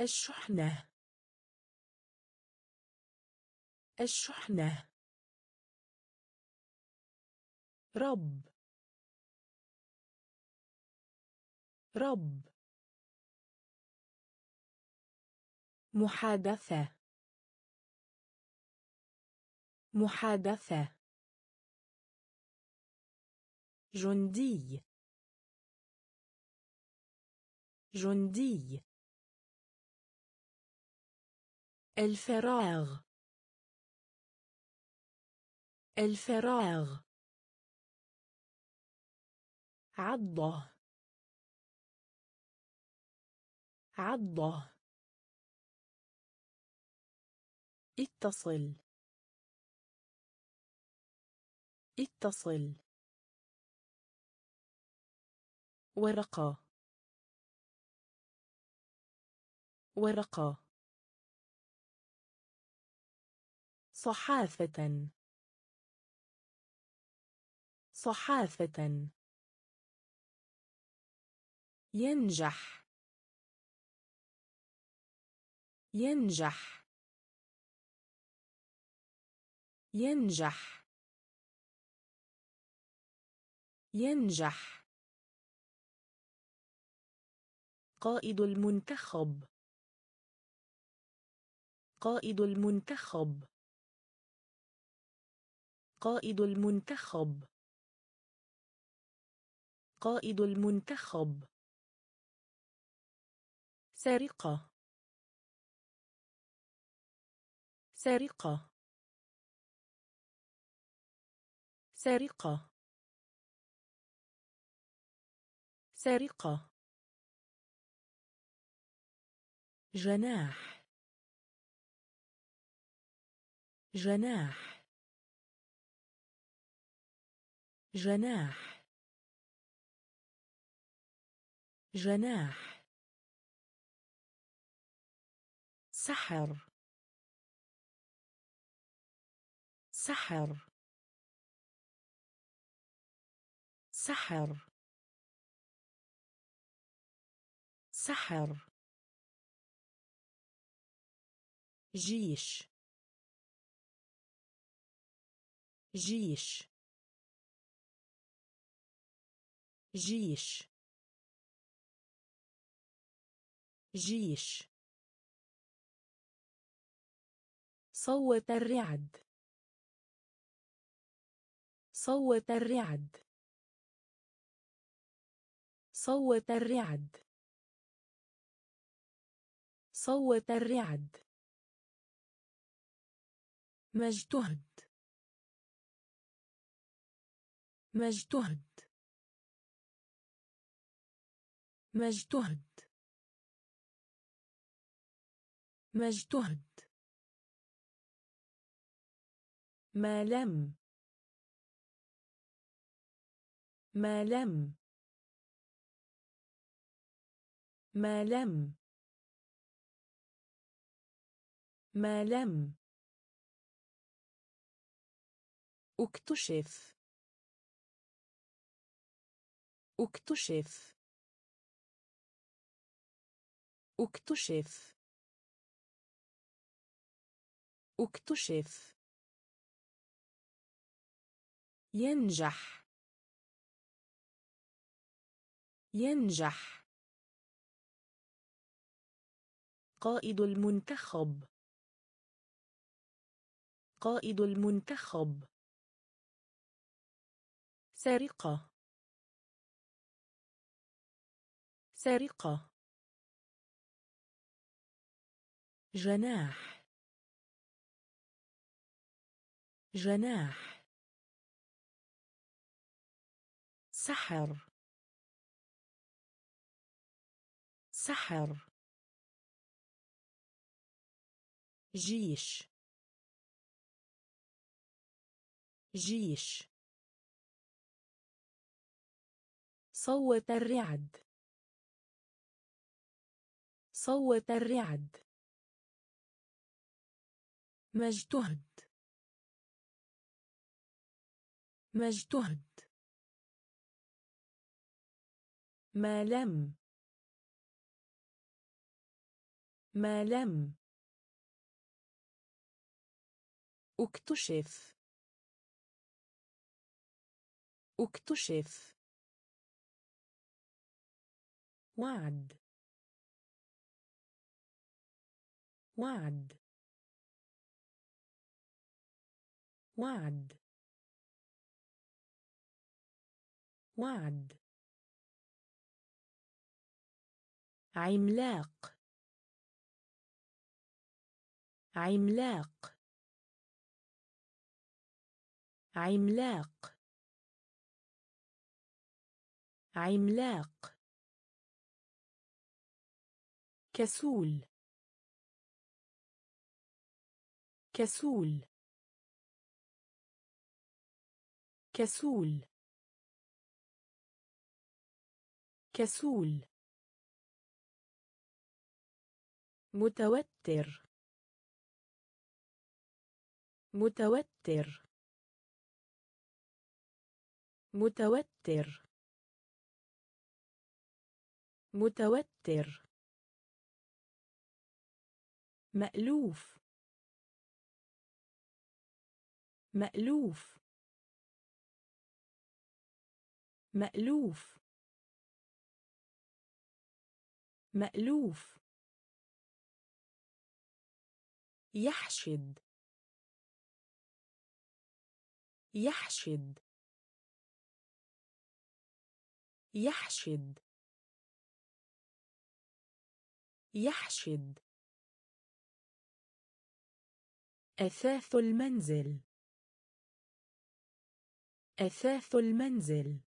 الشحنة. الشحنة. رب. رب. محادثة. محادثة. جندي. جندي. الفراغ. الفراغ. عضة. عضة. اتصل. اتصل. ورقة. ورقة. صحافة. صحافة. ينجح. ينجح. ينجح. ينجح. قائد المنتخب. قائد المنتخب. قائد المنتخب. قائد المنتخب. سرقة. سرقة. سرقة. سرقة. جناح. جناح. جناح. جناح. سحر. سحر. سحر. سحر. جيش. جيش. جيش. جيش. صوت الرعد. صوت الرعد. صوت الرعد. صوت الرعد. مجتهد مجتهد مجتهد مجتهد ما لم. ما لم. ما لم. ما لم. اكتشف. اكتشف. اكتشف. اكتشف. ينجح. ينجح. قائد المنتخب. قائد المنتخب. سرقة. سرقة. جناح. جناح. سحر. سحر. جيش. جيش. صوت الرعد. صوت الرعد. مجتهد. مجتهد. ما لم. ما لم. اكتشف. اكتشف وعد. وعد. وعد. وعد. عملاق. عملاق. عملاق. عملاق. كسول. كسول. كسول. كسول. متوتر. متوتر. متوتر. متوتر. مألوف. مألوف. مألوف. مألوف. يحشد. يحشد. يحشد. يحشد. أثاث المنزل. أثاث المنزل.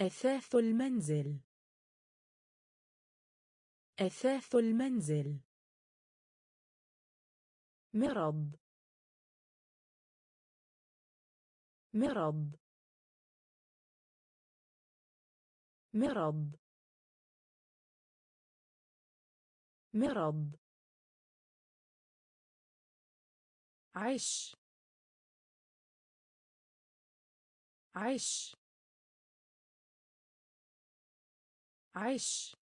أثاث المنزل. أثاث المنزل. مرض. مرض. مرض. مرض. عش. عش. عش.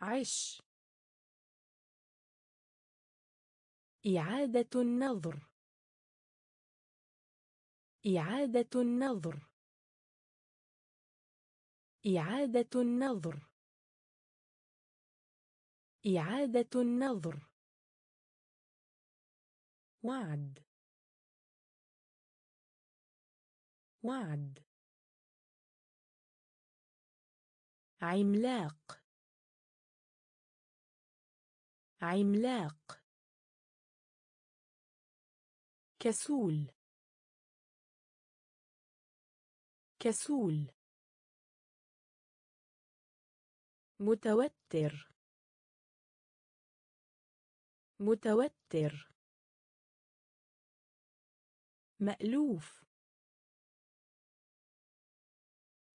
عش. إعادة النظر. إعادة النظر. إعادة النظر. إعادة النظر. وعد. وعد. عملاق. عملاق. كسول. كسول. متوتر. متوتر. مألوف.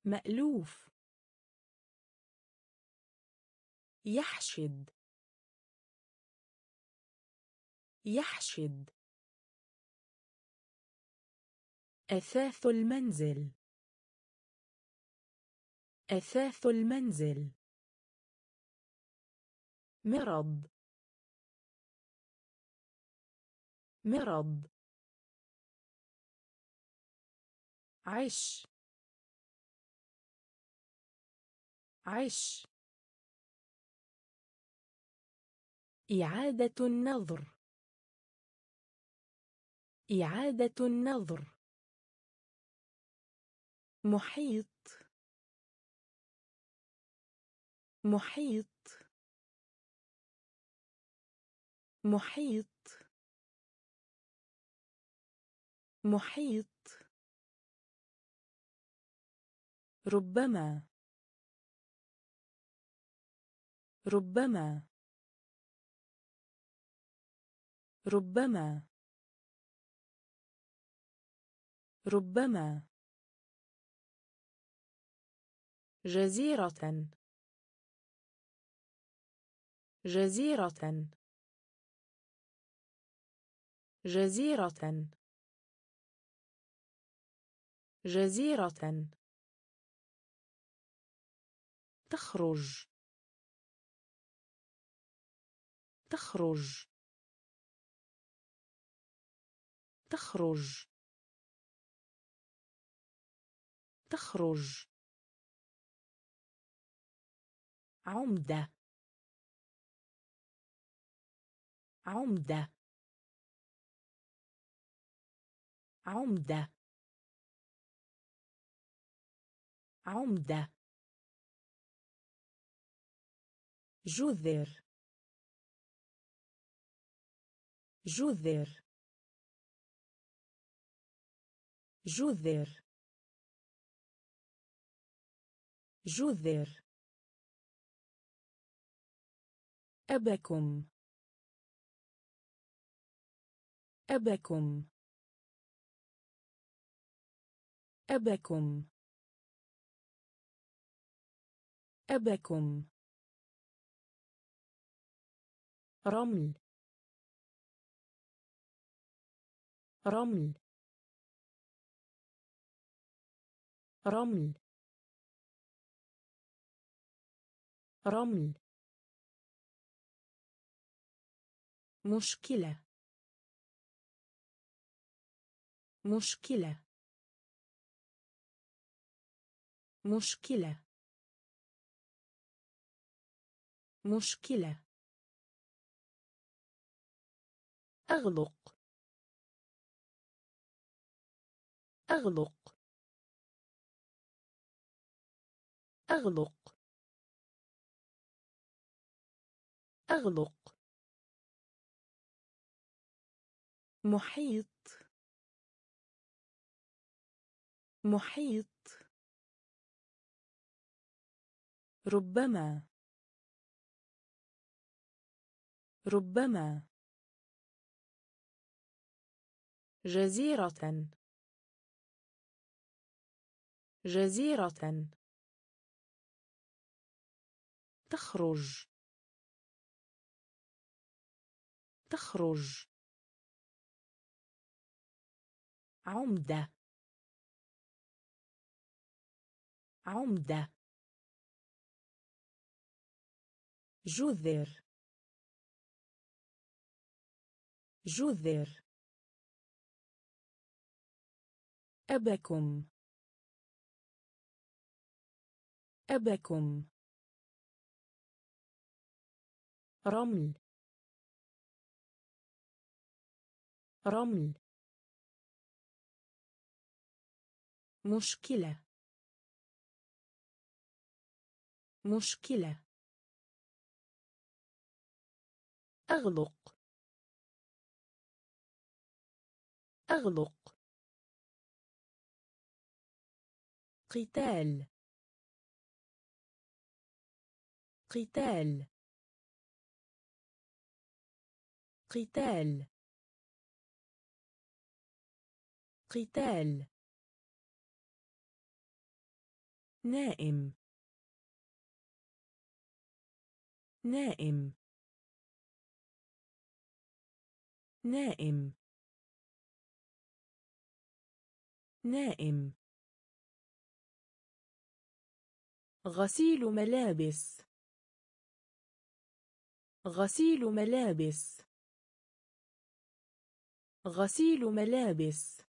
مألوف. يحشد. يحشد. أثاث المنزل. أثاث المنزل. مرض. مرض. عش. عش. إعادة النظر. إعادة النظر. محيط. محيط. محيط. محيط. ربما. ربما. ربما. ربما. جزيرة. جزيرة. جزيرة. جزيرة. تخرج. تخرج. تخرج. تخرج. عمدة. عمدة. عمدة. عمدة. جذر. جذر. جذر. جذر. أبكم. أبكم. أبكم. أبكم رمل. رمل. رمل. رمل. مشكلة. مشكلة. مشكلة. مشكلة. أغلق. أغلق. أغلق. أغلق. محيط. محيط. ربما. ربما. جزيرة. جزيرة. تخرج. تخرج. عمدة. عمدة. جذر. جذر. أبكم. أبكم. رمل. رمل. مشكلة. مشكلة. أغلق. أغلق. قتال. قتال. قتال. قتال. نائم. نائم. نائم. نائم. غسيل ملابس. غسيل ملابس. غسيل ملابس.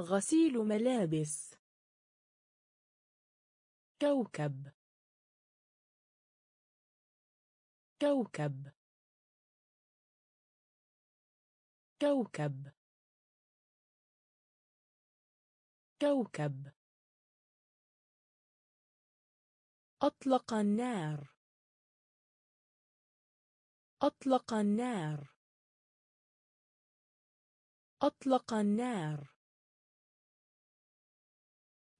غسيل ملابس. كوكب. كوكب. كوكب. كوكب أطلق النار. أطلق النار. أطلق النار.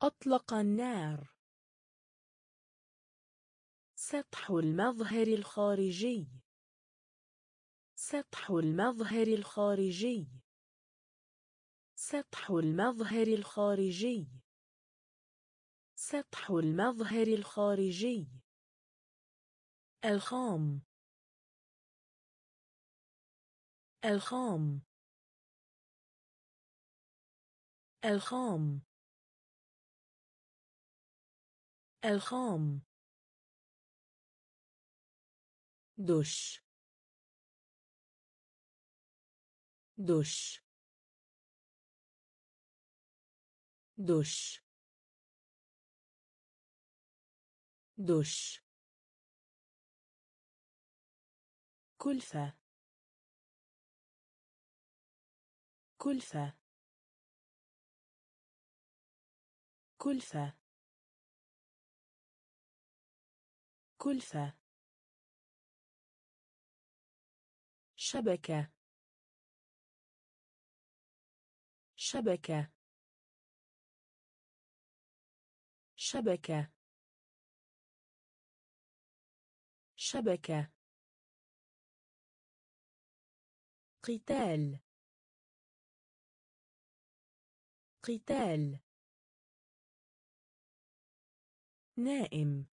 أطلق النار. سطح المظهر الخارجي. سطح المظهر الخارجي. سطح المظهر الخارجي. سطح المظهر الخارجي. الخام. الخام. الخام. الخام. دش. دش. دش دش كلفة. كلفة. كلفة. كلفة. شبكة. شبكة. شبكة. شبكة. قتال. قتال. نائم.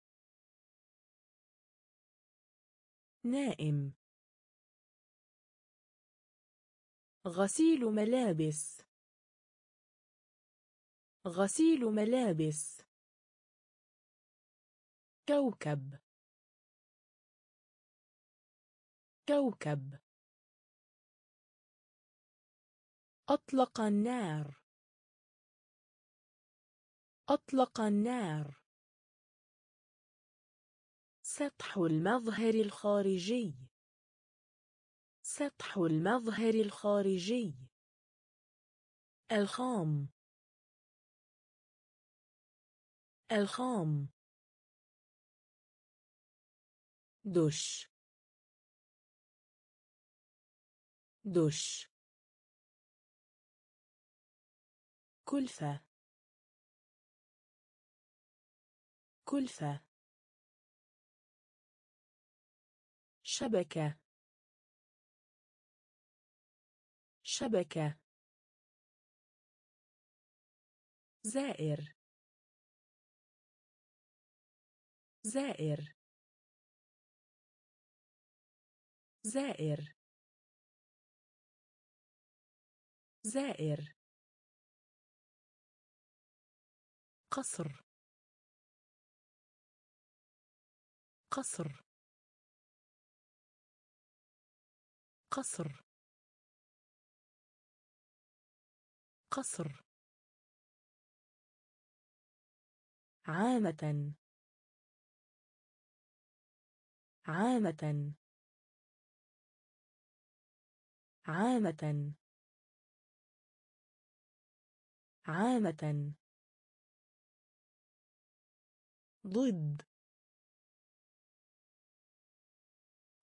نائم. غسيل ملابس. غسيل ملابس. كوكب. كوكب. أطلق النار. أطلق النار. سطح المظهر الخارجي. سطح المظهر الخارجي. الخام. الخام. دش دش كلفة. كلفة. شبكة. شبكة. زائر. زائر. زائر. زائر. قصر. قصر. قصر. قصر. عامة. عامة. عامة. عامة. ضد.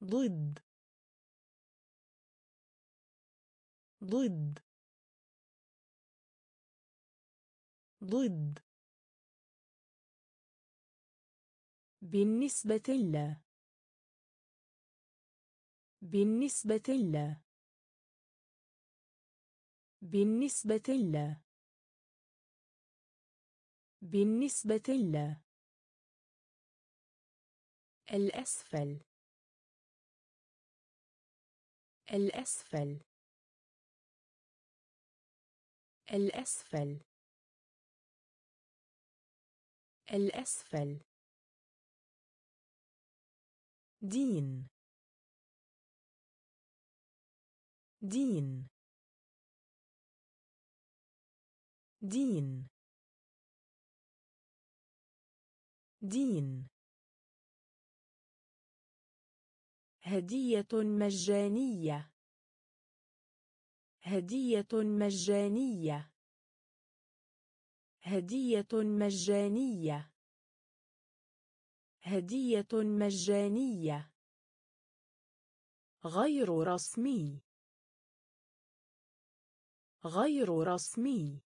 ضد. ضد. ضد. بالنسبة ل. بالنسبة ل. بالنسبة ل بالنسبة ل الأسفل. الأسفل. الأسفل. الأسفل. دين. دين. دين. دين. هدية مجانية. هدية مجانية. هدية مجانية. هدية مجانية. غير رسمي. غير رسمي.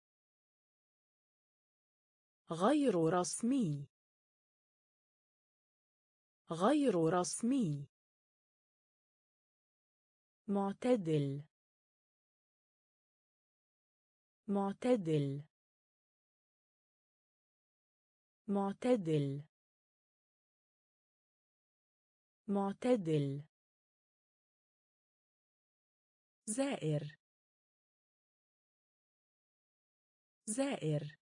غير رسمي. غير رسمي. معتدل. معتدل. معتدل. معتدل. زائر. زائر.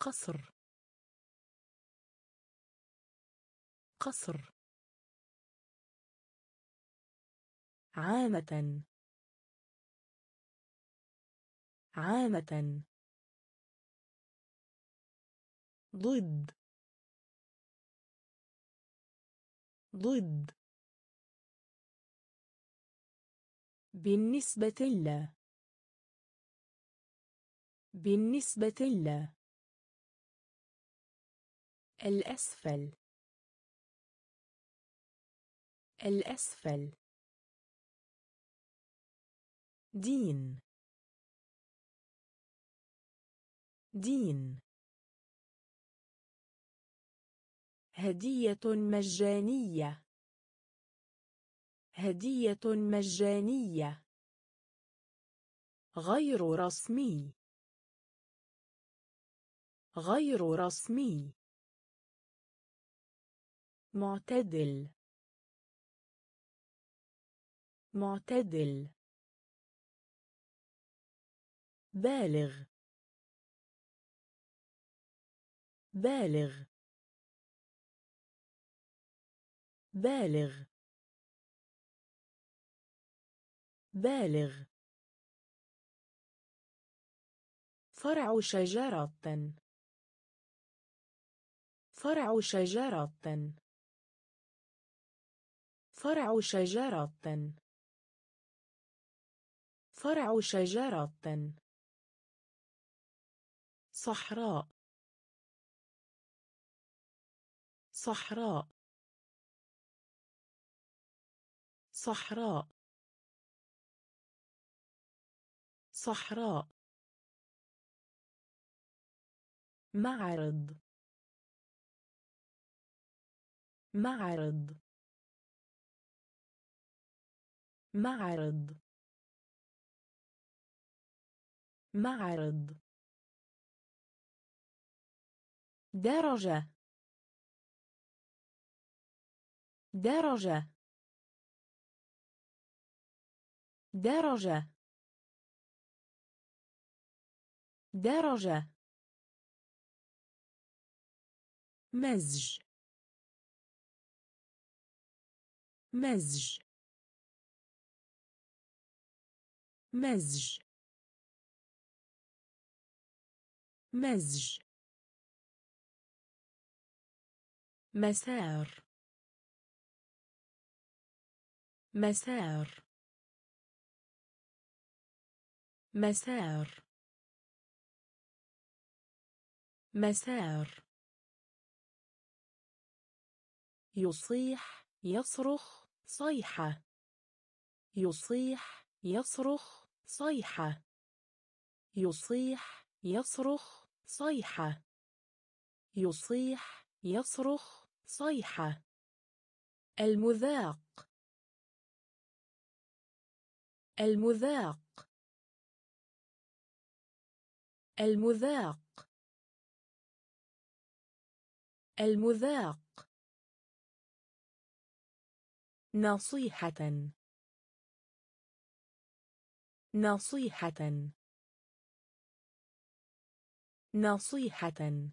قصر. قصر. عامة. عامة. ضد. ضد. بالنسبة ل. بالنسبة ل. الأسفل. الأسفل. دين. دين. هدية مجانية. هدية مجانية. غير رسمي. غير رسمي. معتدل. معتدل. بالغ. بالغ. بالغ. بالغ. فرع شجرة. فرع شجرة. فرع شجرة. فرع شجرة. صحراء. صحراء. صحراء. صحراء. معرض. معرض. معرض. معرض. درجة. درجة. درجة. درجة. مزج. مزج. مزج. مزج. مسار. مسار. مسار. مسار. يصيح يصرخ صيحة. يصيح يصرخ. صيحة. يصيح يصرخ صيحة. يصيح يصرخ صيحة. المذاق. المذاق. المذاق. المذاق. نصيحة. نصيحة. نصيحة.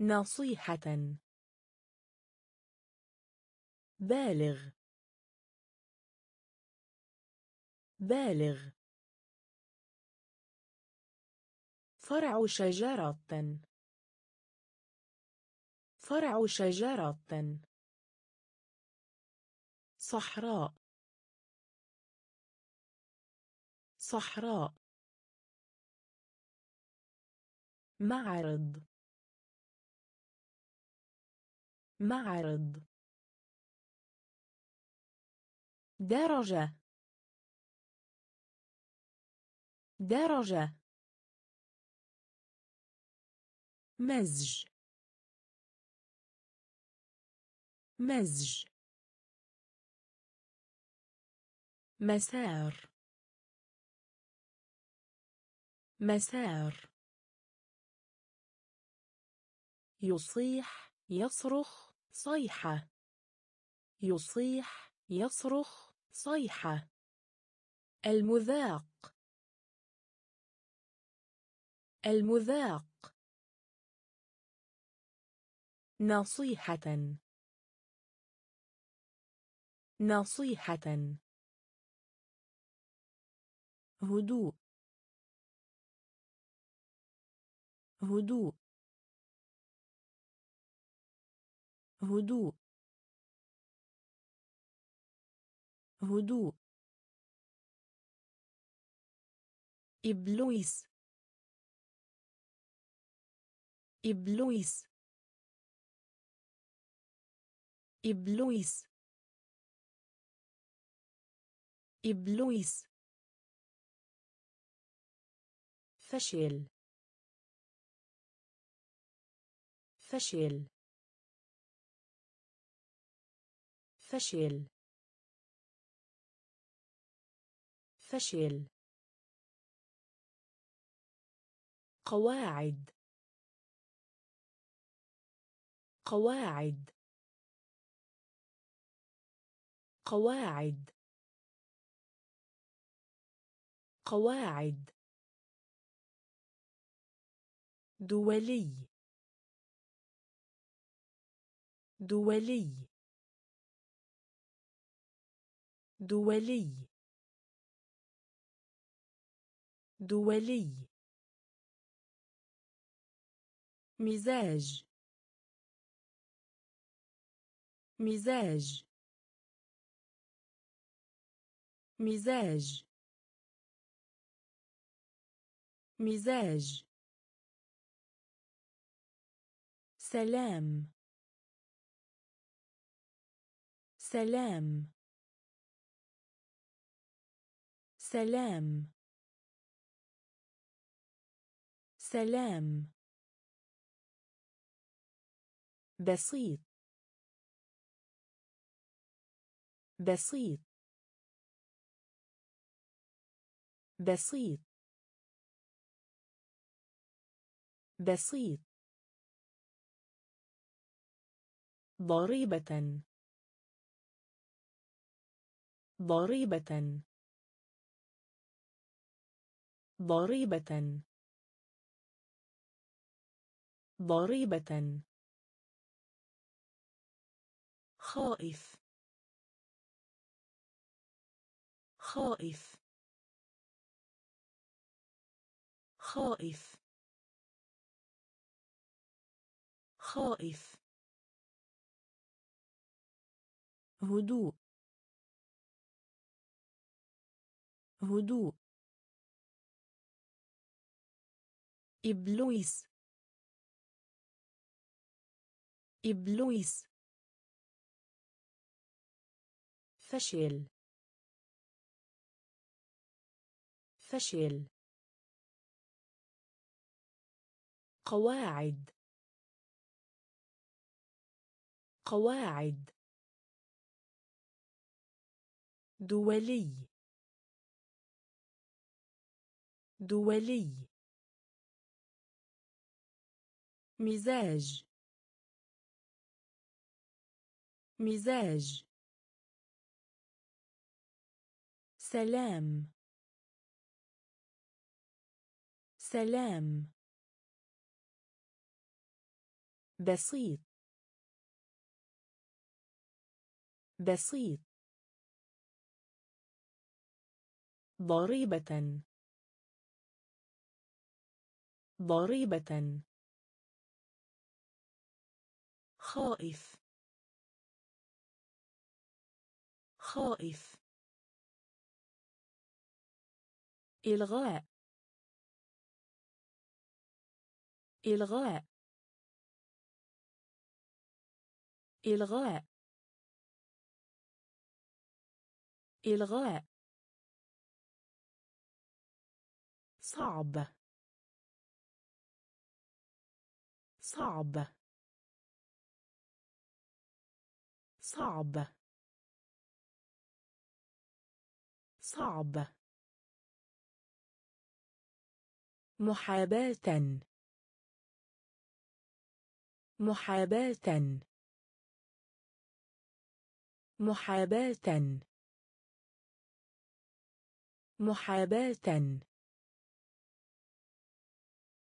نصيحة. بالغ. بالغ. فرع شجرة. فرع شجرة. صحراء. صحراء. معرض. معرض. درجة. درجة. مزج. مزج. مسار. مسار. يصيح يصرخ صيحة. يصيح يصرخ صيحة. المذاق. المذاق. نصيحة. نصيحة. هدوء. هدوء. هدوء. هدوء. إبلويس إبلويس إبلويس إبلويس فشل. فشل. فشل. فشل. قواعد. قواعد. قواعد. قواعد. دولي. دولي. دولي. دولي. مزاج. مزاج. مزاج. مزاج. سلام. سلام. سلام. سلام. بسيط. بسيط. بسيط. بسيط. ضريبة. ضريبة. ضريبة. ضريبة. خائف. خائف. خائف. خائف. هدوء. هدوء. إبلويس إبلويس فشل. فشل. قواعد. قواعد. دولي. دولي. مزاج. مزاج. سلام. سلام. بسيط. بسيط. ضريبة. ضريبة. خائف. خائف. إلغاء. إلغاء. إلغاء. إلغاء. صعب. صعب. صعب. صعب. محاباة. محاباة. محاباة. محاباة.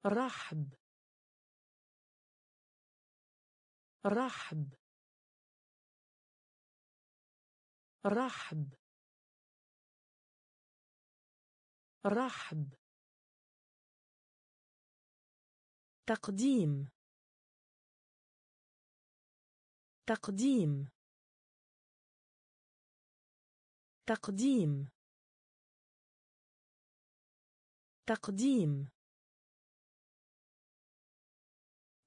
رحب. رحب. رحب. رحب. تقديم. تقديم. تقديم. تقديم.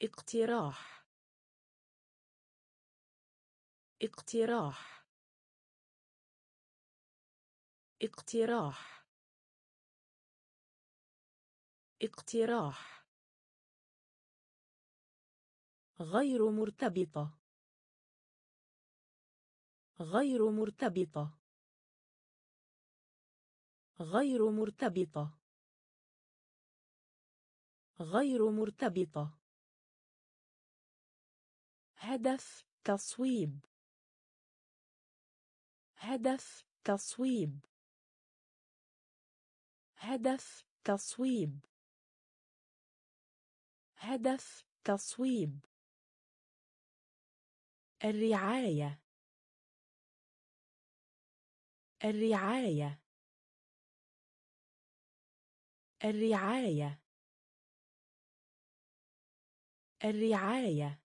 اقتراح. اقتراح. اقتراح. اقتراح. غير مرتبطة. غير مرتبطة. غير مرتبطة. غير مرتبطة. هدف تصويب. هدف تصويب. هدف تصويب. هدف تصويب. الرعاية. الرعاية. الرعاية. الرعاية.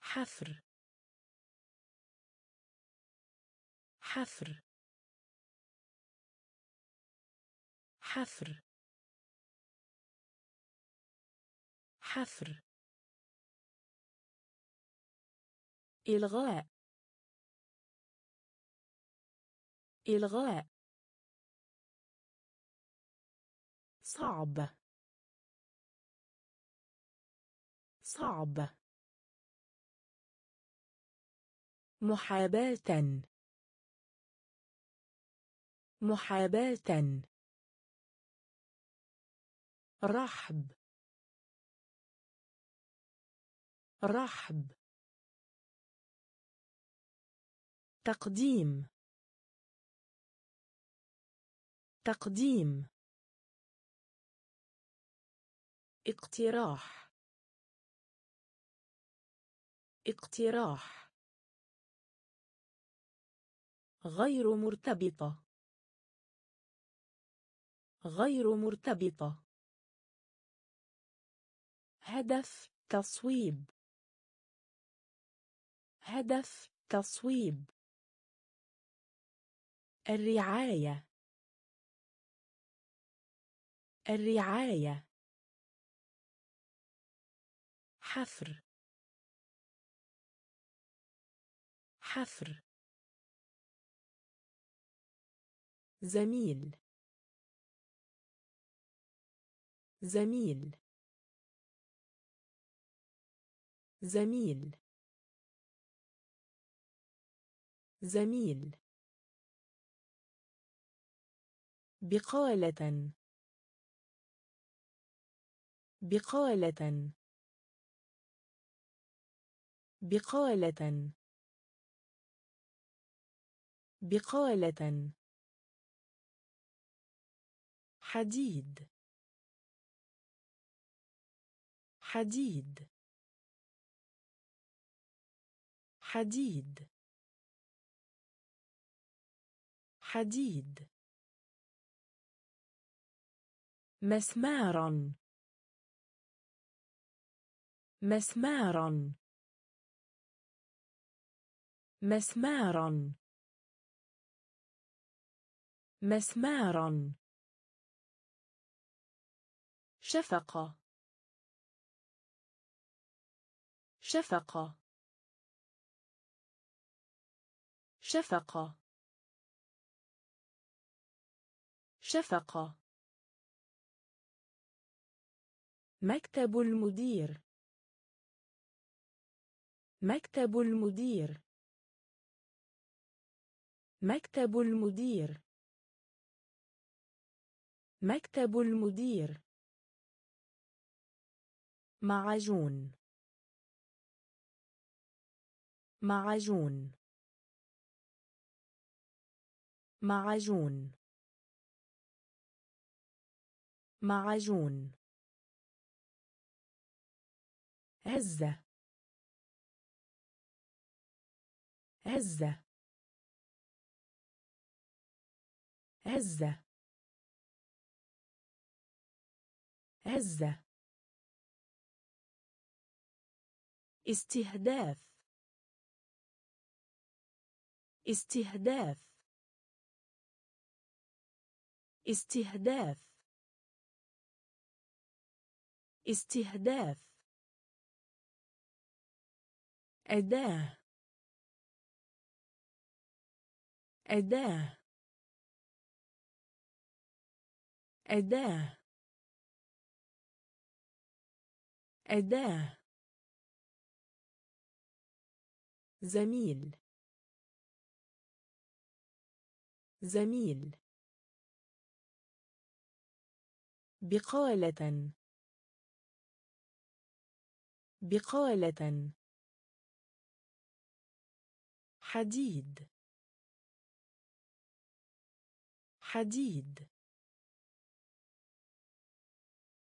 حفر. حفر. حفر. حفر. إلغاء. إلغاء. صعب. صعب. محاباة. محاباة. رحب. رحب. تقديم. تقديم. اقتراح. اقتراح. غير مرتبطة. غير مرتبطة. هدف تصويب. هدف تصويب. الرعاية. الرعاية. حفر. حفر. زميل. زميل. زميل. زميل. بقالة. بقالة. بقالة. بقالة. حديد. حديد. حديد. حديد. مسمارا. مسمارا. مسمارا. مسمارا. شفقة. شفقة. شفقة. شفقة. مكتب المدير. مكتب المدير. مكتب المدير. مكتب المدير. معجون. معجون. معجون. معجون. هزة هزة هزة هزة استهداف. استهداف. استهداف. استهداف. أداة. أداة. أداة. أداة. زميل. زميل. بقالة. بقالة. حديد. حديد.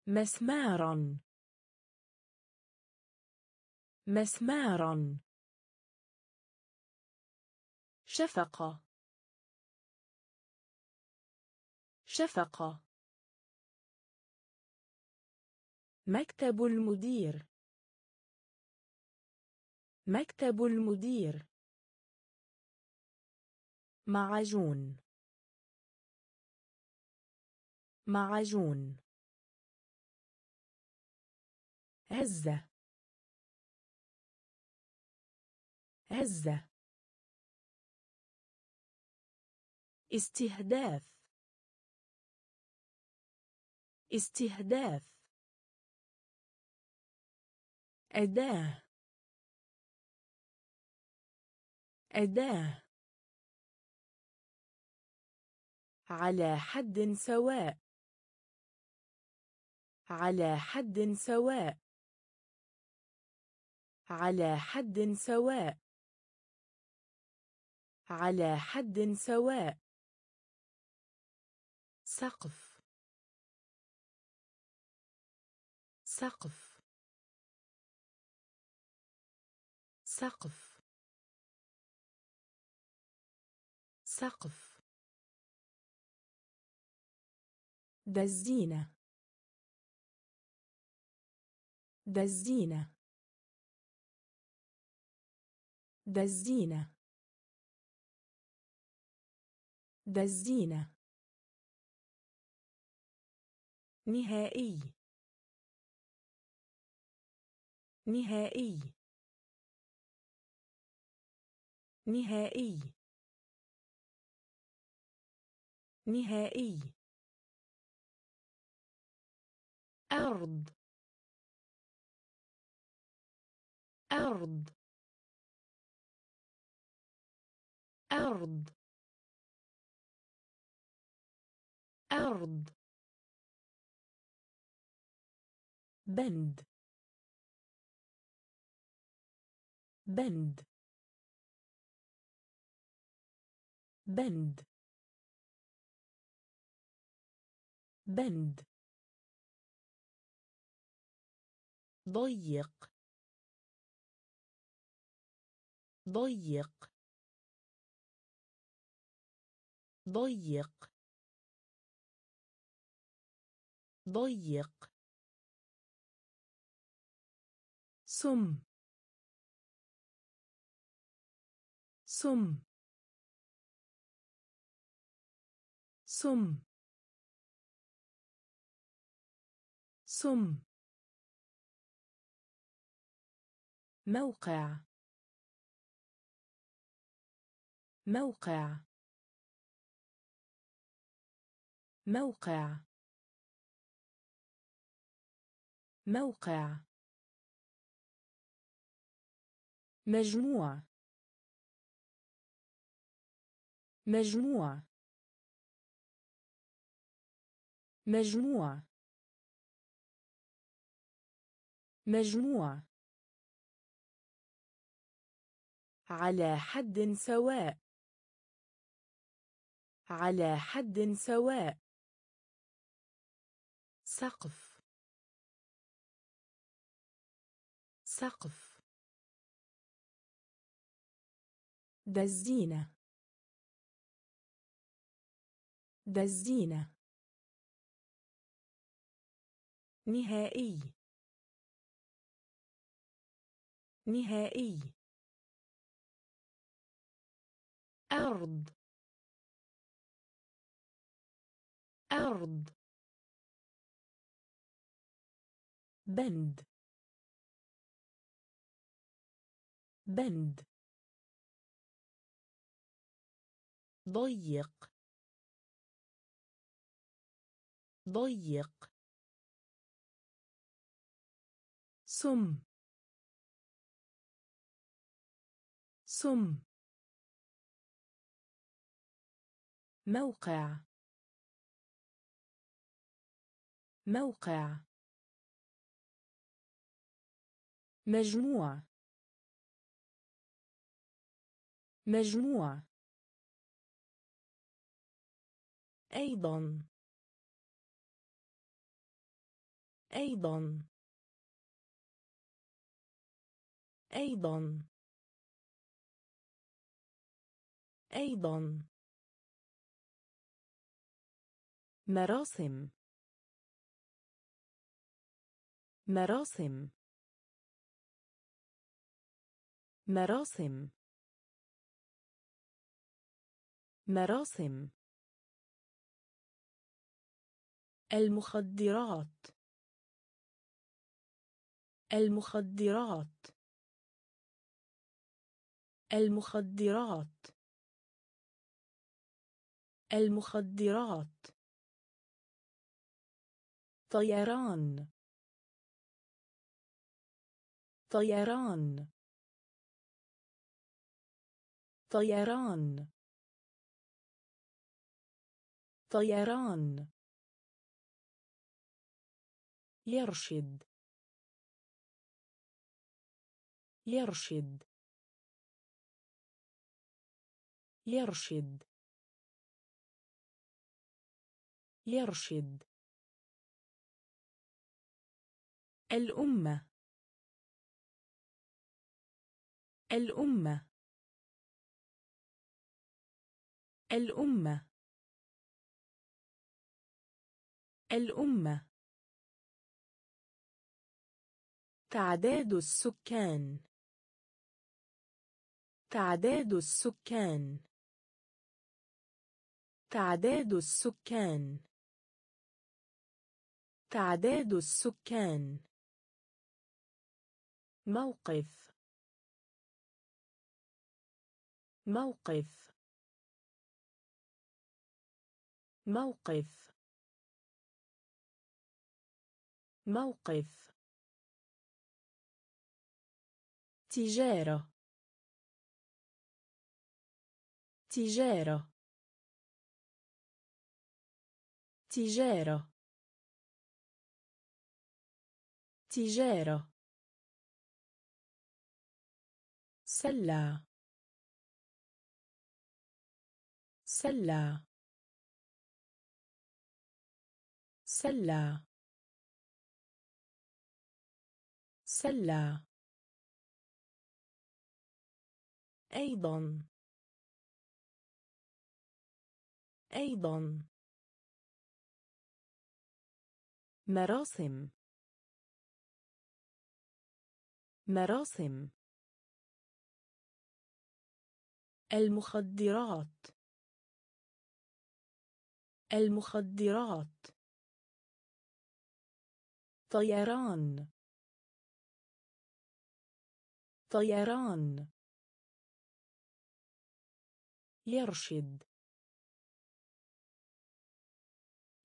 مسمارا. مسمارا. شفقة. شفقة. مكتب المدير. مكتب المدير. معجون. معجون. هزة. هزة. استهداف. استهداف. أداة. أداة. على حد سواء. على حد سواء. على حد سواء. على حد سواء. سقف. سقف. سقف. سقف. دزينة. دزينة. دزينة. دزينة. نهائي. نهائي. نهائي. نهائي. أرض. أرض. أرض. أرض. بند. بند. بند. بند. ضيق. ضيق. ضيق. ضيق. سم. سم. سم. سم. موقع. موقع. موقع. موقع. مجموع. مجموع مجموع مجموع على حد سواء. على حد سواء. سقف. سقف. دزينة. دزينة نهائي. نهائي. أرض. أرض. بند. بند. ضيق. ضيق. سم سم موقع. موقع. مجموع. مجموع. أيضا. أيضا. أيضا. أيضا. مراسم. مراسم. مراسم. مراسم. المخدرات. المخدرات. المخدرات. المخدرات. طيران. طيران. طيران. طيران. يرشد. يرشد يرشد يرشد الأمة. الأمة. الأمة. الأمة. تعداد السكان. تعداد السكان. تعداد السكان. تعداد السكان. موقف. موقف. موقف. موقف. تجارة. تجارة تجارة تجارة سلة سلة سلة سلة أيضا أيضا. مراسم. مراسم. المخدرات. المخدرات. طيران. طيران. يرشد.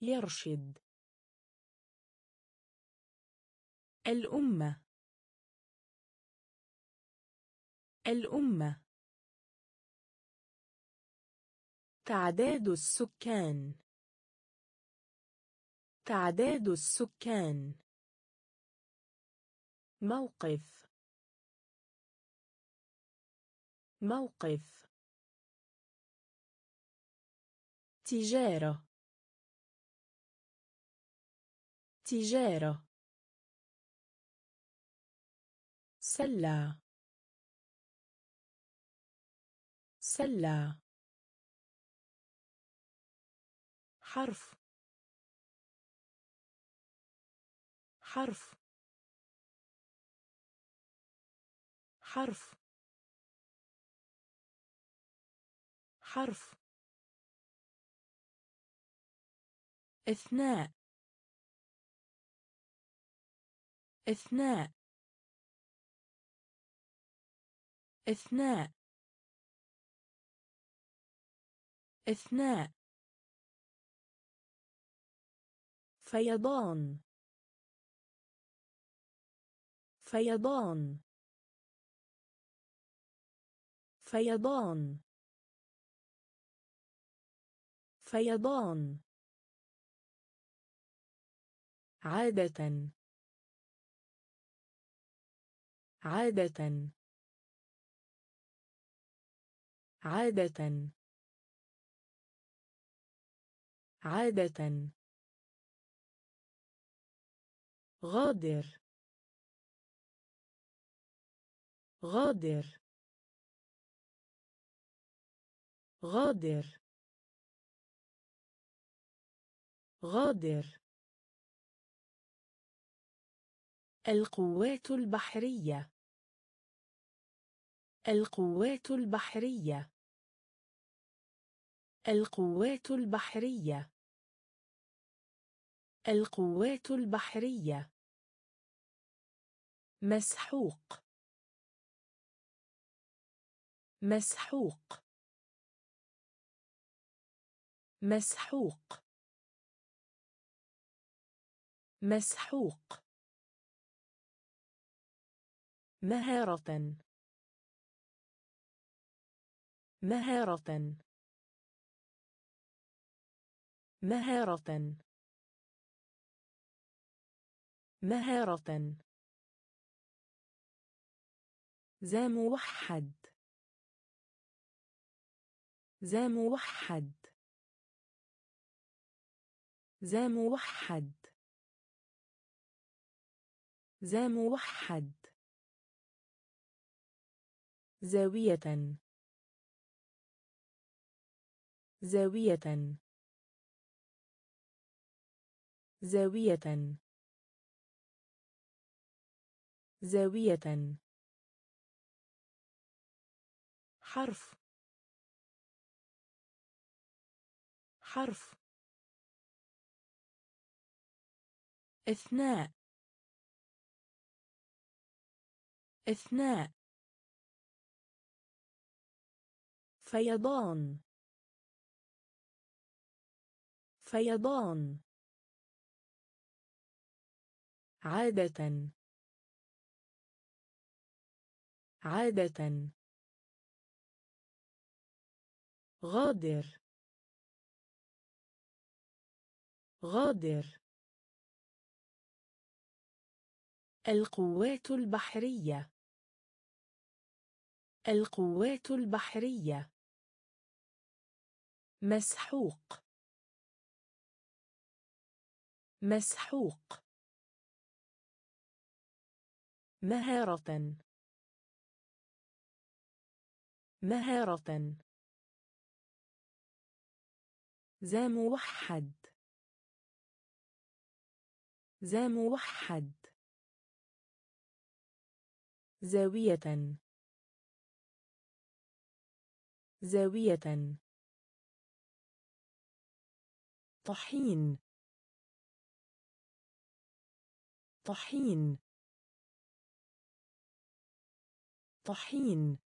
يرشد الأمة. الأمة. تعداد السكان. تعداد السكان. موقف. موقف. تجارة. تجارة سلة سلة حرف حرف حرف حرف اثناء أثناء. أثناء. أثناء. فيضان. فيضان. فيضان. فيضان. عادة. عادة. عادة. عادة. غادر. غادر. غادر. غادر. القوات البحرية. القوات البحرية. القوات البحرية. القوات البحرية. مسحوق. مسحوق. مسحوق. مسحوق. مهارة. مهارة. مهارة. مهارة. ذا موحد. ذا موحد. ذا موحد. ذا موحد. زاوية. زاوية. زاوية. زاوية. حرف. حرف. أثناء. أثناء. فيضان. فيضان. عادة. عادة. غادر. غادر. القوات البحرية. القوات البحرية. مسحوق. مسحوق. مهارة. مهارة. ذا موحد. ذا موحد. زاوية. زاوية. طحين. طحين. طحين.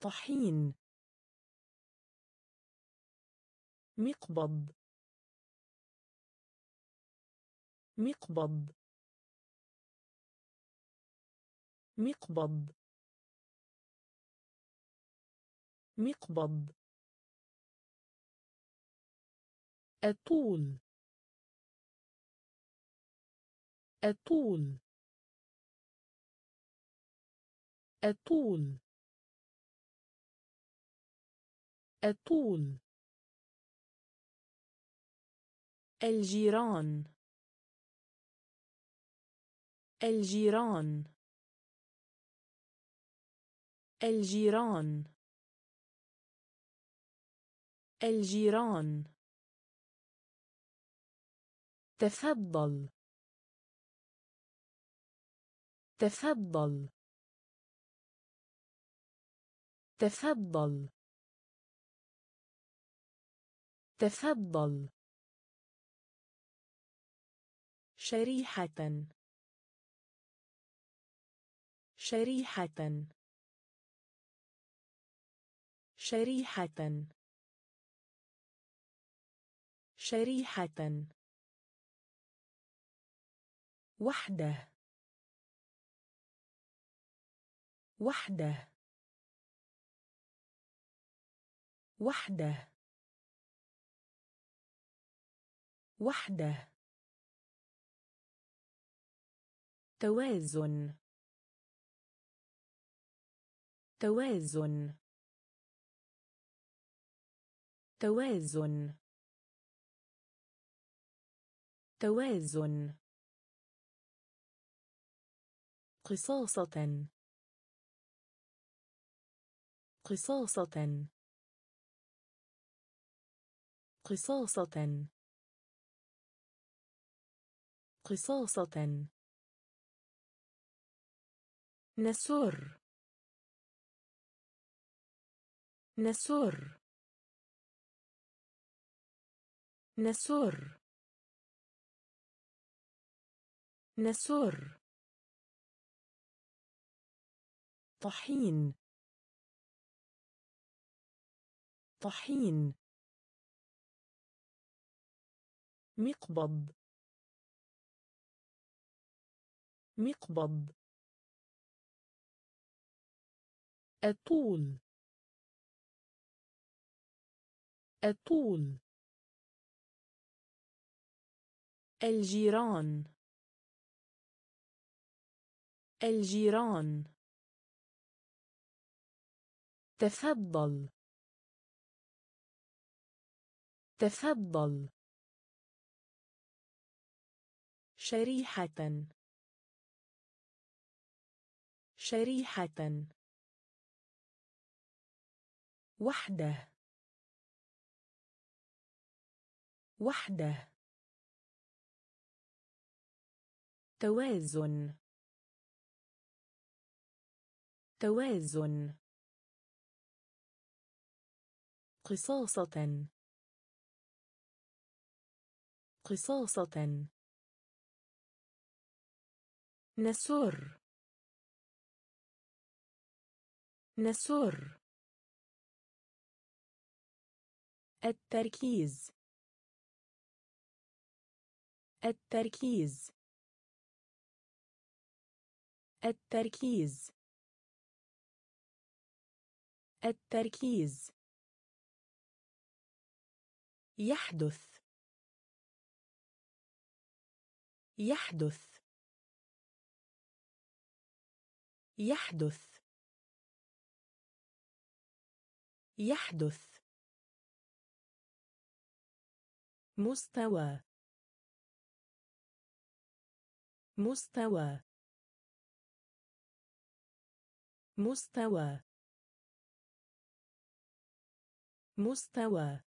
طحين. مقبض. مقبض. مقبض. مقبض. الطول الطول. الطول. الطول. الجيران. الجيران. الجيران. الجيران. تفضل. تفضل. تفضل. تفضل. شريحة. شريحة. شريحة. شريحة. وحده. وحده. وحده. وحده. توازن. توازن. توازن. توازن. قصاصة. قصاصة. قصاصة. قصاصة. نسر. نسر. نسر. نسر. طحين. طحين. مقبض. مقبض. الطول الطول الجيران. الجيران. تفضل. تفضل. شريحة. شريحة. وحدة. وحدة. توازن. توازن. قصاصة. قصاصة. نسر. نسر. التركيز. التركيز. التركيز. التركيز. يحدث. يحدث. يحدث. يحدث. مستوى. مستوى. مستوى. مستوى.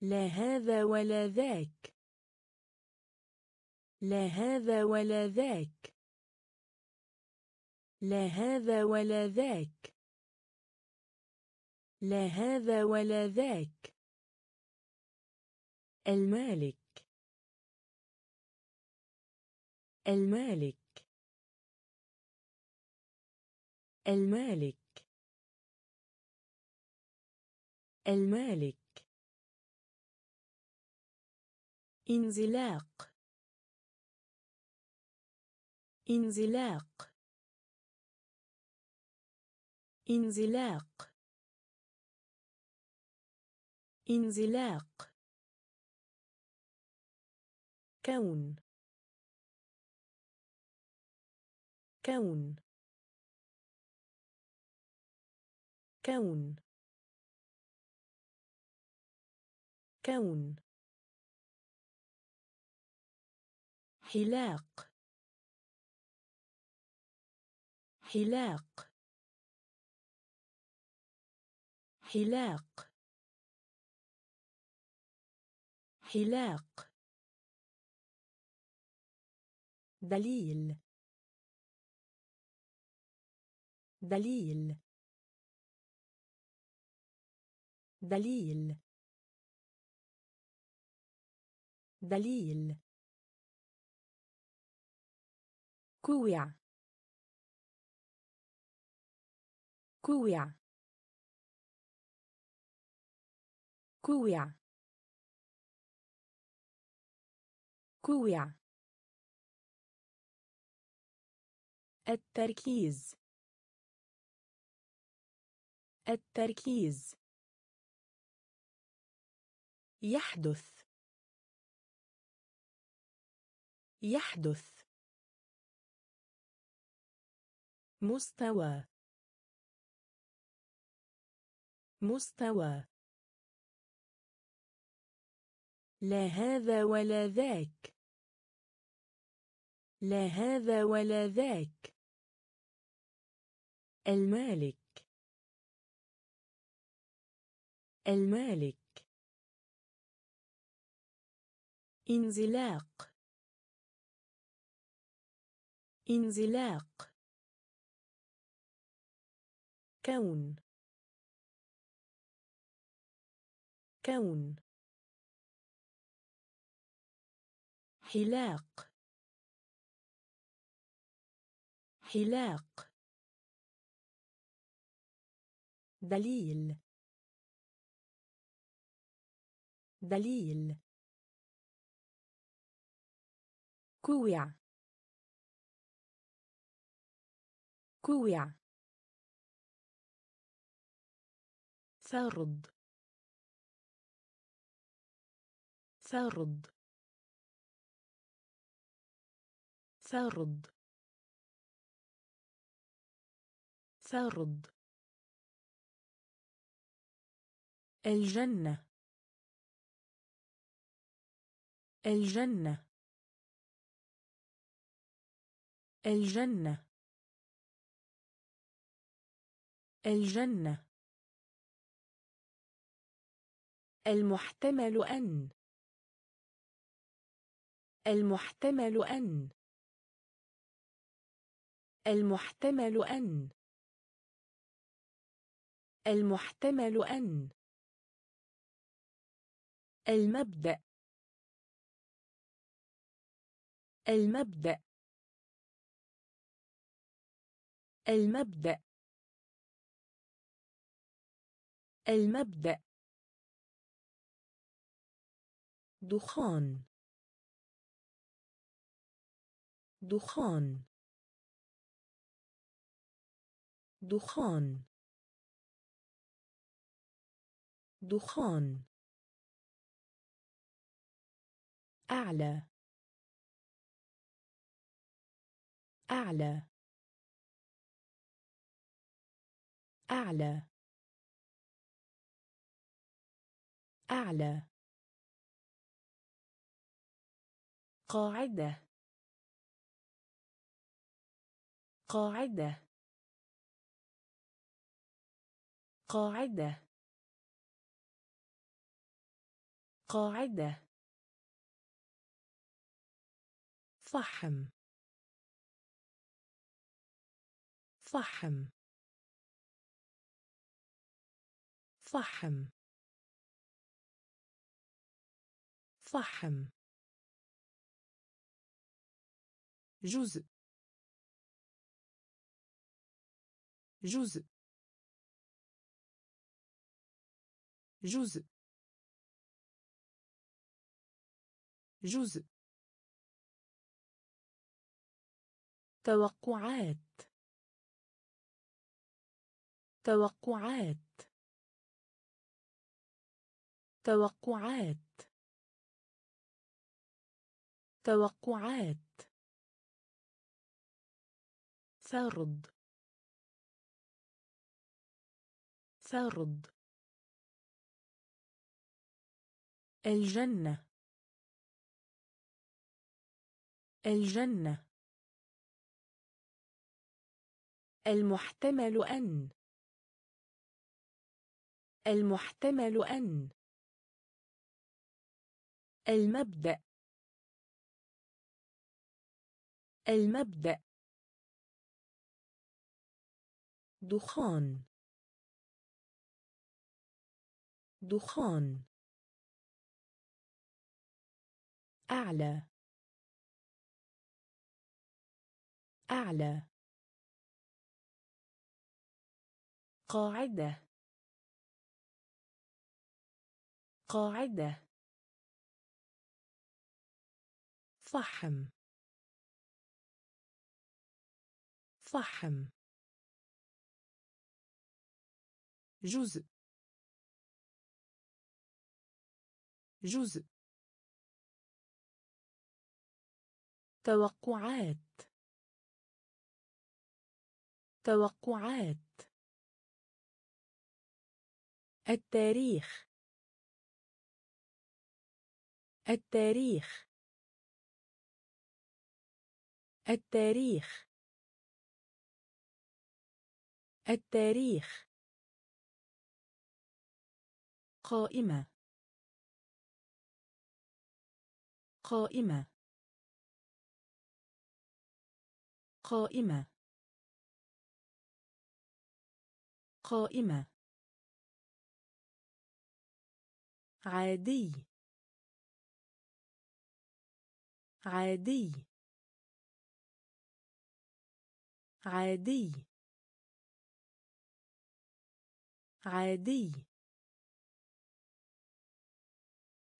لا هذا ولا ذاك. لا هذا ولا ذاك. لا هذا ولا ذاك. لا هذا ولا ذاك. المالك. المالك. المالك. المالك. انزلاق. انزلاق. انزلاق. انزلاق. كون. كون. كون. كون. حلاق. حلاق. حلاق. حلاق. دليل. دليل. دليل. دليل. كوع كوع كوع كوع التركيز. التركيز. يحدث. يحدث. مستوى. مستوى. لا هذا ولا ذاك. لا هذا ولا ذاك. المالك. المالك. انزلاق. انزلاق. كون. كون. حلاق. حلاق. دليل. دليل. كوع. كوع. فرض فرض فرض فرض الجنة. الجنة. الجنة. الجنة. المحتمل أن. المحتمل أن. المحتمل أن. المحتمل أن. المبدأ. المبدأ. المبدأ. المبدأ. دخان. دخان. دخان. دخان. أعلى. أعلى. أعلى. أعلى. قاعدة. قاعدة. قاعدة. قاعدة. فحم. فحم. فحم. فحم. جزء جزء جزء جزء توقعات. توقعات. توقعات. توقعات. فرض فرض الجنة. الجنة. المحتمل أن. المحتمل أن. المبدأ. المبدأ. دخان. دخان. أعلى. أعلى. قاعدة. قاعدة. فحم. فحم. جزء جزء توقعات. توقعات. التاريخ. التاريخ. التاريخ. التاريخ. قائمة. قائمة. قائمة. قائمة. عادي. عادي. عادي. عادي.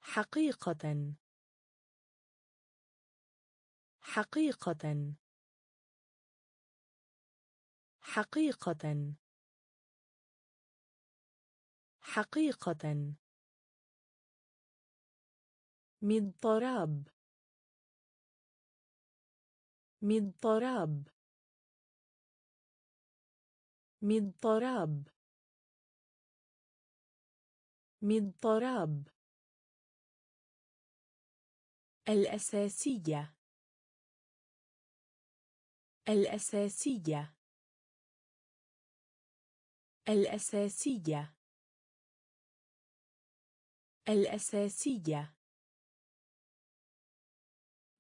حقيقة. حقيقة. حقيقة. حقيقة. مضطراب مضطراب مضطراب مضطراب الأساسية. الأساسية. الأساسية. الأساسية.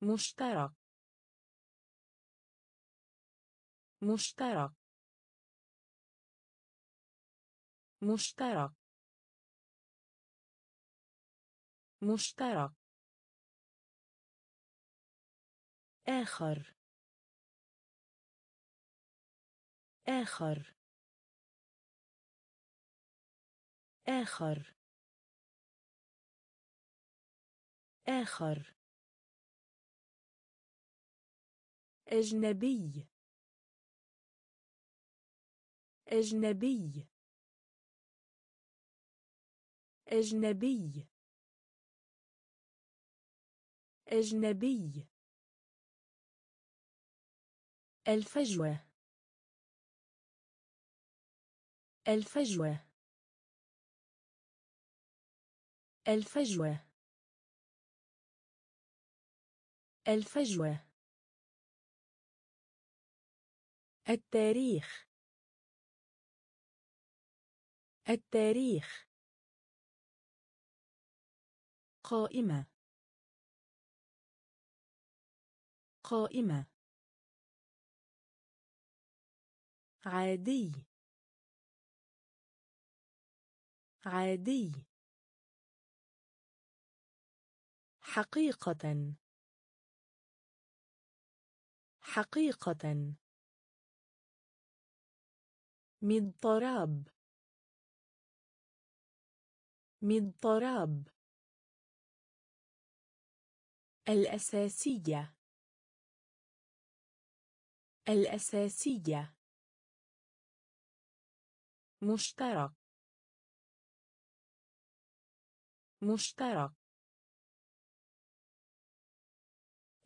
مشترك. مشترك. مشترك. مشترك. آخر. آخر. آخر. آخر. أجنبي. أجنبي. أجنبي. أجنبي. الفجوة. الفجوة. الفجوة. الفجوة. التاريخ. التاريخ. قائمة. قائمة. عادي. عادي. حقيقة. حقيقة. مضطراب مضطراب الأساسية. الأساسية. مشترك. مشترك.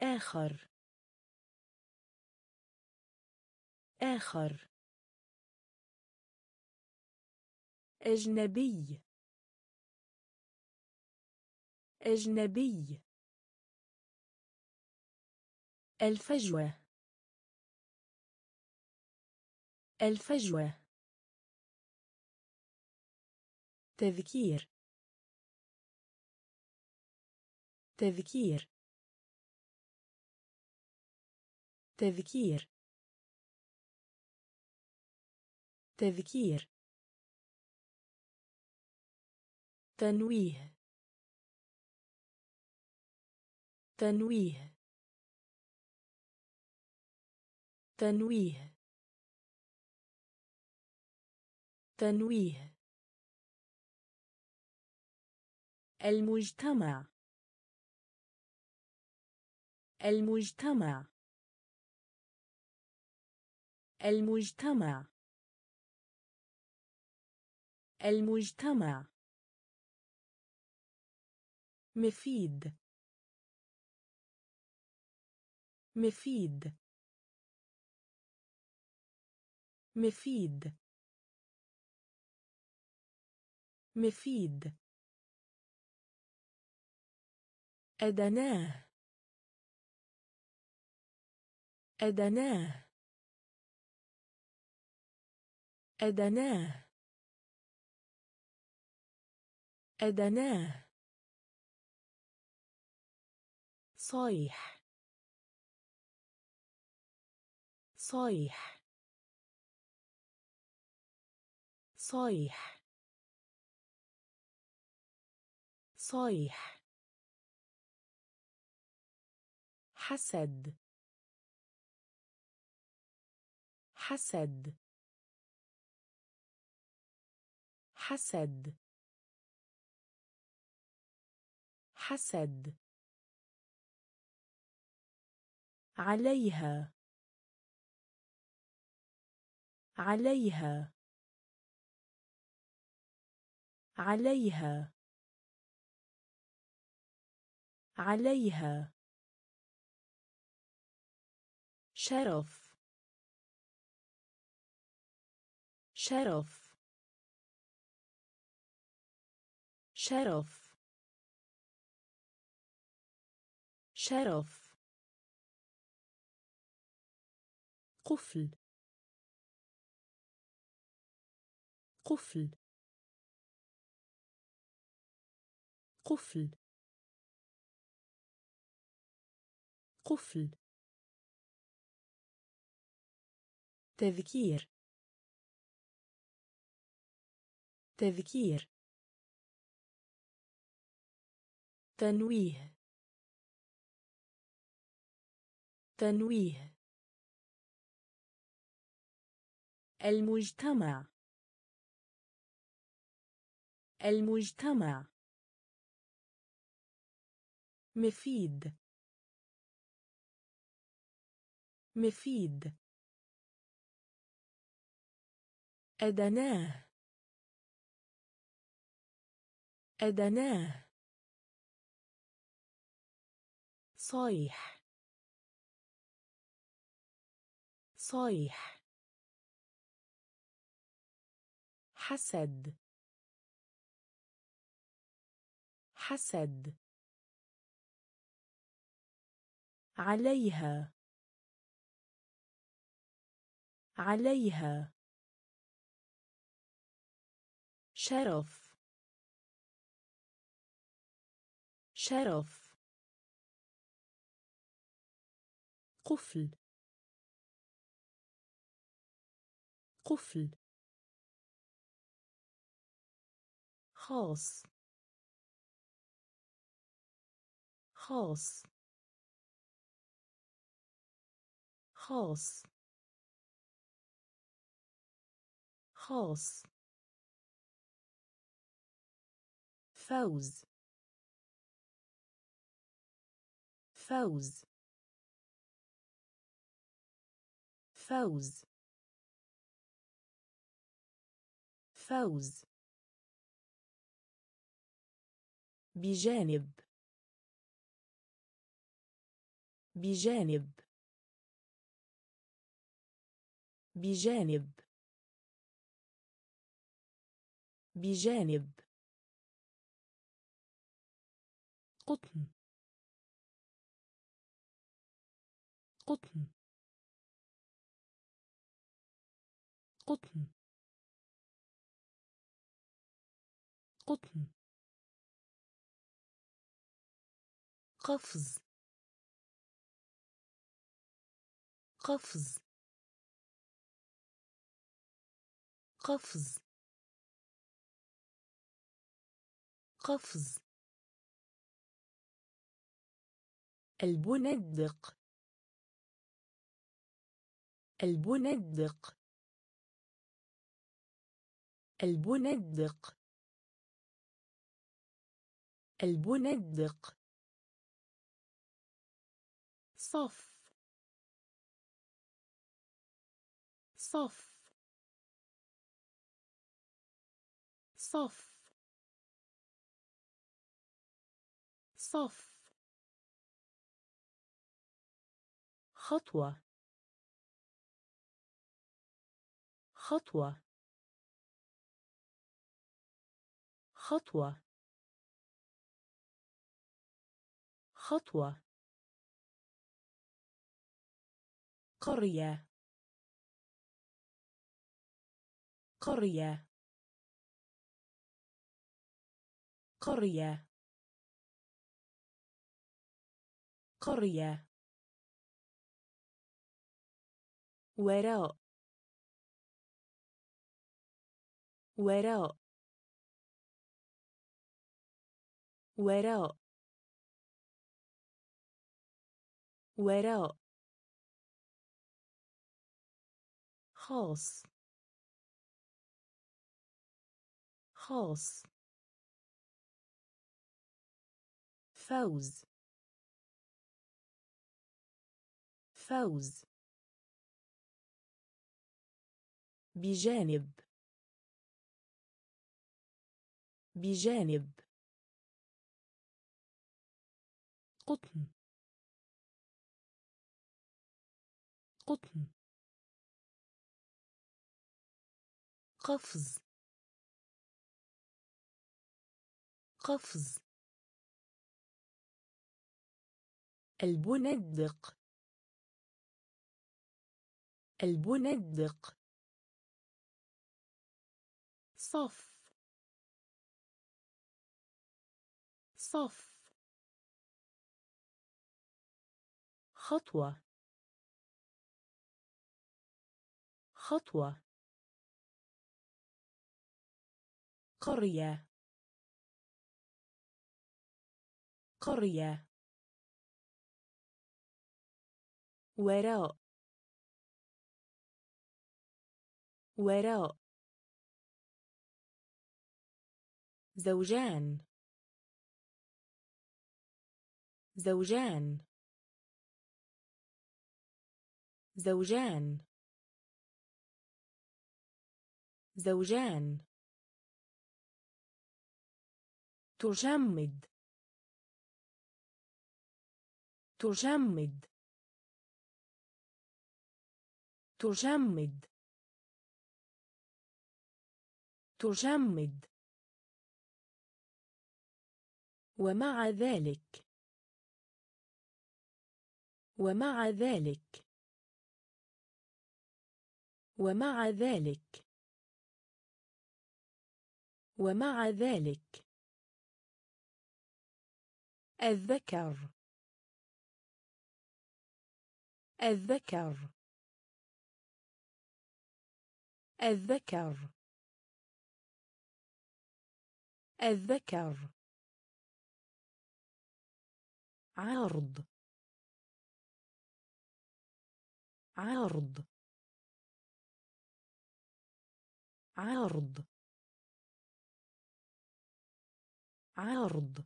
آخر. آخر. أجنبي. أجنبي. الفجوة. الفجوة. تذكير. تذكير. تذكير. تذكير. تنويه. تنويه. تنويه. تنويه. المجتمع. المجتمع. المجتمع. المجتمع. مفيد. مفيد. مفيد. مفيد. أدناه. أدناه. أدناه. أدناه. صايح صايح صايح صايح حسد. حسد. حسد. حسد. عليها. عليها. عليها. عليها. شرف شرف شرف. شرف. قفل. قفل. قفل. قفل. تذكير. تذكير. تنويه. تنويه. المجتمع. المجتمع. مفيد. مفيد. أدناه. أدناه. صايح صايح حسد. حسد. عليها. عليها. شرف. شرف. قفل. قفل. خاص. خاص. خاص. خاص. فوز. فوز. فوز. فوز. بجانب. بجانب. بجانب. بجانب. قطن. قطن. قطن. قطن. قفز. قفز. قفز. قفز. البندق. البندق. البندق. البندق. صف. صف. صف. صف. خطوة. خطوة. خطوة. خطوة. قرية. قرية. قرية. قرية. وراء. وراء. وراء. وراء. خاص. خاص. فوز. فوز. بجانب. بجانب. قطن. قطن. قفز. قفز. البندق. البندق. صف. صف. خطوة. خطوة. قرية. قرية. وراء. وراء. زوجان. زوجان. زوجان. زوجان. تجمد تجمد تجمد تجمد ومع ذلك. ومع ذلك. ومع ذلك. ومع ذلك. الذكر. الذكر. الذكر. الذكر. عرض. عرض. عرض. عرض.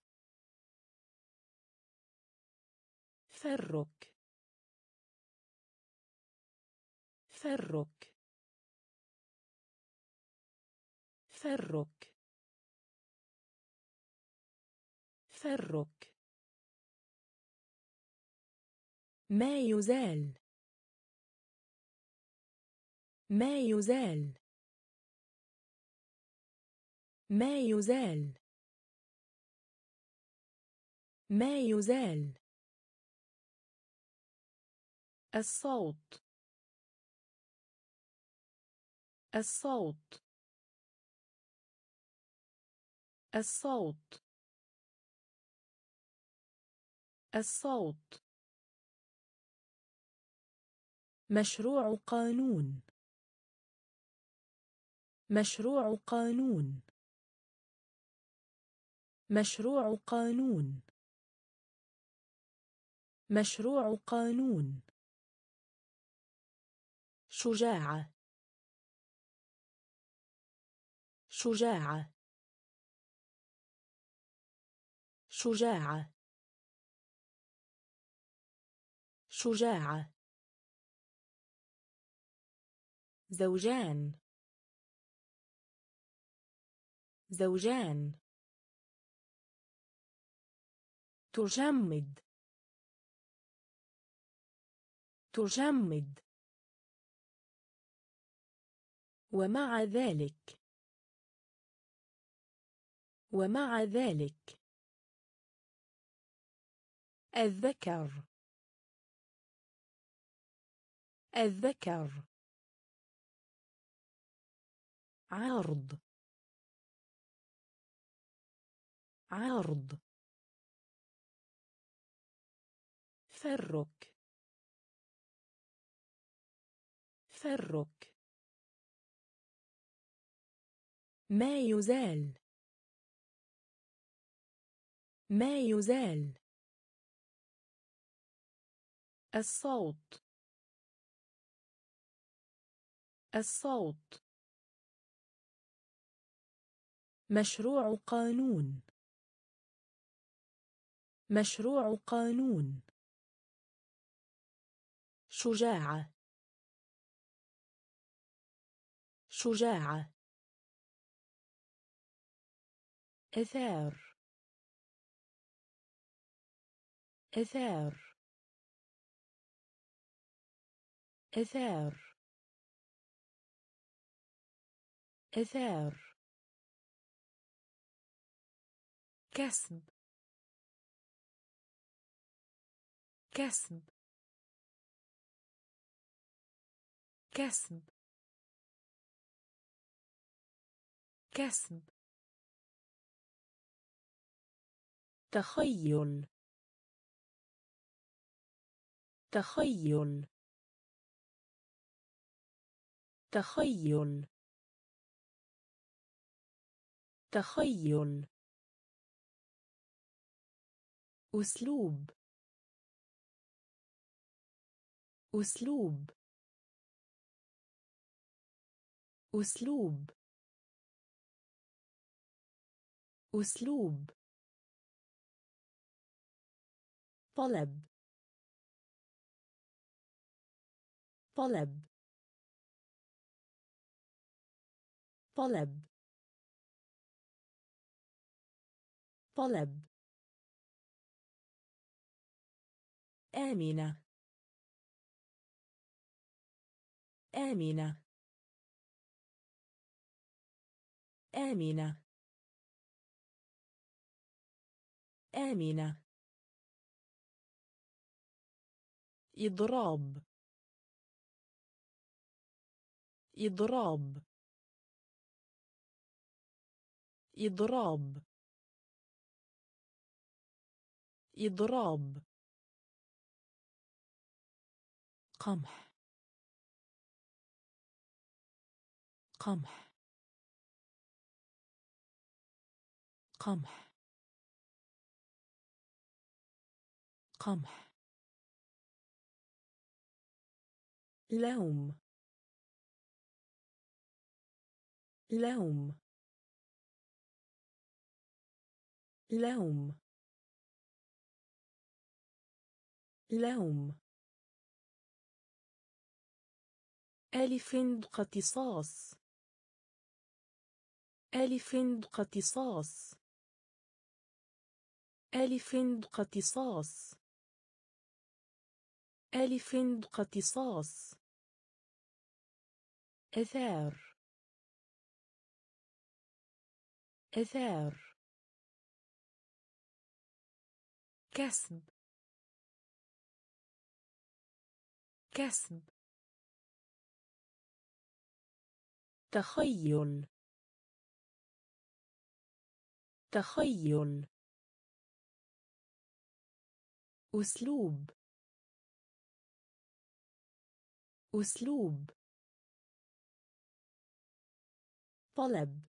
فرك. فرك. فرك. فرك. ما يزال. ما يزال. ما يزال. ما يزال. الصوت. الصوت. الصوت. الصوت. مشروع قانون. مشروع قانون. مشروع قانون. مشروع قانون. شجاعة. شجاعة. شجاعة. شجاعة. زوجان. زوجان. تجمد تجمد ومع ذلك. ومع ذلك. الذكر. الذكر. عرض. عرض. فرك. فرك. ما يزال. ما يزال. الصوت. الصوت. مشروع قانون. مشروع قانون. شجاعة. شجاعة. إثار. إثار. إثار. إثار. كسب. كسب. كسب. كسب. تخيل. تخيل. تخيل. تخيل. أسلوب. أسلوب. أسلوب. أسلوب. طلب. طلب. طلب. طلب. آمنة. آمنة. آمنة. آمنة. إضراب. إضراب. إضراب. إضراب. قمح. قمح. قمح. قمح. لوم. لوم. لوم. لوم. ألف اقتصاص ألف اقتصاص ألف اقتصاص ألف اقتصاص أثار. أثار. كسب. كسب. تخيل. تخيل. أسلوب. أسلوب. طلب.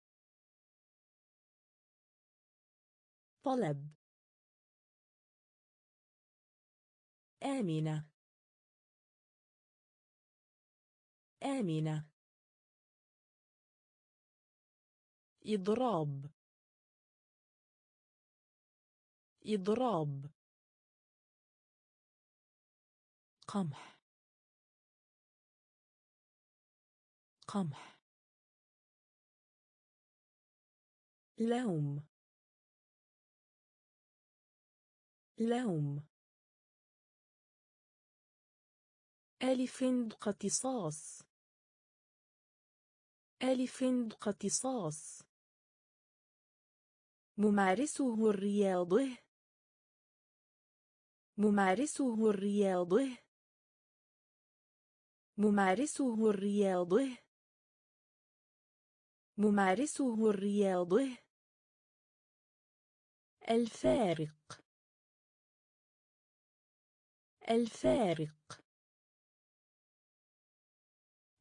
طلب. آمنة. آمنة. إضراب إضراب قمح. قمح. لوم. لوم. ألف اقتصاص ألف اقتصاص ممارسه الرياضه. ممارسه الرياضه. ممارسه الرياضه. ممارسه الرياضه. الفارق. الفارق.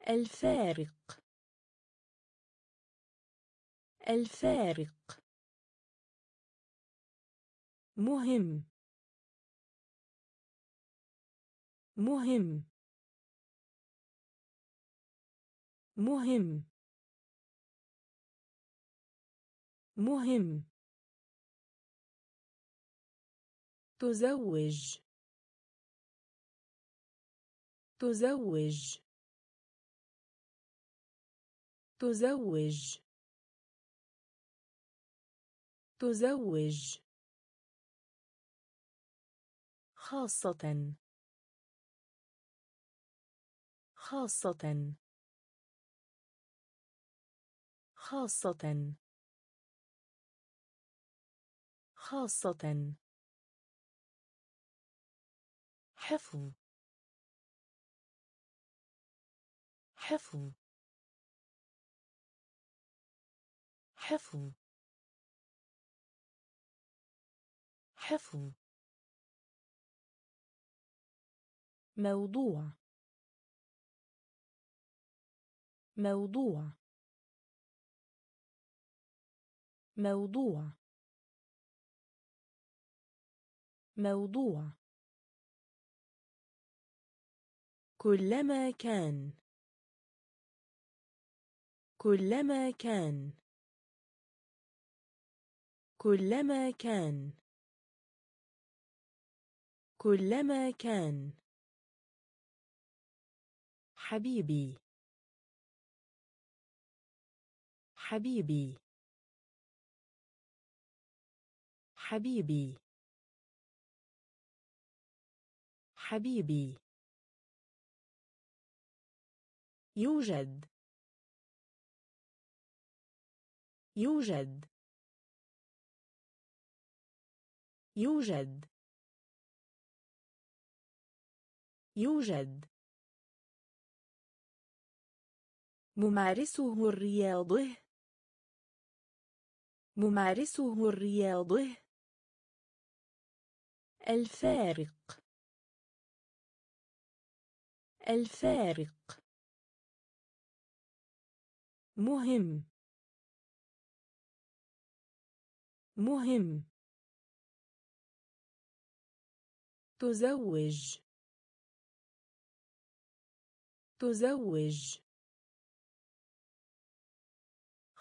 الفارق. الفارق. مهم. مهم. مهم. مهم. تزوج. تزوج. تزوج. تزوج. خاصة. خاصة. خاصة. خاصة. حفظ. حفظ. حفظ. حفظ. موضوع. موضوع. موضوع. موضوع. كلما كان. كلما كان. كلما كان. كلما كان. حبيبي. حبيبي. حبيبي. حبيبي. يوجد. يوجد. يوجد. يوجد. ممارسه الرياضه. ممارسه الرياضه. الفارق. الفارق. مهم. مهم. تزوج. تزوج.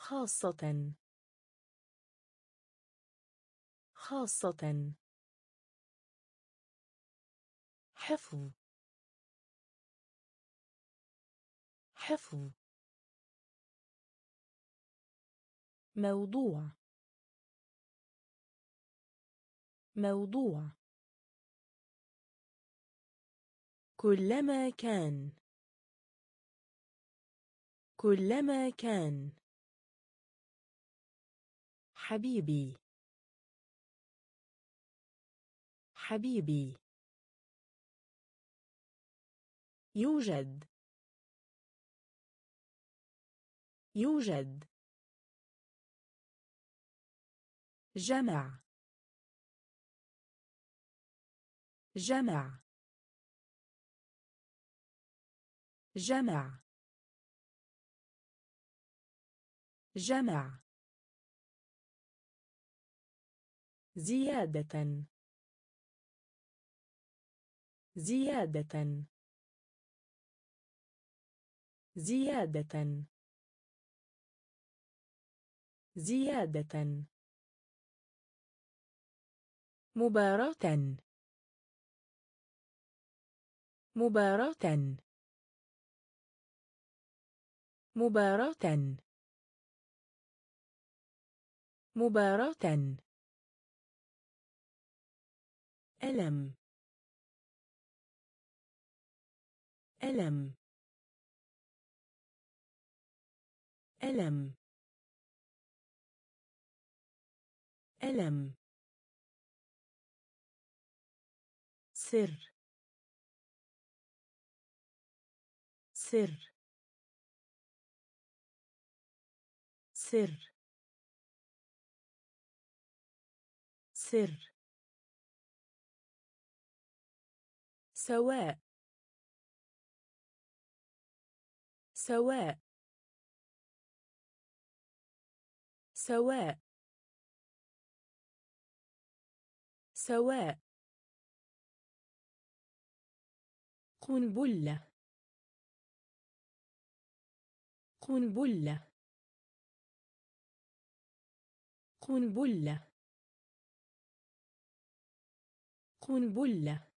خاصة. خاصة. حفظ. حفظ. موضوع. موضوع. كلما كان. كلما كان. حبيبي. حبيبي. يوجد. يوجد. جمع. جمع. جمع. جمع. زيادة. زيادة. زيادة. زيادة. مباراة. مباراة. مباراة. مباراة. ألم. ألم. ألم. ألم. سر. سر. سر. سر. سواء. سواء. سواء. سواء. قنبلة. قنبلة. قنبلة. قنبلة.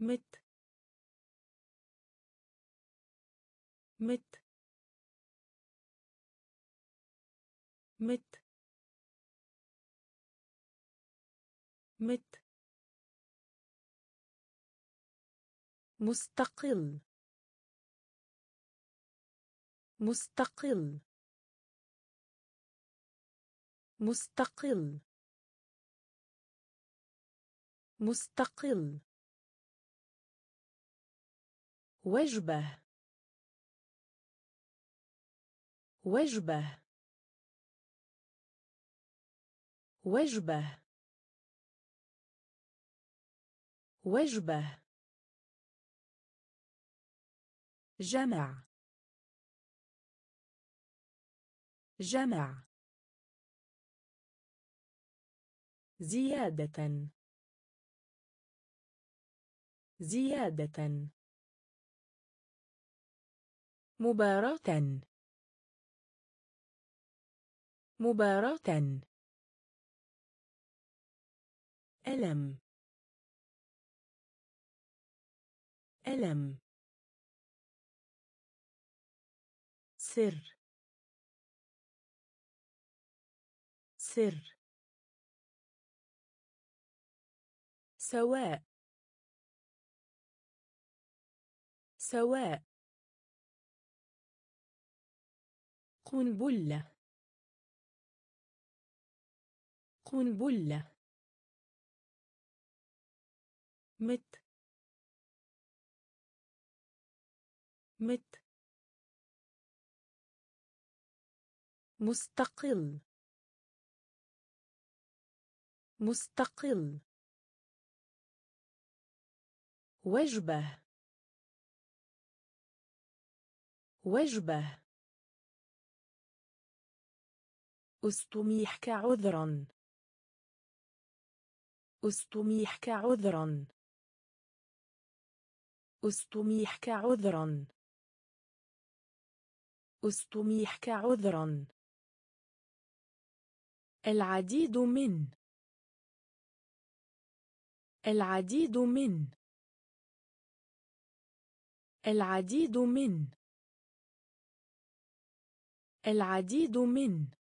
مت. مت. مت. مت. مستقل. مستقل. مستقل. مستقل. وجبة. وجبة. وجبة. وجبة. جمع. جمع. زيادة. زيادة. مباراة. مباراة. ألم. ألم. سر. سر. سواء. سواء. قنبلة. قنبلة. مت. مت. مستقل. مستقل. وجبة. وجبة. أستميحك عذرا أستميحك عذرا أستميحك عذرا أستميحك عذرا العديد من. العديد من. العديد من. العديد من.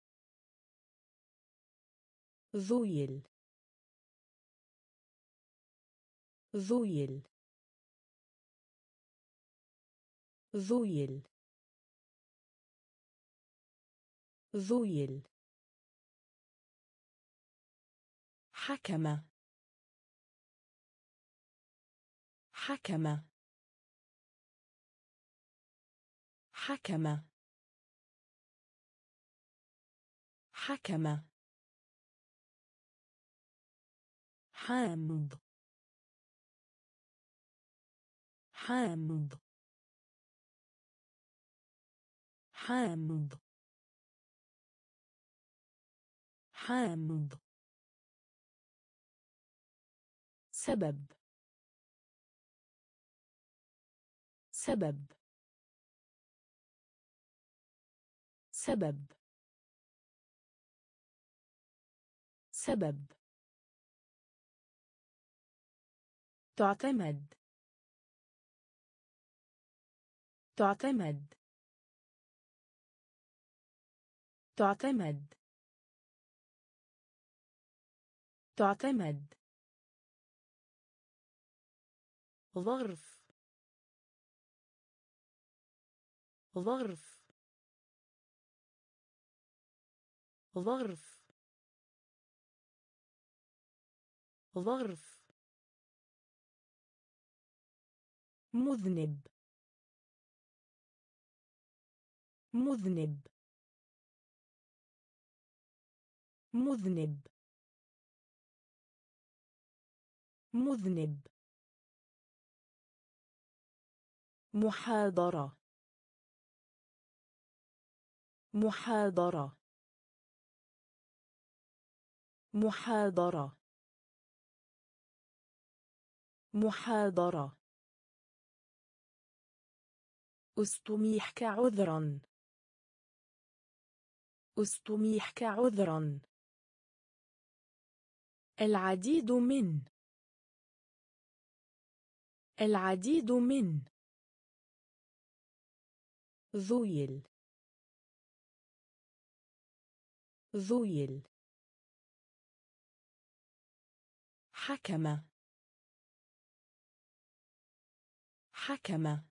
ذويل. ذويل. ذويل. ذويل. حكم حكم حكم حكم حامض. حامض. حامض. حامض. سبب. سبب. سبب. سبب. تعتمد. تعتمد. تعتمد. تعتمد. ظرف. ظرف. ظرف. ظرف. مذنب. مذنب. مذنب. مذنب. محاضرة. محاضرة. محاضرة. محاضرة. استميحك عذرا استميحك عذرا العديد من. العديد من. ذويل. ذويل. حكم حكم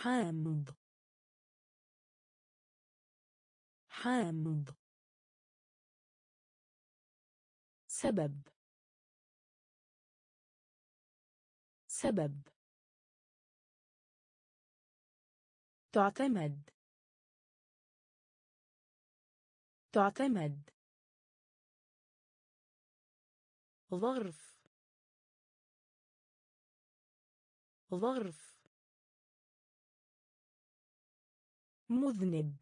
حامض. حامض. سبب. سبب. تعتمد. تعتمد. ظرف. ظرف. مذنب.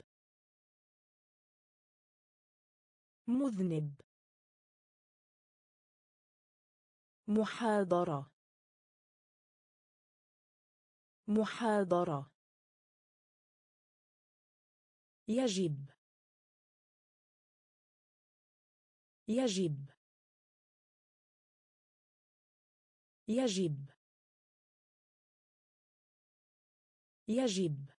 مذنب. محاضرة. محاضرة. يجب. يجب. يجب. يجب.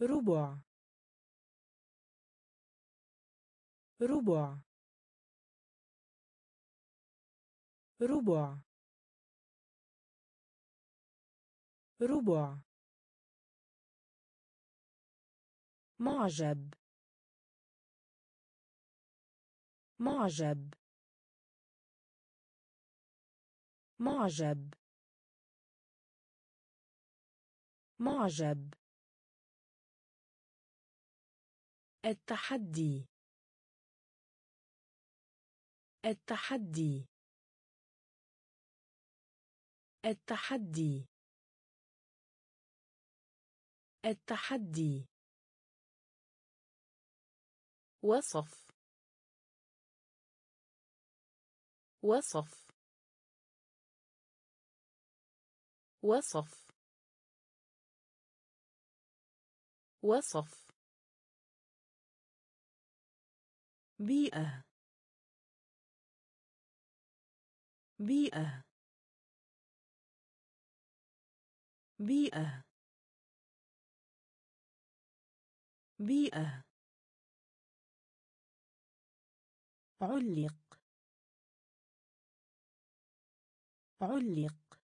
ربع. ربع. ربع. ربع. معجب. معجب. معجب. معجب. التحدي. التحدي. التحدي. التحدي. وصف. وصف. وصف. وصف. بيئة بيئة بيئة بيئة. علق علق.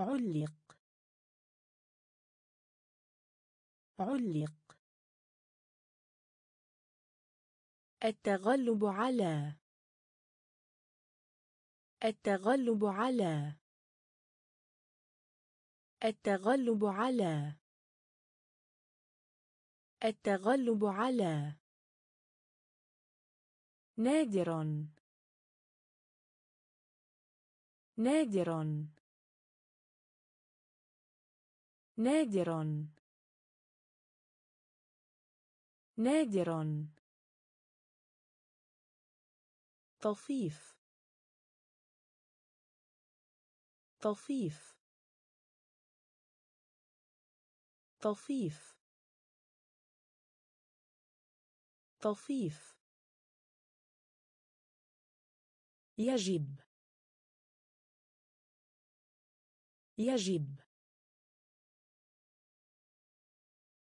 علق. علق. التغلب على. التغلب على. التغلب على. التغلب على. نادر. نادر. نادر. نادر. طفيف. طفيف. طفيف. طفيف. يجب. يجب.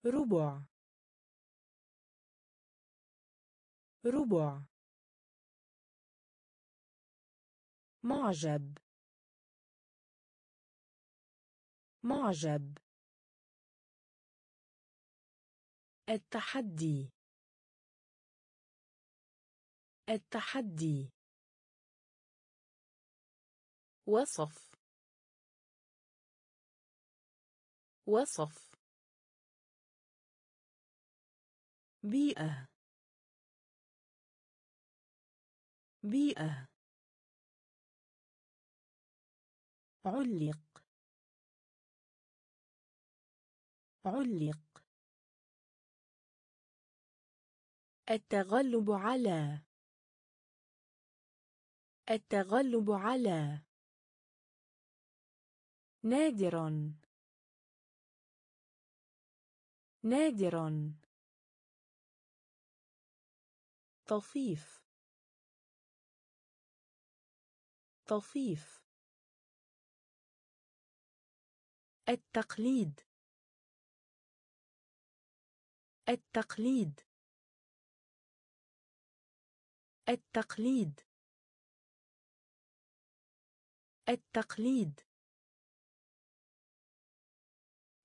ربع. ربع. معجب. معجب. التحدي. التحدي. وصف. وصف. بيئة. بيئة. علق. علق. التغلب على. التغلب على. نادر. نادر. طفيف. طفيف. التقليد. التقليد. التقليد. التقليد.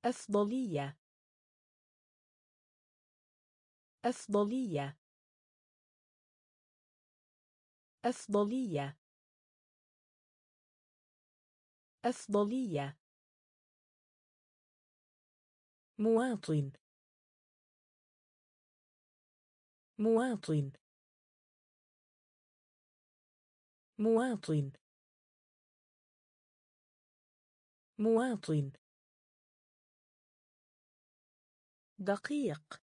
أفضلية. أفضلية. أفضلية. أفضلية. مواطن. مواطن. مواطن. مواطن. دقيق.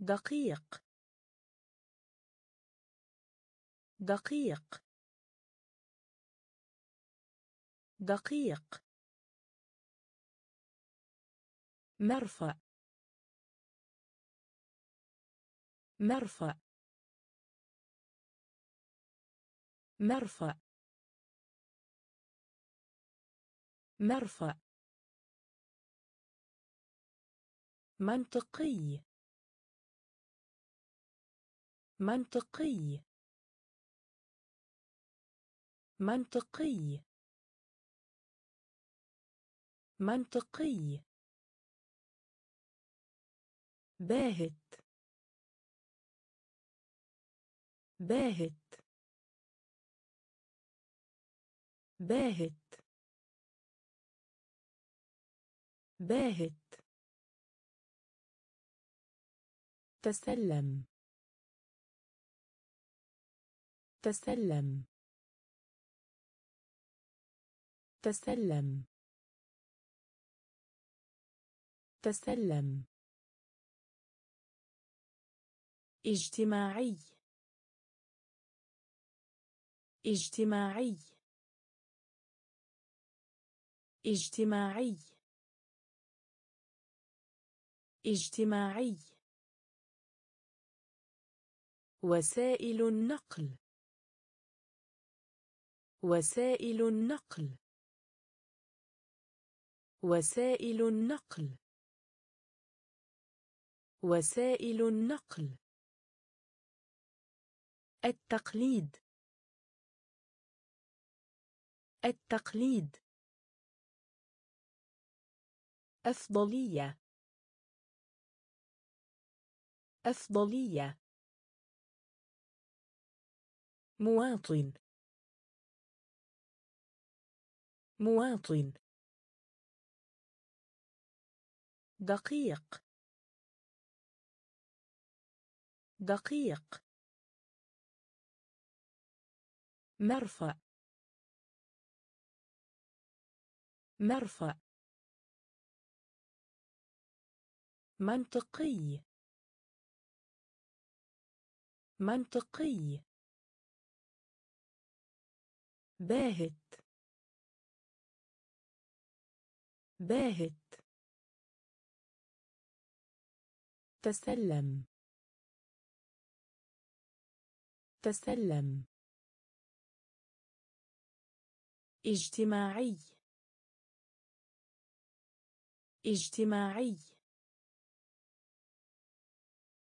دقيق. دقيق. دقيق. مرفأ. مرفأ. مرفأ. مرفأ. منطقي. منطقي. منطقي. منطقي. باهت. باهت. باهت. باهت. تسلم. تسلم. تسلم. تسلم. اجتماعي. اجتماعي. اجتماعي. اجتماعي. وسائل النقل. وسائل النقل. وسائل النقل. وسائل النقل. التقليد. التقليد. أفضلية. أفضلية. مواطن. مواطن. دقيق. دقيق. مرفأ. مرفأ. منطقي. منطقي. باهت. باهت. تسلم. تسلم. اجتماعي. اجتماعي.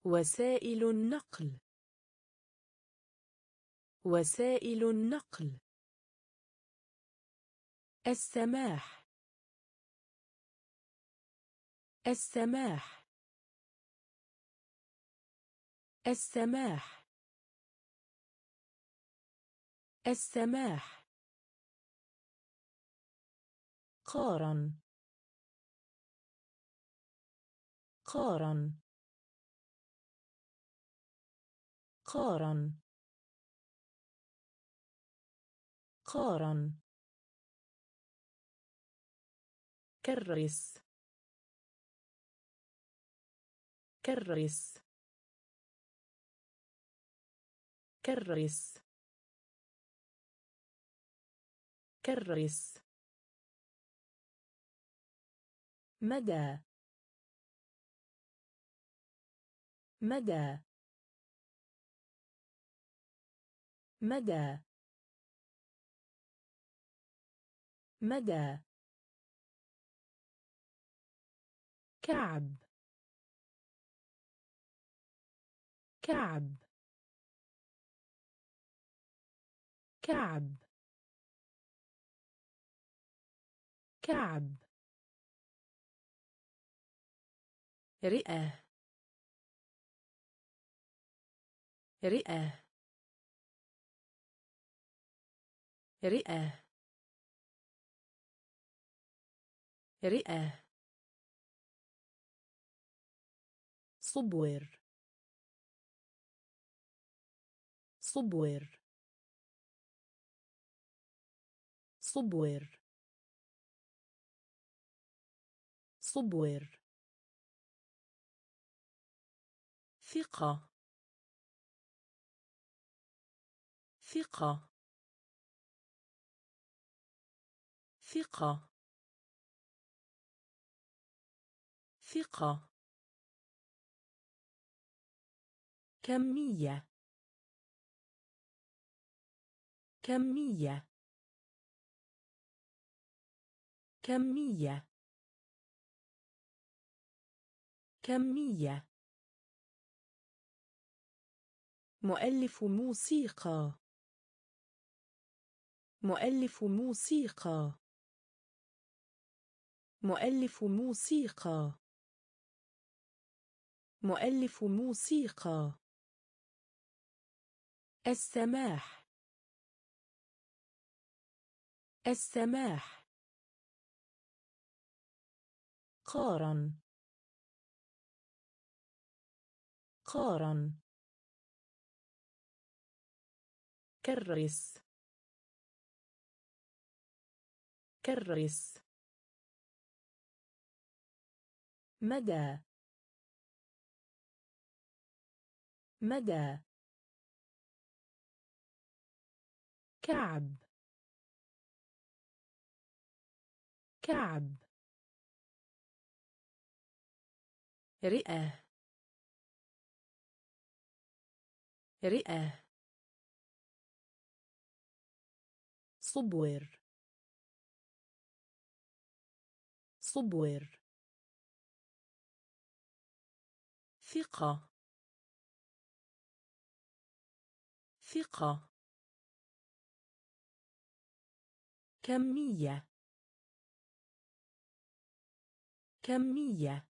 وسائل النقل. وسائل النقل. السماح. السماح. السماح. السماح. قارن. قارن. قارن. قارن. كرس كرس كرس كرس مدى مدى مدى مدى. كعب كعب كعب. كعب. رئة. رئة. رئة. رئة. صبور. صبور. صبور. صبور. ثقة. ثقة. ثقة. ثقة. كمية. كمية. كمية. كمية. مؤلف موسيقى. مؤلف موسيقى. مؤلف موسيقى. مؤلف موسيقى. السماح. السماح. قارن. قارن. كرس كرس مدى. مدى. كعب. كعب. رئة. رئة. صبور صبور ثقة ثقة كمية كمية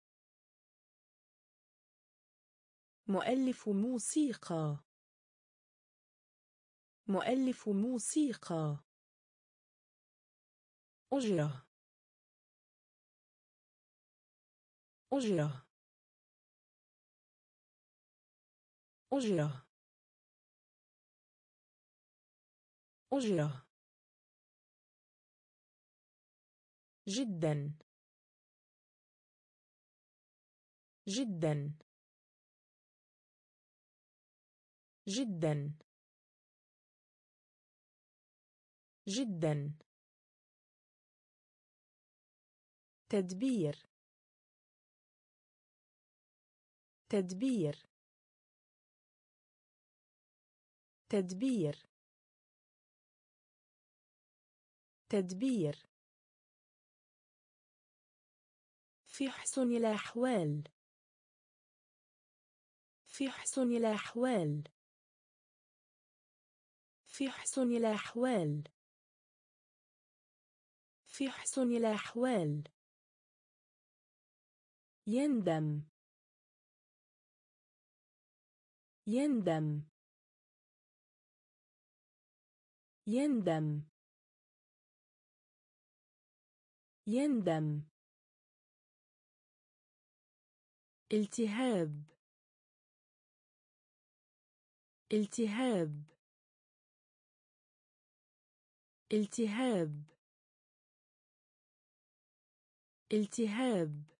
مؤلف موسيقى مؤلف موسيقى أجرة أجرة أجرة أجرة جدا. جدا. جدا. جدا. تدبير. تدبير. تدبير. تدبير. في حسن الأحوال. في حسن الأحوال. في حسن الأحوال. في حسن الأحوال. يندم. يندم. يندم. يندم. التهاب. التهاب. التهاب. التهاب.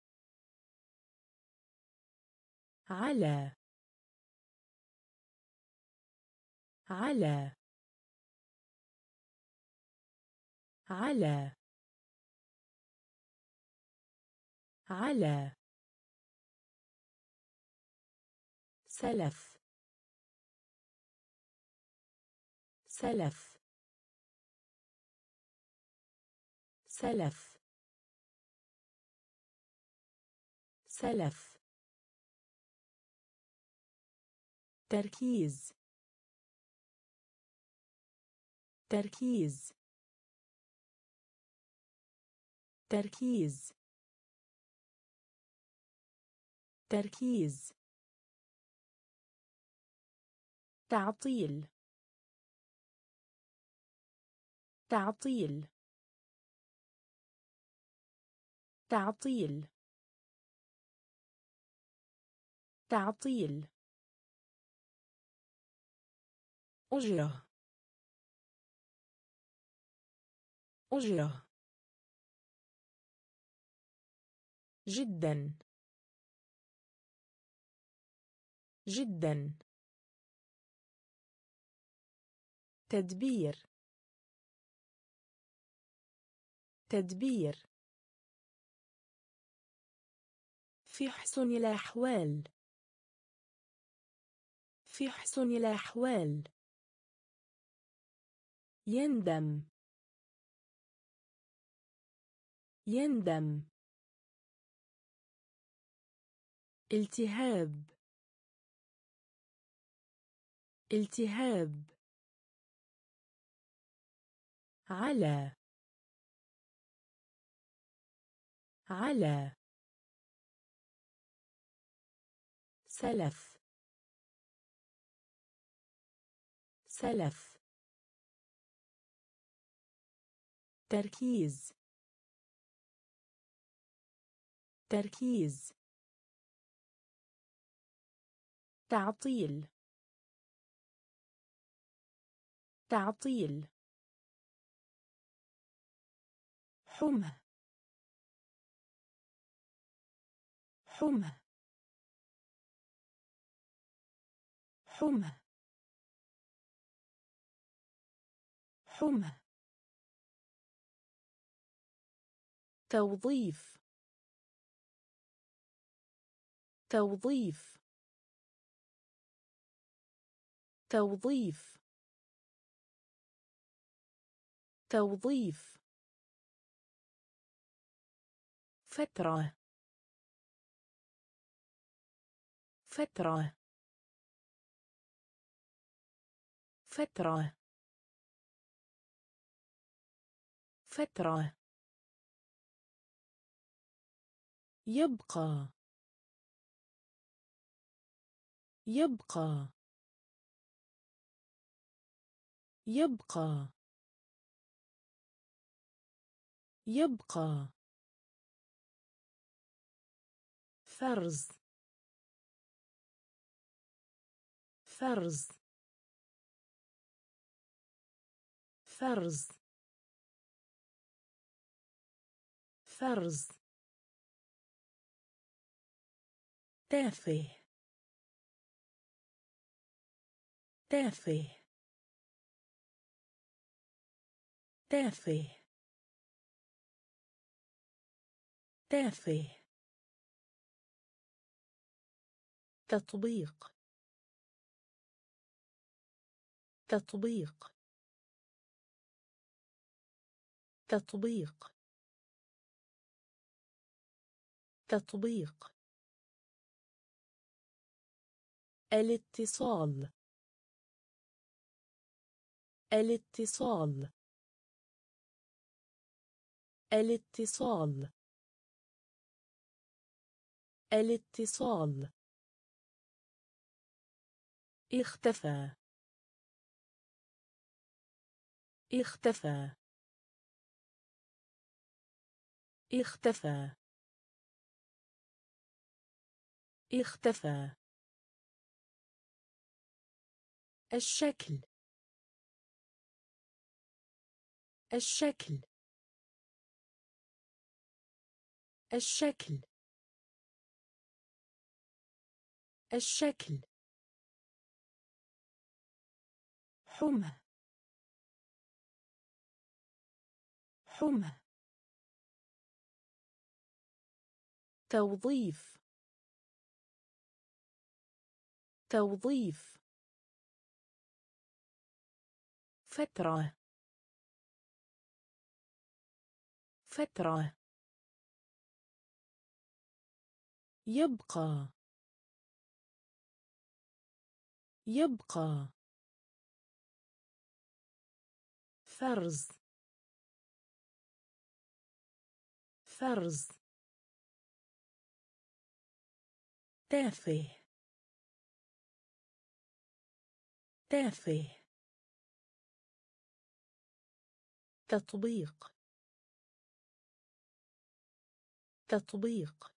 على. على. على. على. سلف. سلف. سلف. سلف. تركيز. تركيز. تركيز. تركيز. تعطيل. تعطيل. تعطيل. تعطيل. أجرة أجرة جدا. جدا. تدبير. تدبير. في حسن الأحوال. في حسن الأحوال. يندم. يندم. التهاب. التهاب. على. على. سلف. سلف. تركيز. تركيز. تعطيل. تعطيل. حمى. حمى. حمى. حمى. توظيف. توظيف. توظيف. توظيف. فترة. فترة. فترة. فترة. يبقى. يبقى. يبقى. يبقى. فرز. فرز. فرز. فرز. تافه. تافه. تافه. تافه. تطبيق. تطبيق. تطبيق. تطبيق. الاتصال. الاتصال. الاتصال. الاتصال. اختفى. اختفى. اختفى. اختفى. الشكل. الشكل. الشكل. الشكل. حمى. حمى. توظيف. توظيف. فترة. فترة. يبقى. يبقى. فرز. فرز. تافه. تافه. تطبيق. تطبيق.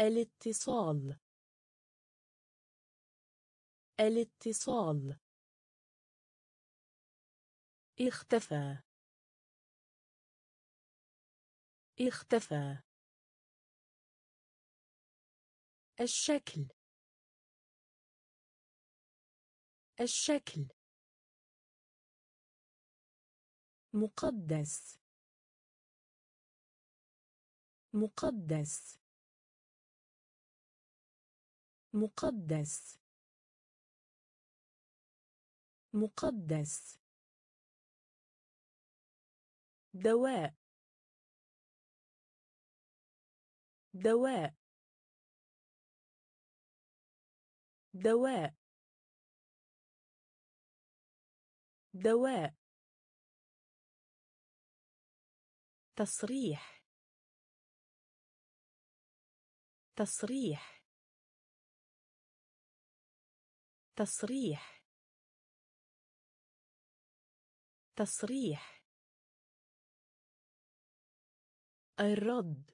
الاتصال. الاتصال. اختفى. اختفى. الشكل. الشكل. مقدس. مقدس. مقدس. مقدس. دواء. دواء. دواء. دواء. تصريح. تصريح. تصريح. تصريح. الرد.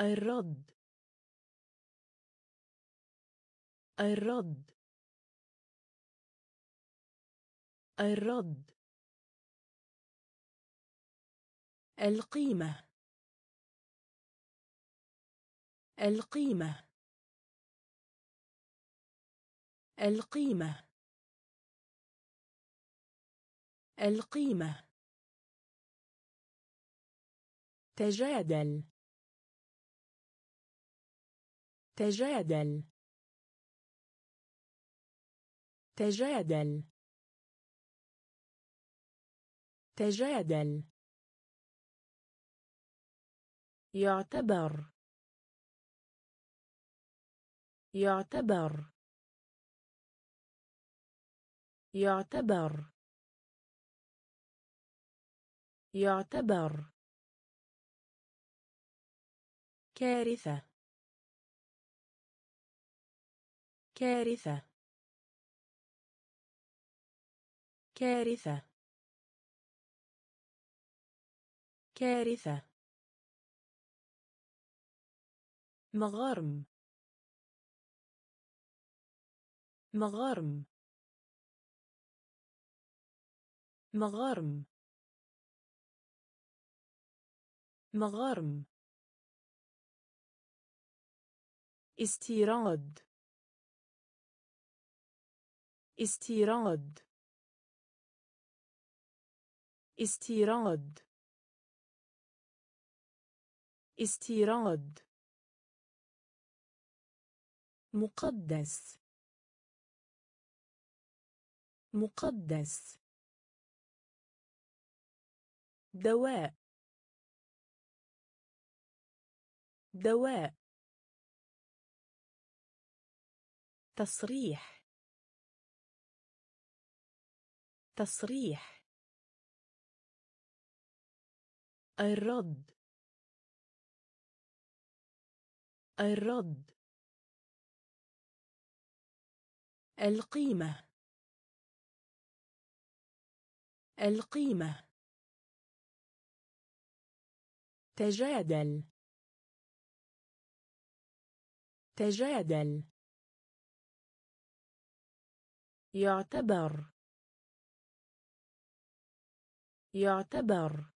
الرد. الرد. الرد. القيمة. القيمة. القيمة. القيمة. تجادل. تجادل. تجادل. تجادل. يعتبر يعتبر يعتبر يعتبر. كارثة كارثة. كارثة. كارثة. مغارم. مغارم. مغارم. مغارم. استيراد. استيراد. استيراد. استيراد. مقدس. مقدس. دواء. دواء. تصريح. تصريح. الرد. الرد. القيمة. القيمة. تجادل. تجادل. يعتبر. يعتبر.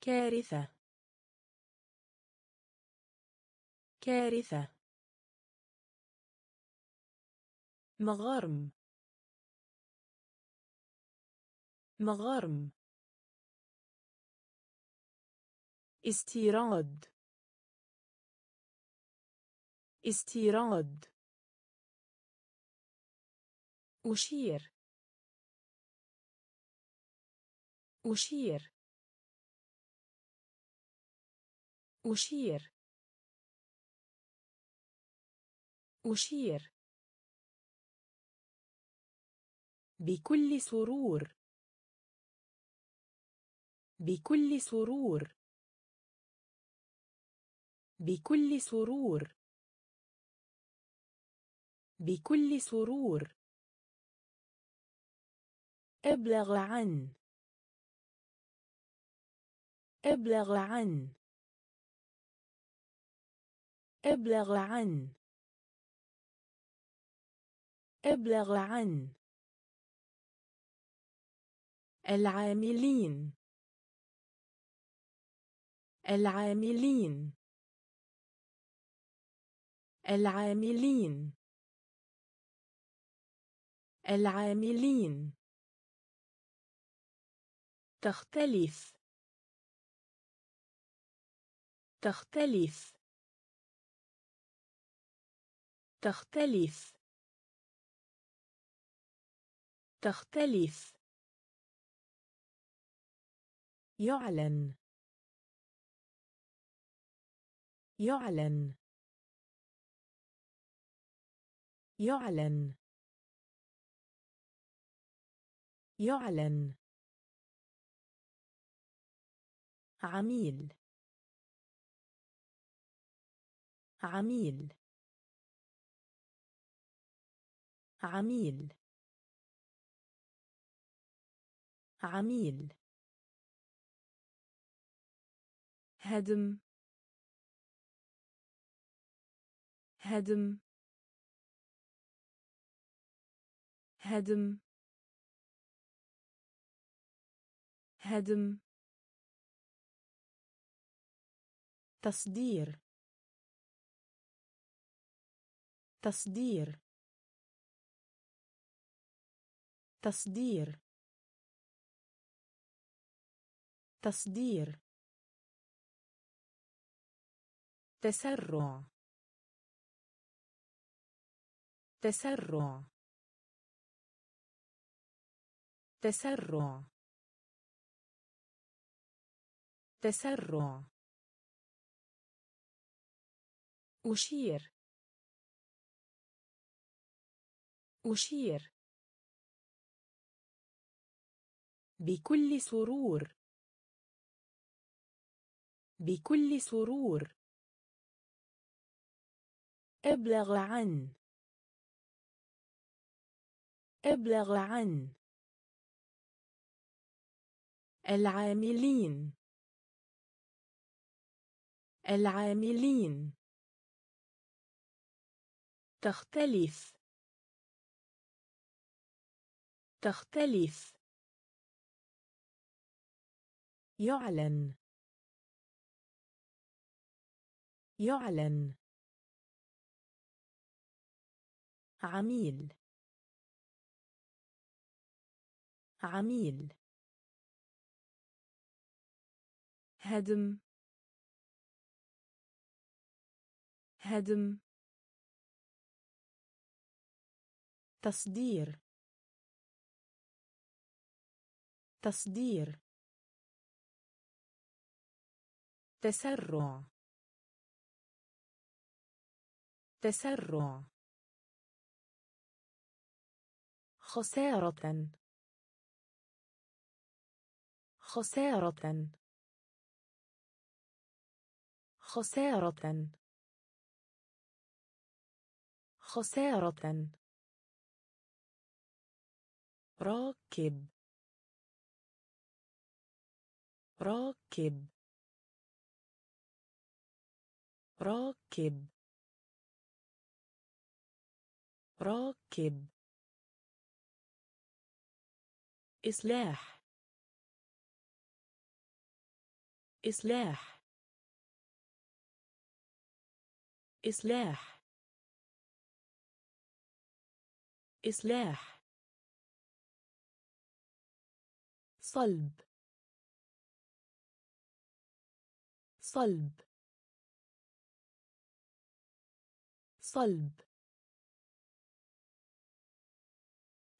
كارثة. كارثة. مغارم. مغارم. استيراد. استيراد. أشير. أشير. أشير. أشير. بكل سرور. بكل سرور. بكل سرور. بكل سرور. أبلغ عن. أبلغ عن. أبلغ عن. أبلغ عن. العاملين. العاملين. العاملين. العاملين. تختلف. تختلف. تختلف. تختلف. يعلن. يعلن. يعلن. يعلن. عميل. عميل. عميل. عميل. هدم. هدم. هدم. هدم. تصدير. تصدير. تصدير. تصدير. تسرع. تسرع. تسرع. تسرع. أشير. أشير. بكل سرور. بكل سرور. ابلغ عن. أبلغ عن. العاملين. العاملين. تختلف. تختلف. يعلن. يعلن. عميل. عميل. هدم. هدم. تصدير. تصدير. تسرع. تسرع. خسارة. خسارة. خسارة. خسارة. راكب. راكب. راكب. راكب. إصلاح. إصلاح. إصلاح. إصلاح. صلب. صلب. صلب.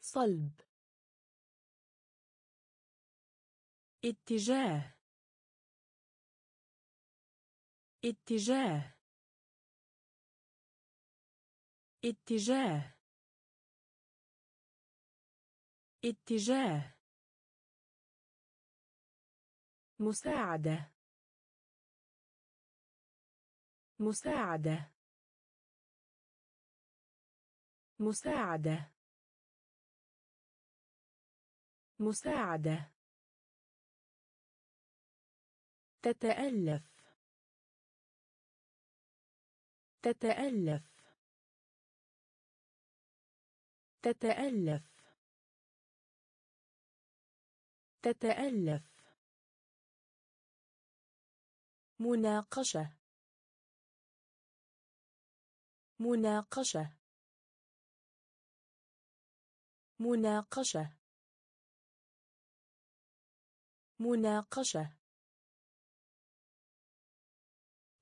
صلب. اتجاه. اتجاه. اتجاه. اتجاه. مساعدة. مساعدة. مساعدة. مساعدة. تتألف. تتألف. تتألف. تتألف. مناقشة. مناقشة. مناقشة. مناقشة.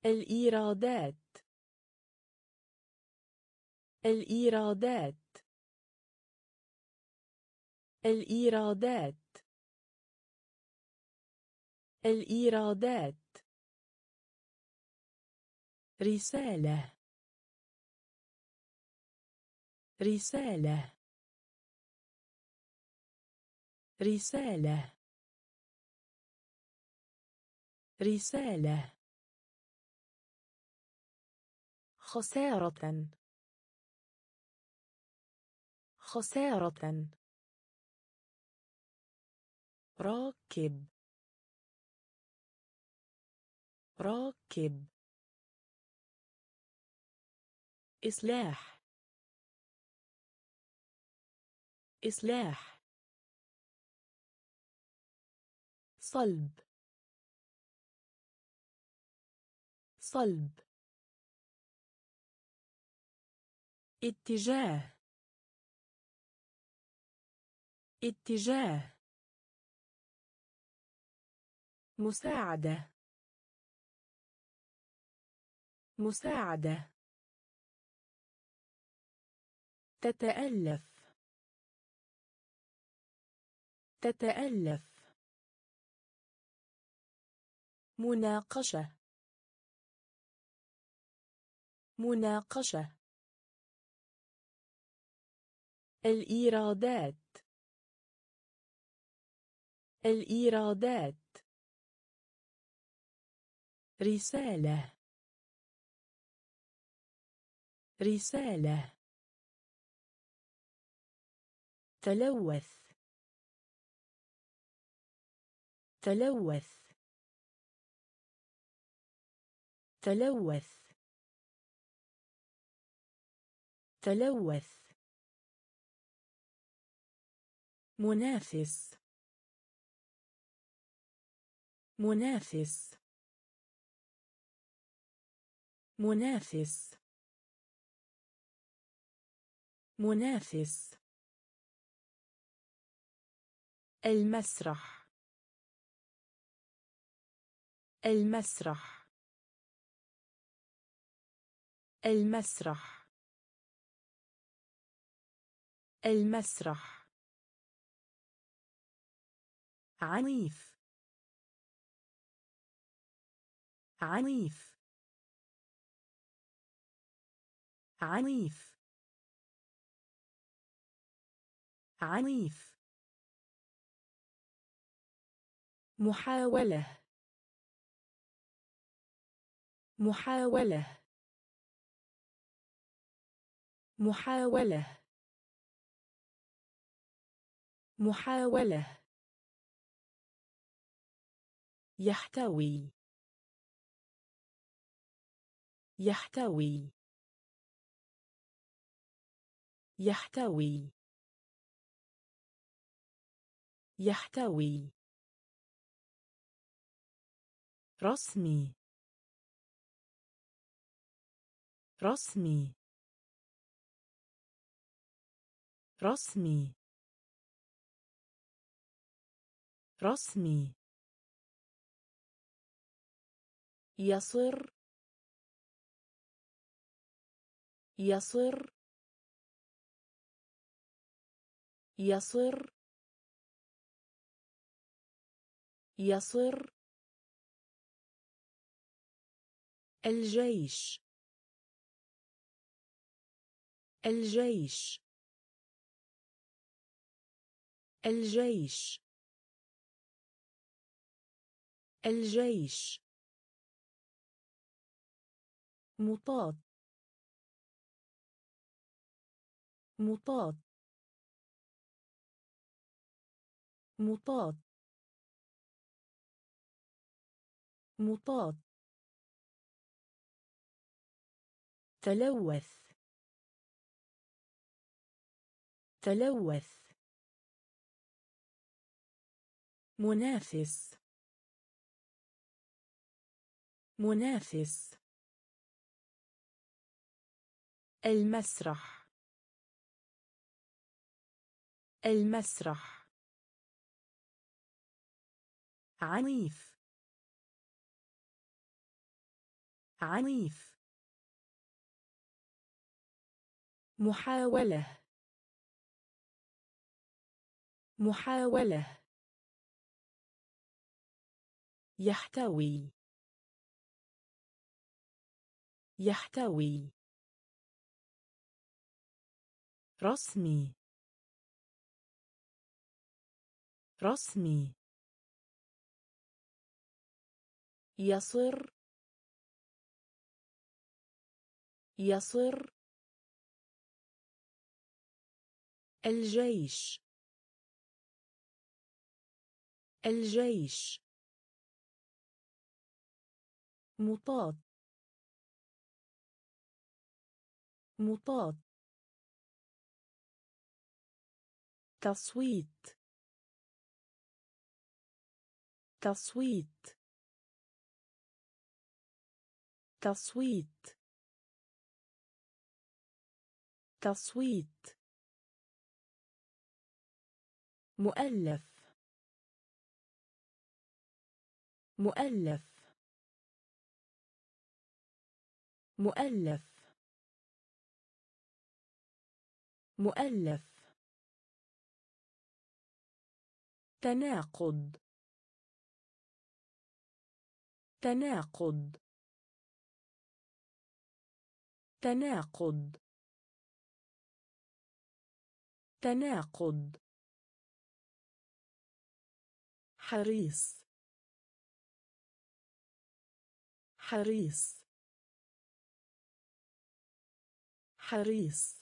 الإيرادات. الإيرادات. الإيرادات. الإيرادات. رسالة. رسالة. رسالة. رسالة. خسارة. خسارة. راكب. راكب. إصلاح. إصلاح. صلب. صلب. اتجاه. اتجاه. مساعدة. مساعدة. تتألف. تتألف. مناقشة. مناقشة. الإيرادات. الإيرادات. رسالة. رسالة. تلوث. تلوث. تلوث. تلوث. منافس. منافس. منافس. منافس. المسرح. المسرح. المسرح. المسرح. عنيف. عنيف. عنيف. عنيف. محاولة. محاولة. محاولة. محاولة. يحتوي. يحتوي. يحتوي. يحتوي. رسمي. رسمي. رسمي. رسمي. يصر يصر يصر يصر. الجيش الجيش الجيش الجيش. مطاط. مطاط. مطاط. مطاط. تلوث. تلوث. منافس. منافس. المسرح. المسرح. عنيف. عنيف. محاولة. محاولة. يحتوي. يحتوي. رسمي. رسمي. يصر. يصر. الجيش. الجيش. مطاط. مطاط. تصويت. تصويت. تصويت. تصويت. مؤلف. مؤلف. مؤلف. مؤلف. تناقض. تناقض. تناقض. تناقض. حريص. حريص. حريص.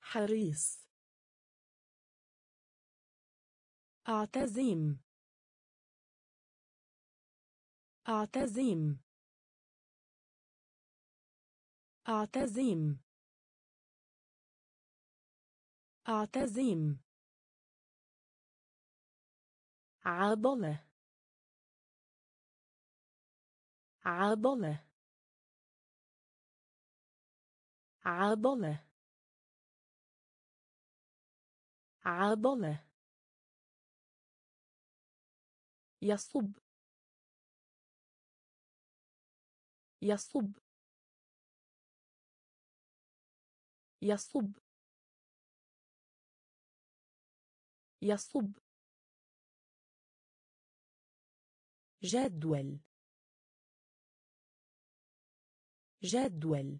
حريص. أعتزم. أعتزم. أعتزم. أعتزم. عضلة. عضلة. عضلة. عضلة. يصب. يصب. يصب. يصب. جدول. جدول.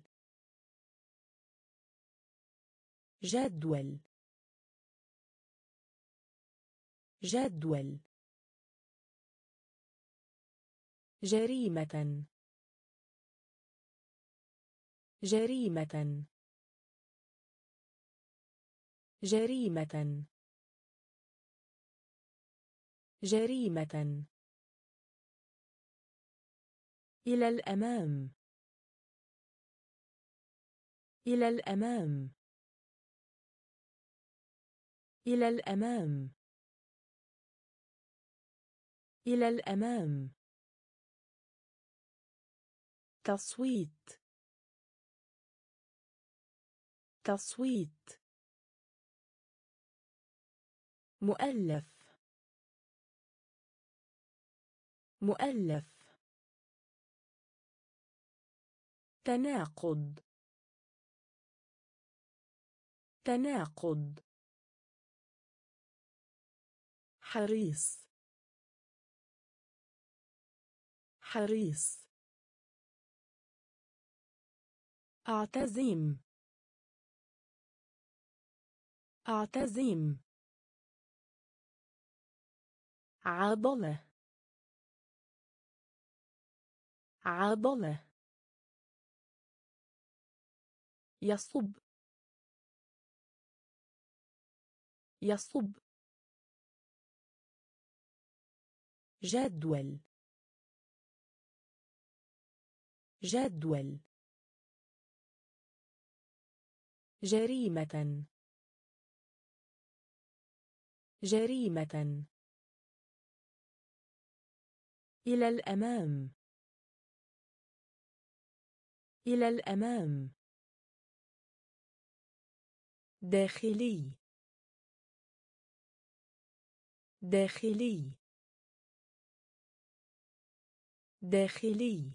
جدول. جدول. جريمة. جريمة. جريمة. جريمة. إلى الأمام. إلى الأمام. إلى الأمام. إلى الأمام. تصويت. تصويت. مؤلف. مؤلف. تناقض. تناقض. حريص. حريص. أعتزم. أعتزم. عضلة. عضلة. يصب. يصب. جدول. جدول. جريمة. جريمة. إلى الأمام. إلى الأمام. داخلي. داخلي. داخلي.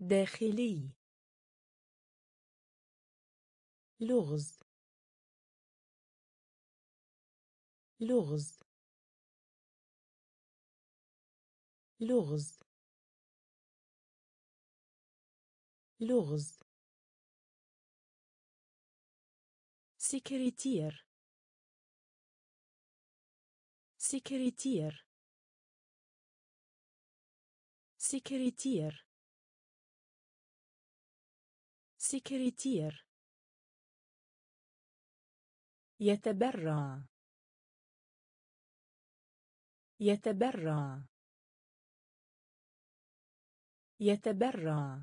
داخلي. لغز لغز لغز لغز. سكرتير سكرتير سكرتير سكرتير يتبرع. يتبرع. يتبرع.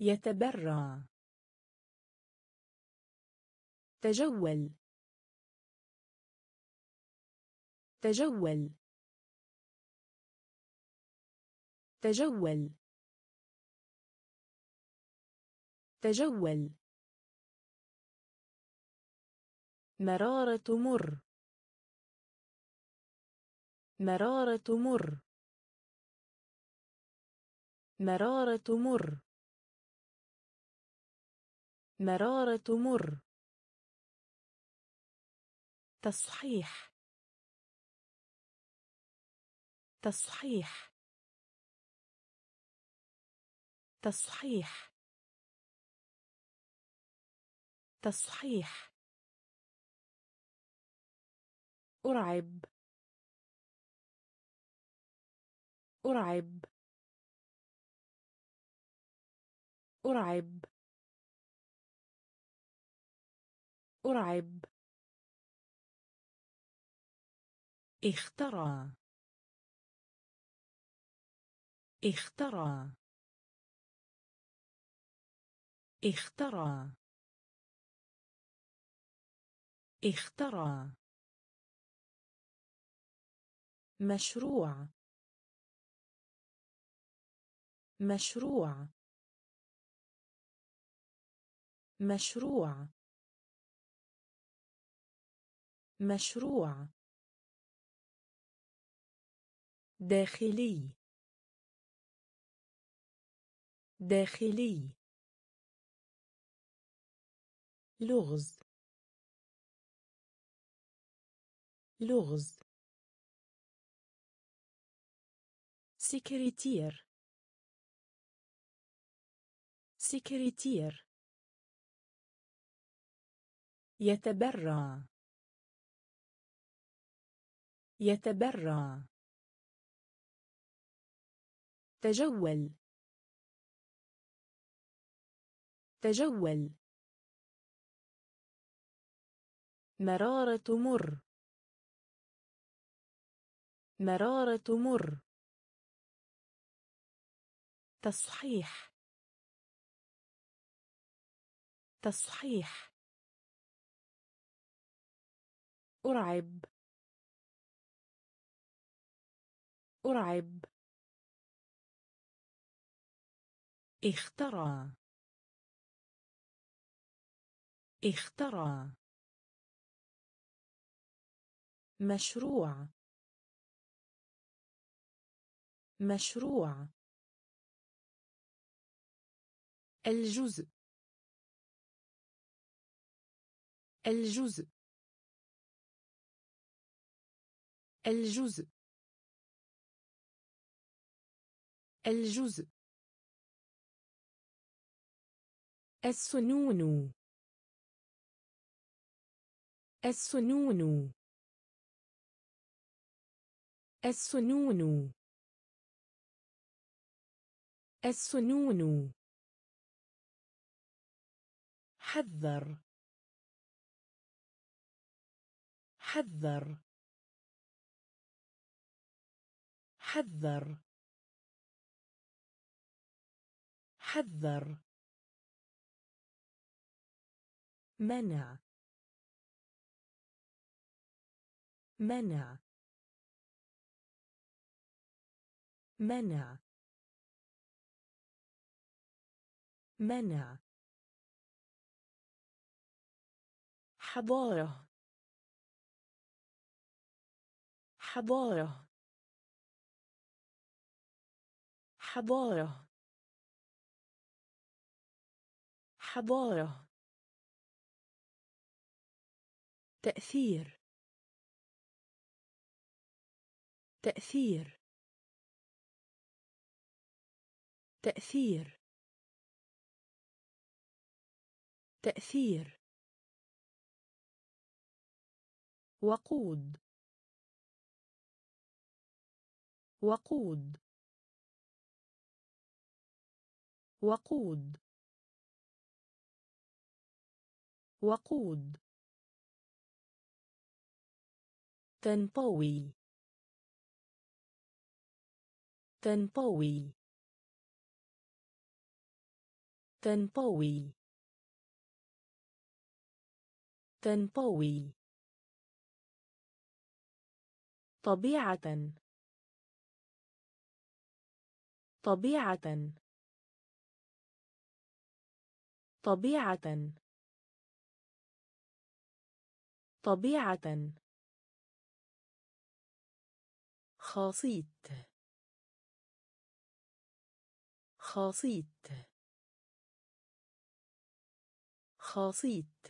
يتبرع. تجول. تجول. تجول. تجول. مرارة مر مرارة مر مرارة مر مرارة مر تصحيح. تصحيح. تصحيح. تصحيح. أرعب. أرعب. أرعب. أرعب. اخترع. اخترع. اخترع. اخترع. مشروع مشروع مشروع مشروع. داخلي داخلي. لغز لغز. سكرتير سكرتير يتبرع يتبرع تجول تجول مرارة مر مرارة مر تصحيح تصحيح أرعب. أرعب. اخترع. اخترع. مشروع. مشروع. الجزء. الجزء. الجزء. الجزء. السنون. السنون. السنون. السنون. حذر. حذر. حذر. حذر. منع. منع. منع. منع. حضارة حضارة حضارة حضارة. تأثير تأثير. تأثير. تأثير. وقود. وقود. وقود. وقود. تنطوي. تنطوي. تنطوي. تنطوي. طبيعة. طبيعة. طبيعة. طبيعة. خاصيت. خاصيت. خاصيت.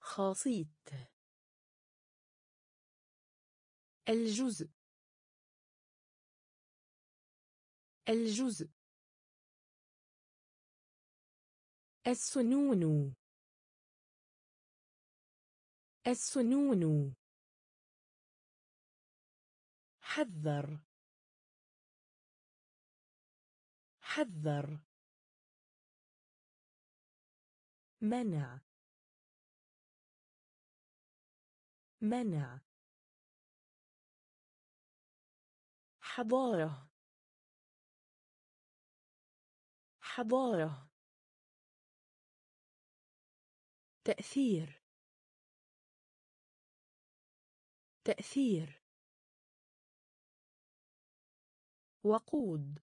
خاصيت. الجزء. الجزء. السنون. السنون. حذر. حذر. منع. منع. حضارة. حضارة. تأثير. تأثير. وقود.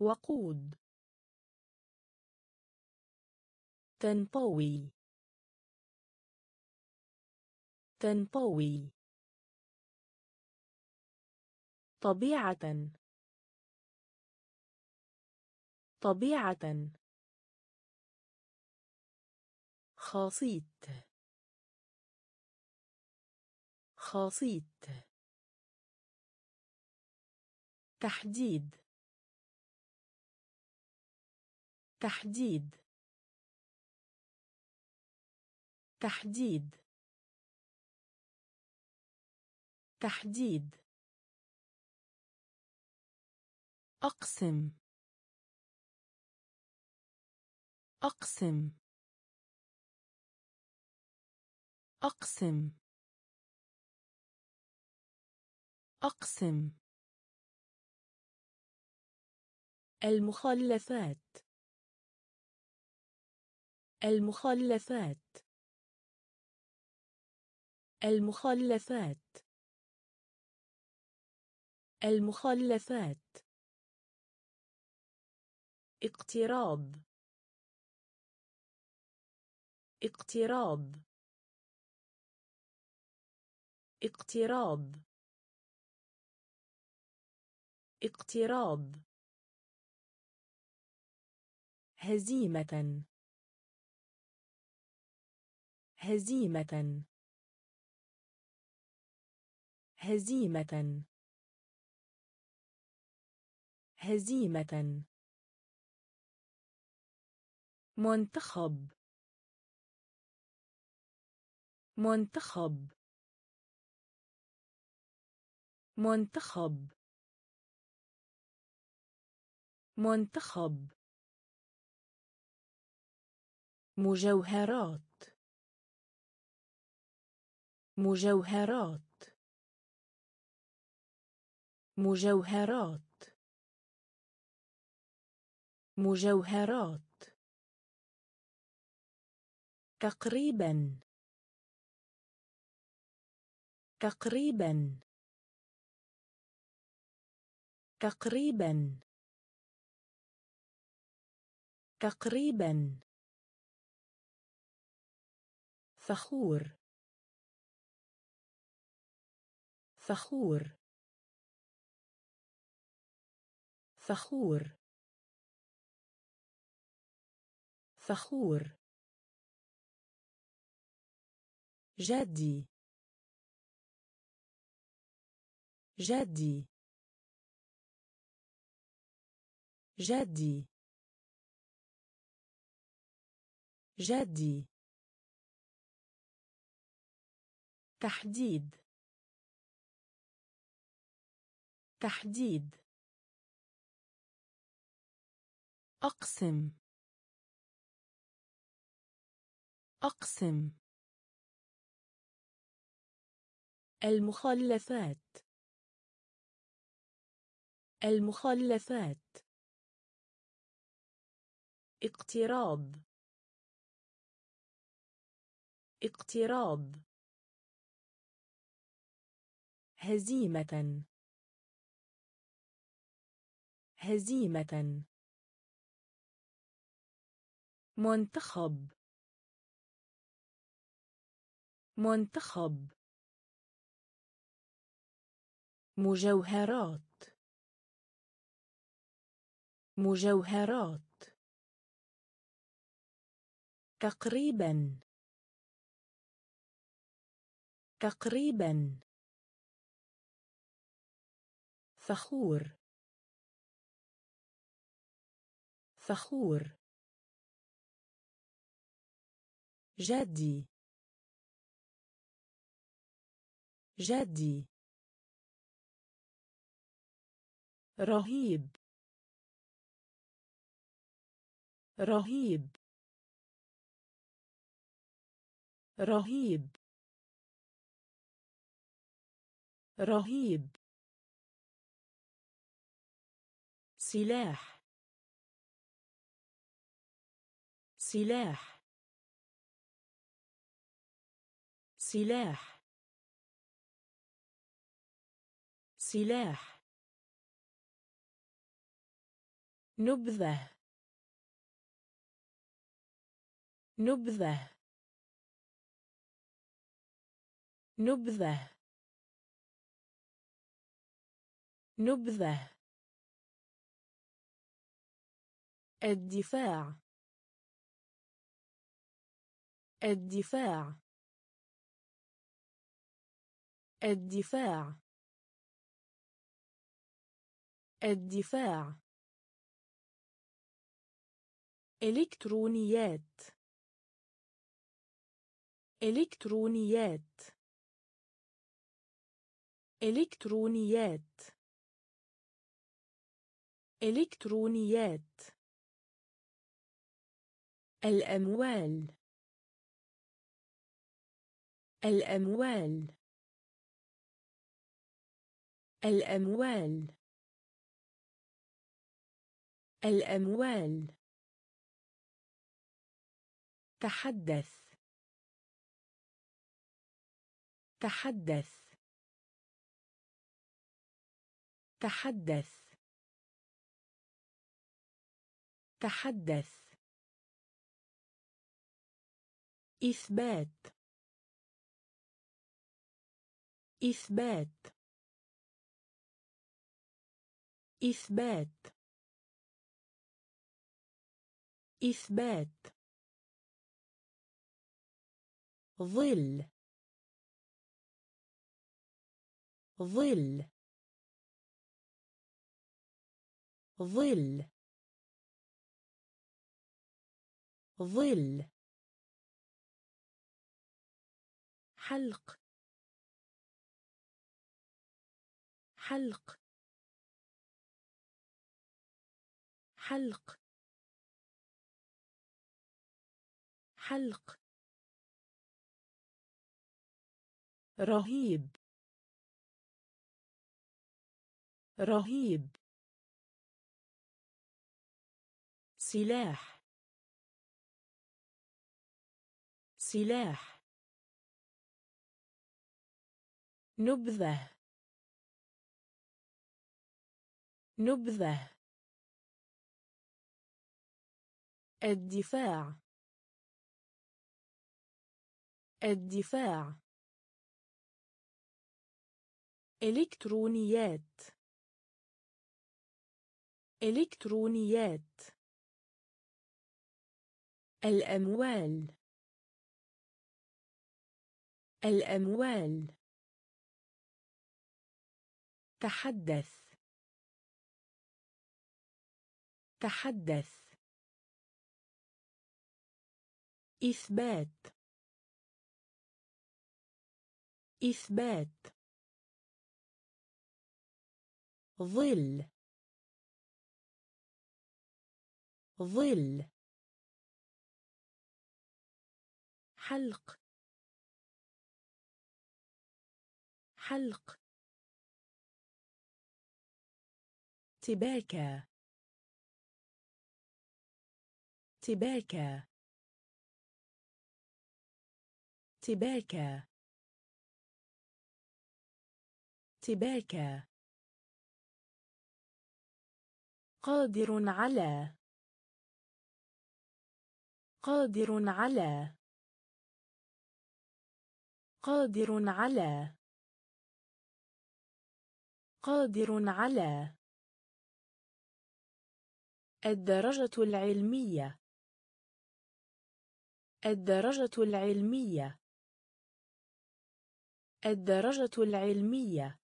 وقود. تنطوي. تنطوي. طبيعة. طبيعة. خاصيت. خاصيت. تحديد. تحديد. تحديد. تحديد. أقسم. أقسم. أقسم. أقسم. المخلفات. المخلفات. المخلفات. المخلفات. اقتراض اقتراض اقتراض اقتراض هزيمة. هزيمة. هزيمة. هزيمة. منتخب. منتخب. منتخب. منتخب. مجوهرات. مجوهرات. مجوهرات. مجوهرات. تقريبا. تقريبا. تقريبا. تقريبا. فخور. فخور. فخور. فخور. جدي. جدي. جدي. جدي. تحديد. تحديد. أقسم. أقسم. المخلفات. المخلفات. اقتراض اقتراض هزيمة. هزيمة. منتخب. منتخب. مجوهرات. مجوهرات. تقريبا. تقريبا. فخور. فخور. جدي. جدي. رهيب. رهيب. رهيب. رهيب. سلاح. سلاح. سلاح. سلاح. نبذة. نبذة. نبذة. نبذة. الدفاع. الدفاع. الدفاع. الدفاع. إلكترونيات. إلكترونيات. إلكترونيات. إلكترونيات. الأموال. الأموال. الأموال. الأموال. تحدث. تحدث. تحدث. تحدث. إثبات. إثبات. إثبات. إثبات. ظل. ظل. ظل. ظل. حلق. حلق. حلق. حلق. رهيب. رهيب. سلاح. سلاح. نبذة. نبذة. الدفاع. الدفاع. إلكترونيات. إلكترونيات. الأموال. الأموال. تحدث. تحدث. إثبات. إثبات. ظل. ظل. حلق. حلق. تباكى. تباكى. تباكى. تباكى. قادر على. قادر على. قادر على. قادر على. الدرجة العلمية. الدرجة العلمية. الدرجة العلمية.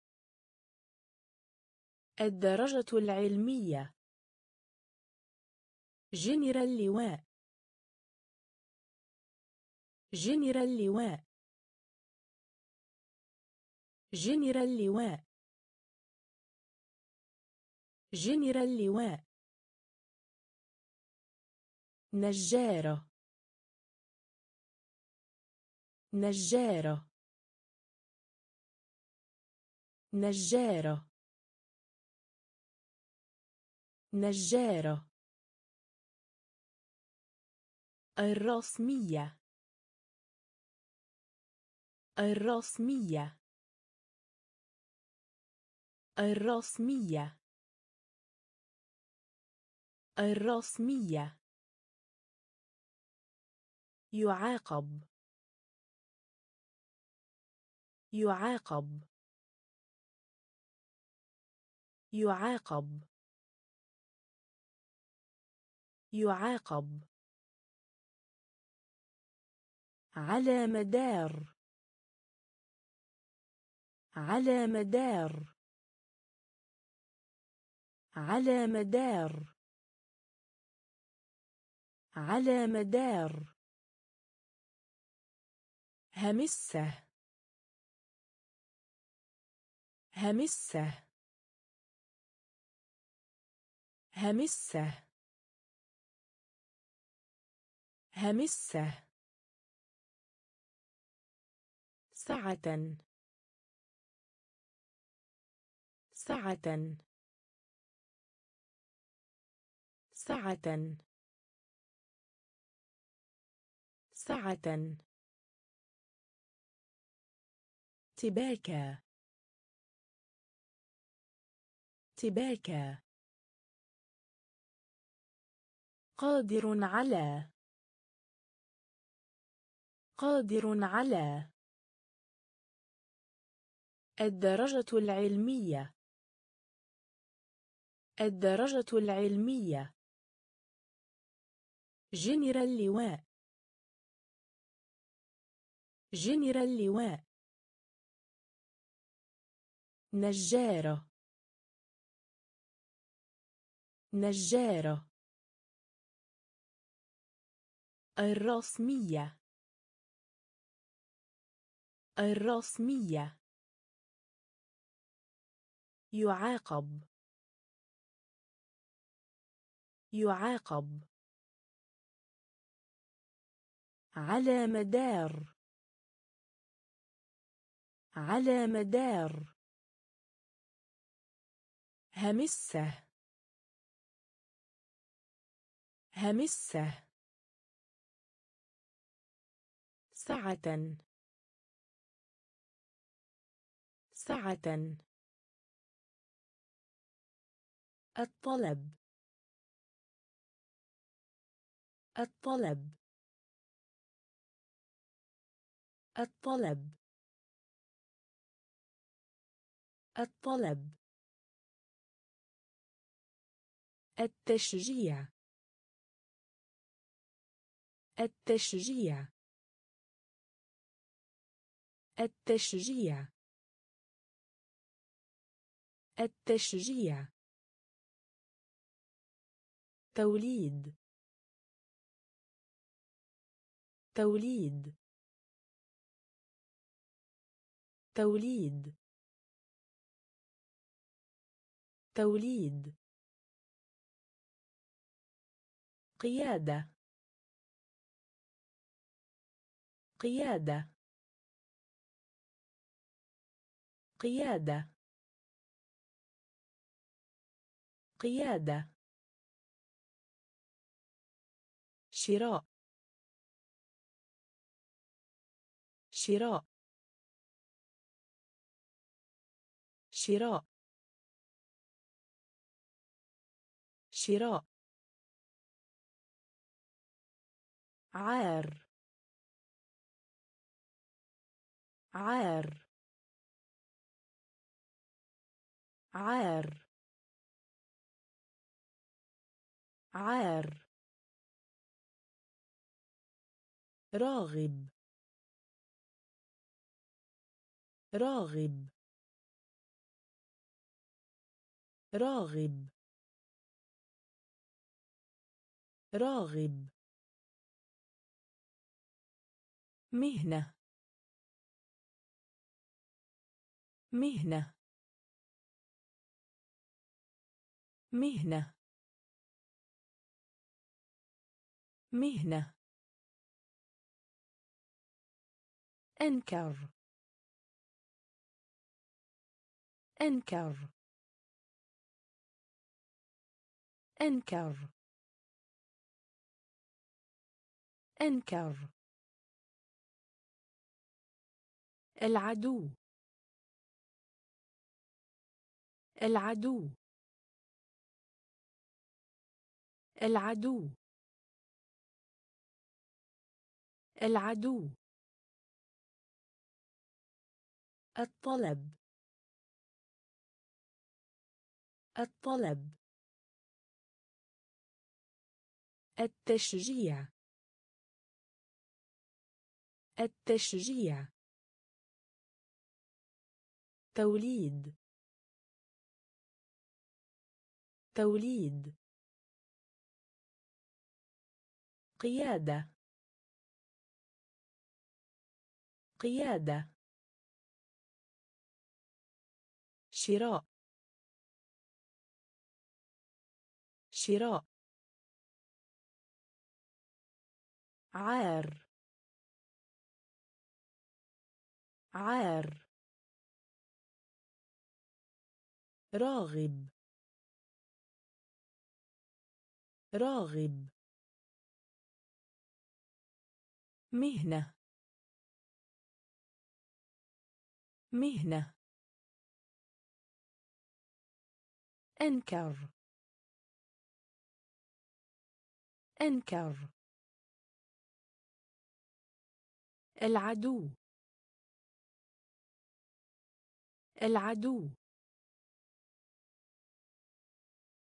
الدرجة العلمية. جنرال لواء جنرال لواء جنرال لواء جنرال لواء نجارة نجارة نجارة نجارة الرسمية. الرسمية. الرسمية. الرسمية. يعاقب. يعاقب. يعاقب. يعاقب. على مدار. على مدار. على مدار. على مدار. همسة. همسة. همسة. همسة. سعة سعة سعة سعة تباكى. تباكى. قادر على. قادر على. الدرجة العلمية. الدرجة العلمية. جنرال لواء. جنرال لواء. نجارة. نجارة. الرسمية. الرسمية. يعاقب. يعاقب. على مدار. على مدار. همسة. همسة. سعة. سعة. الطلب. الطلب. الطلب. الطلب. التشجيع. التشجيع. التشجيع. التشجيع. توليد. توليد. توليد. توليد. قيادة. قيادة. قيادة. قيادة. شراء. شراء. شراء. شراء. عار. عار. عار. عار. راغب. راغب. راغب. راغب. مهنة. مهنة. مهنة. مهنة. أنكر. أنكر. أنكر. أنكر. العدو. العدو. العدو. العدو. الطلب. الطلب. التشجيع. التشجيع. توليد. توليد. قيادة. قيادة. شراء. شراء. عار. عار. راغب. راغب. مهنة. مهنة. أنكر. أنكر. العدو. العدو.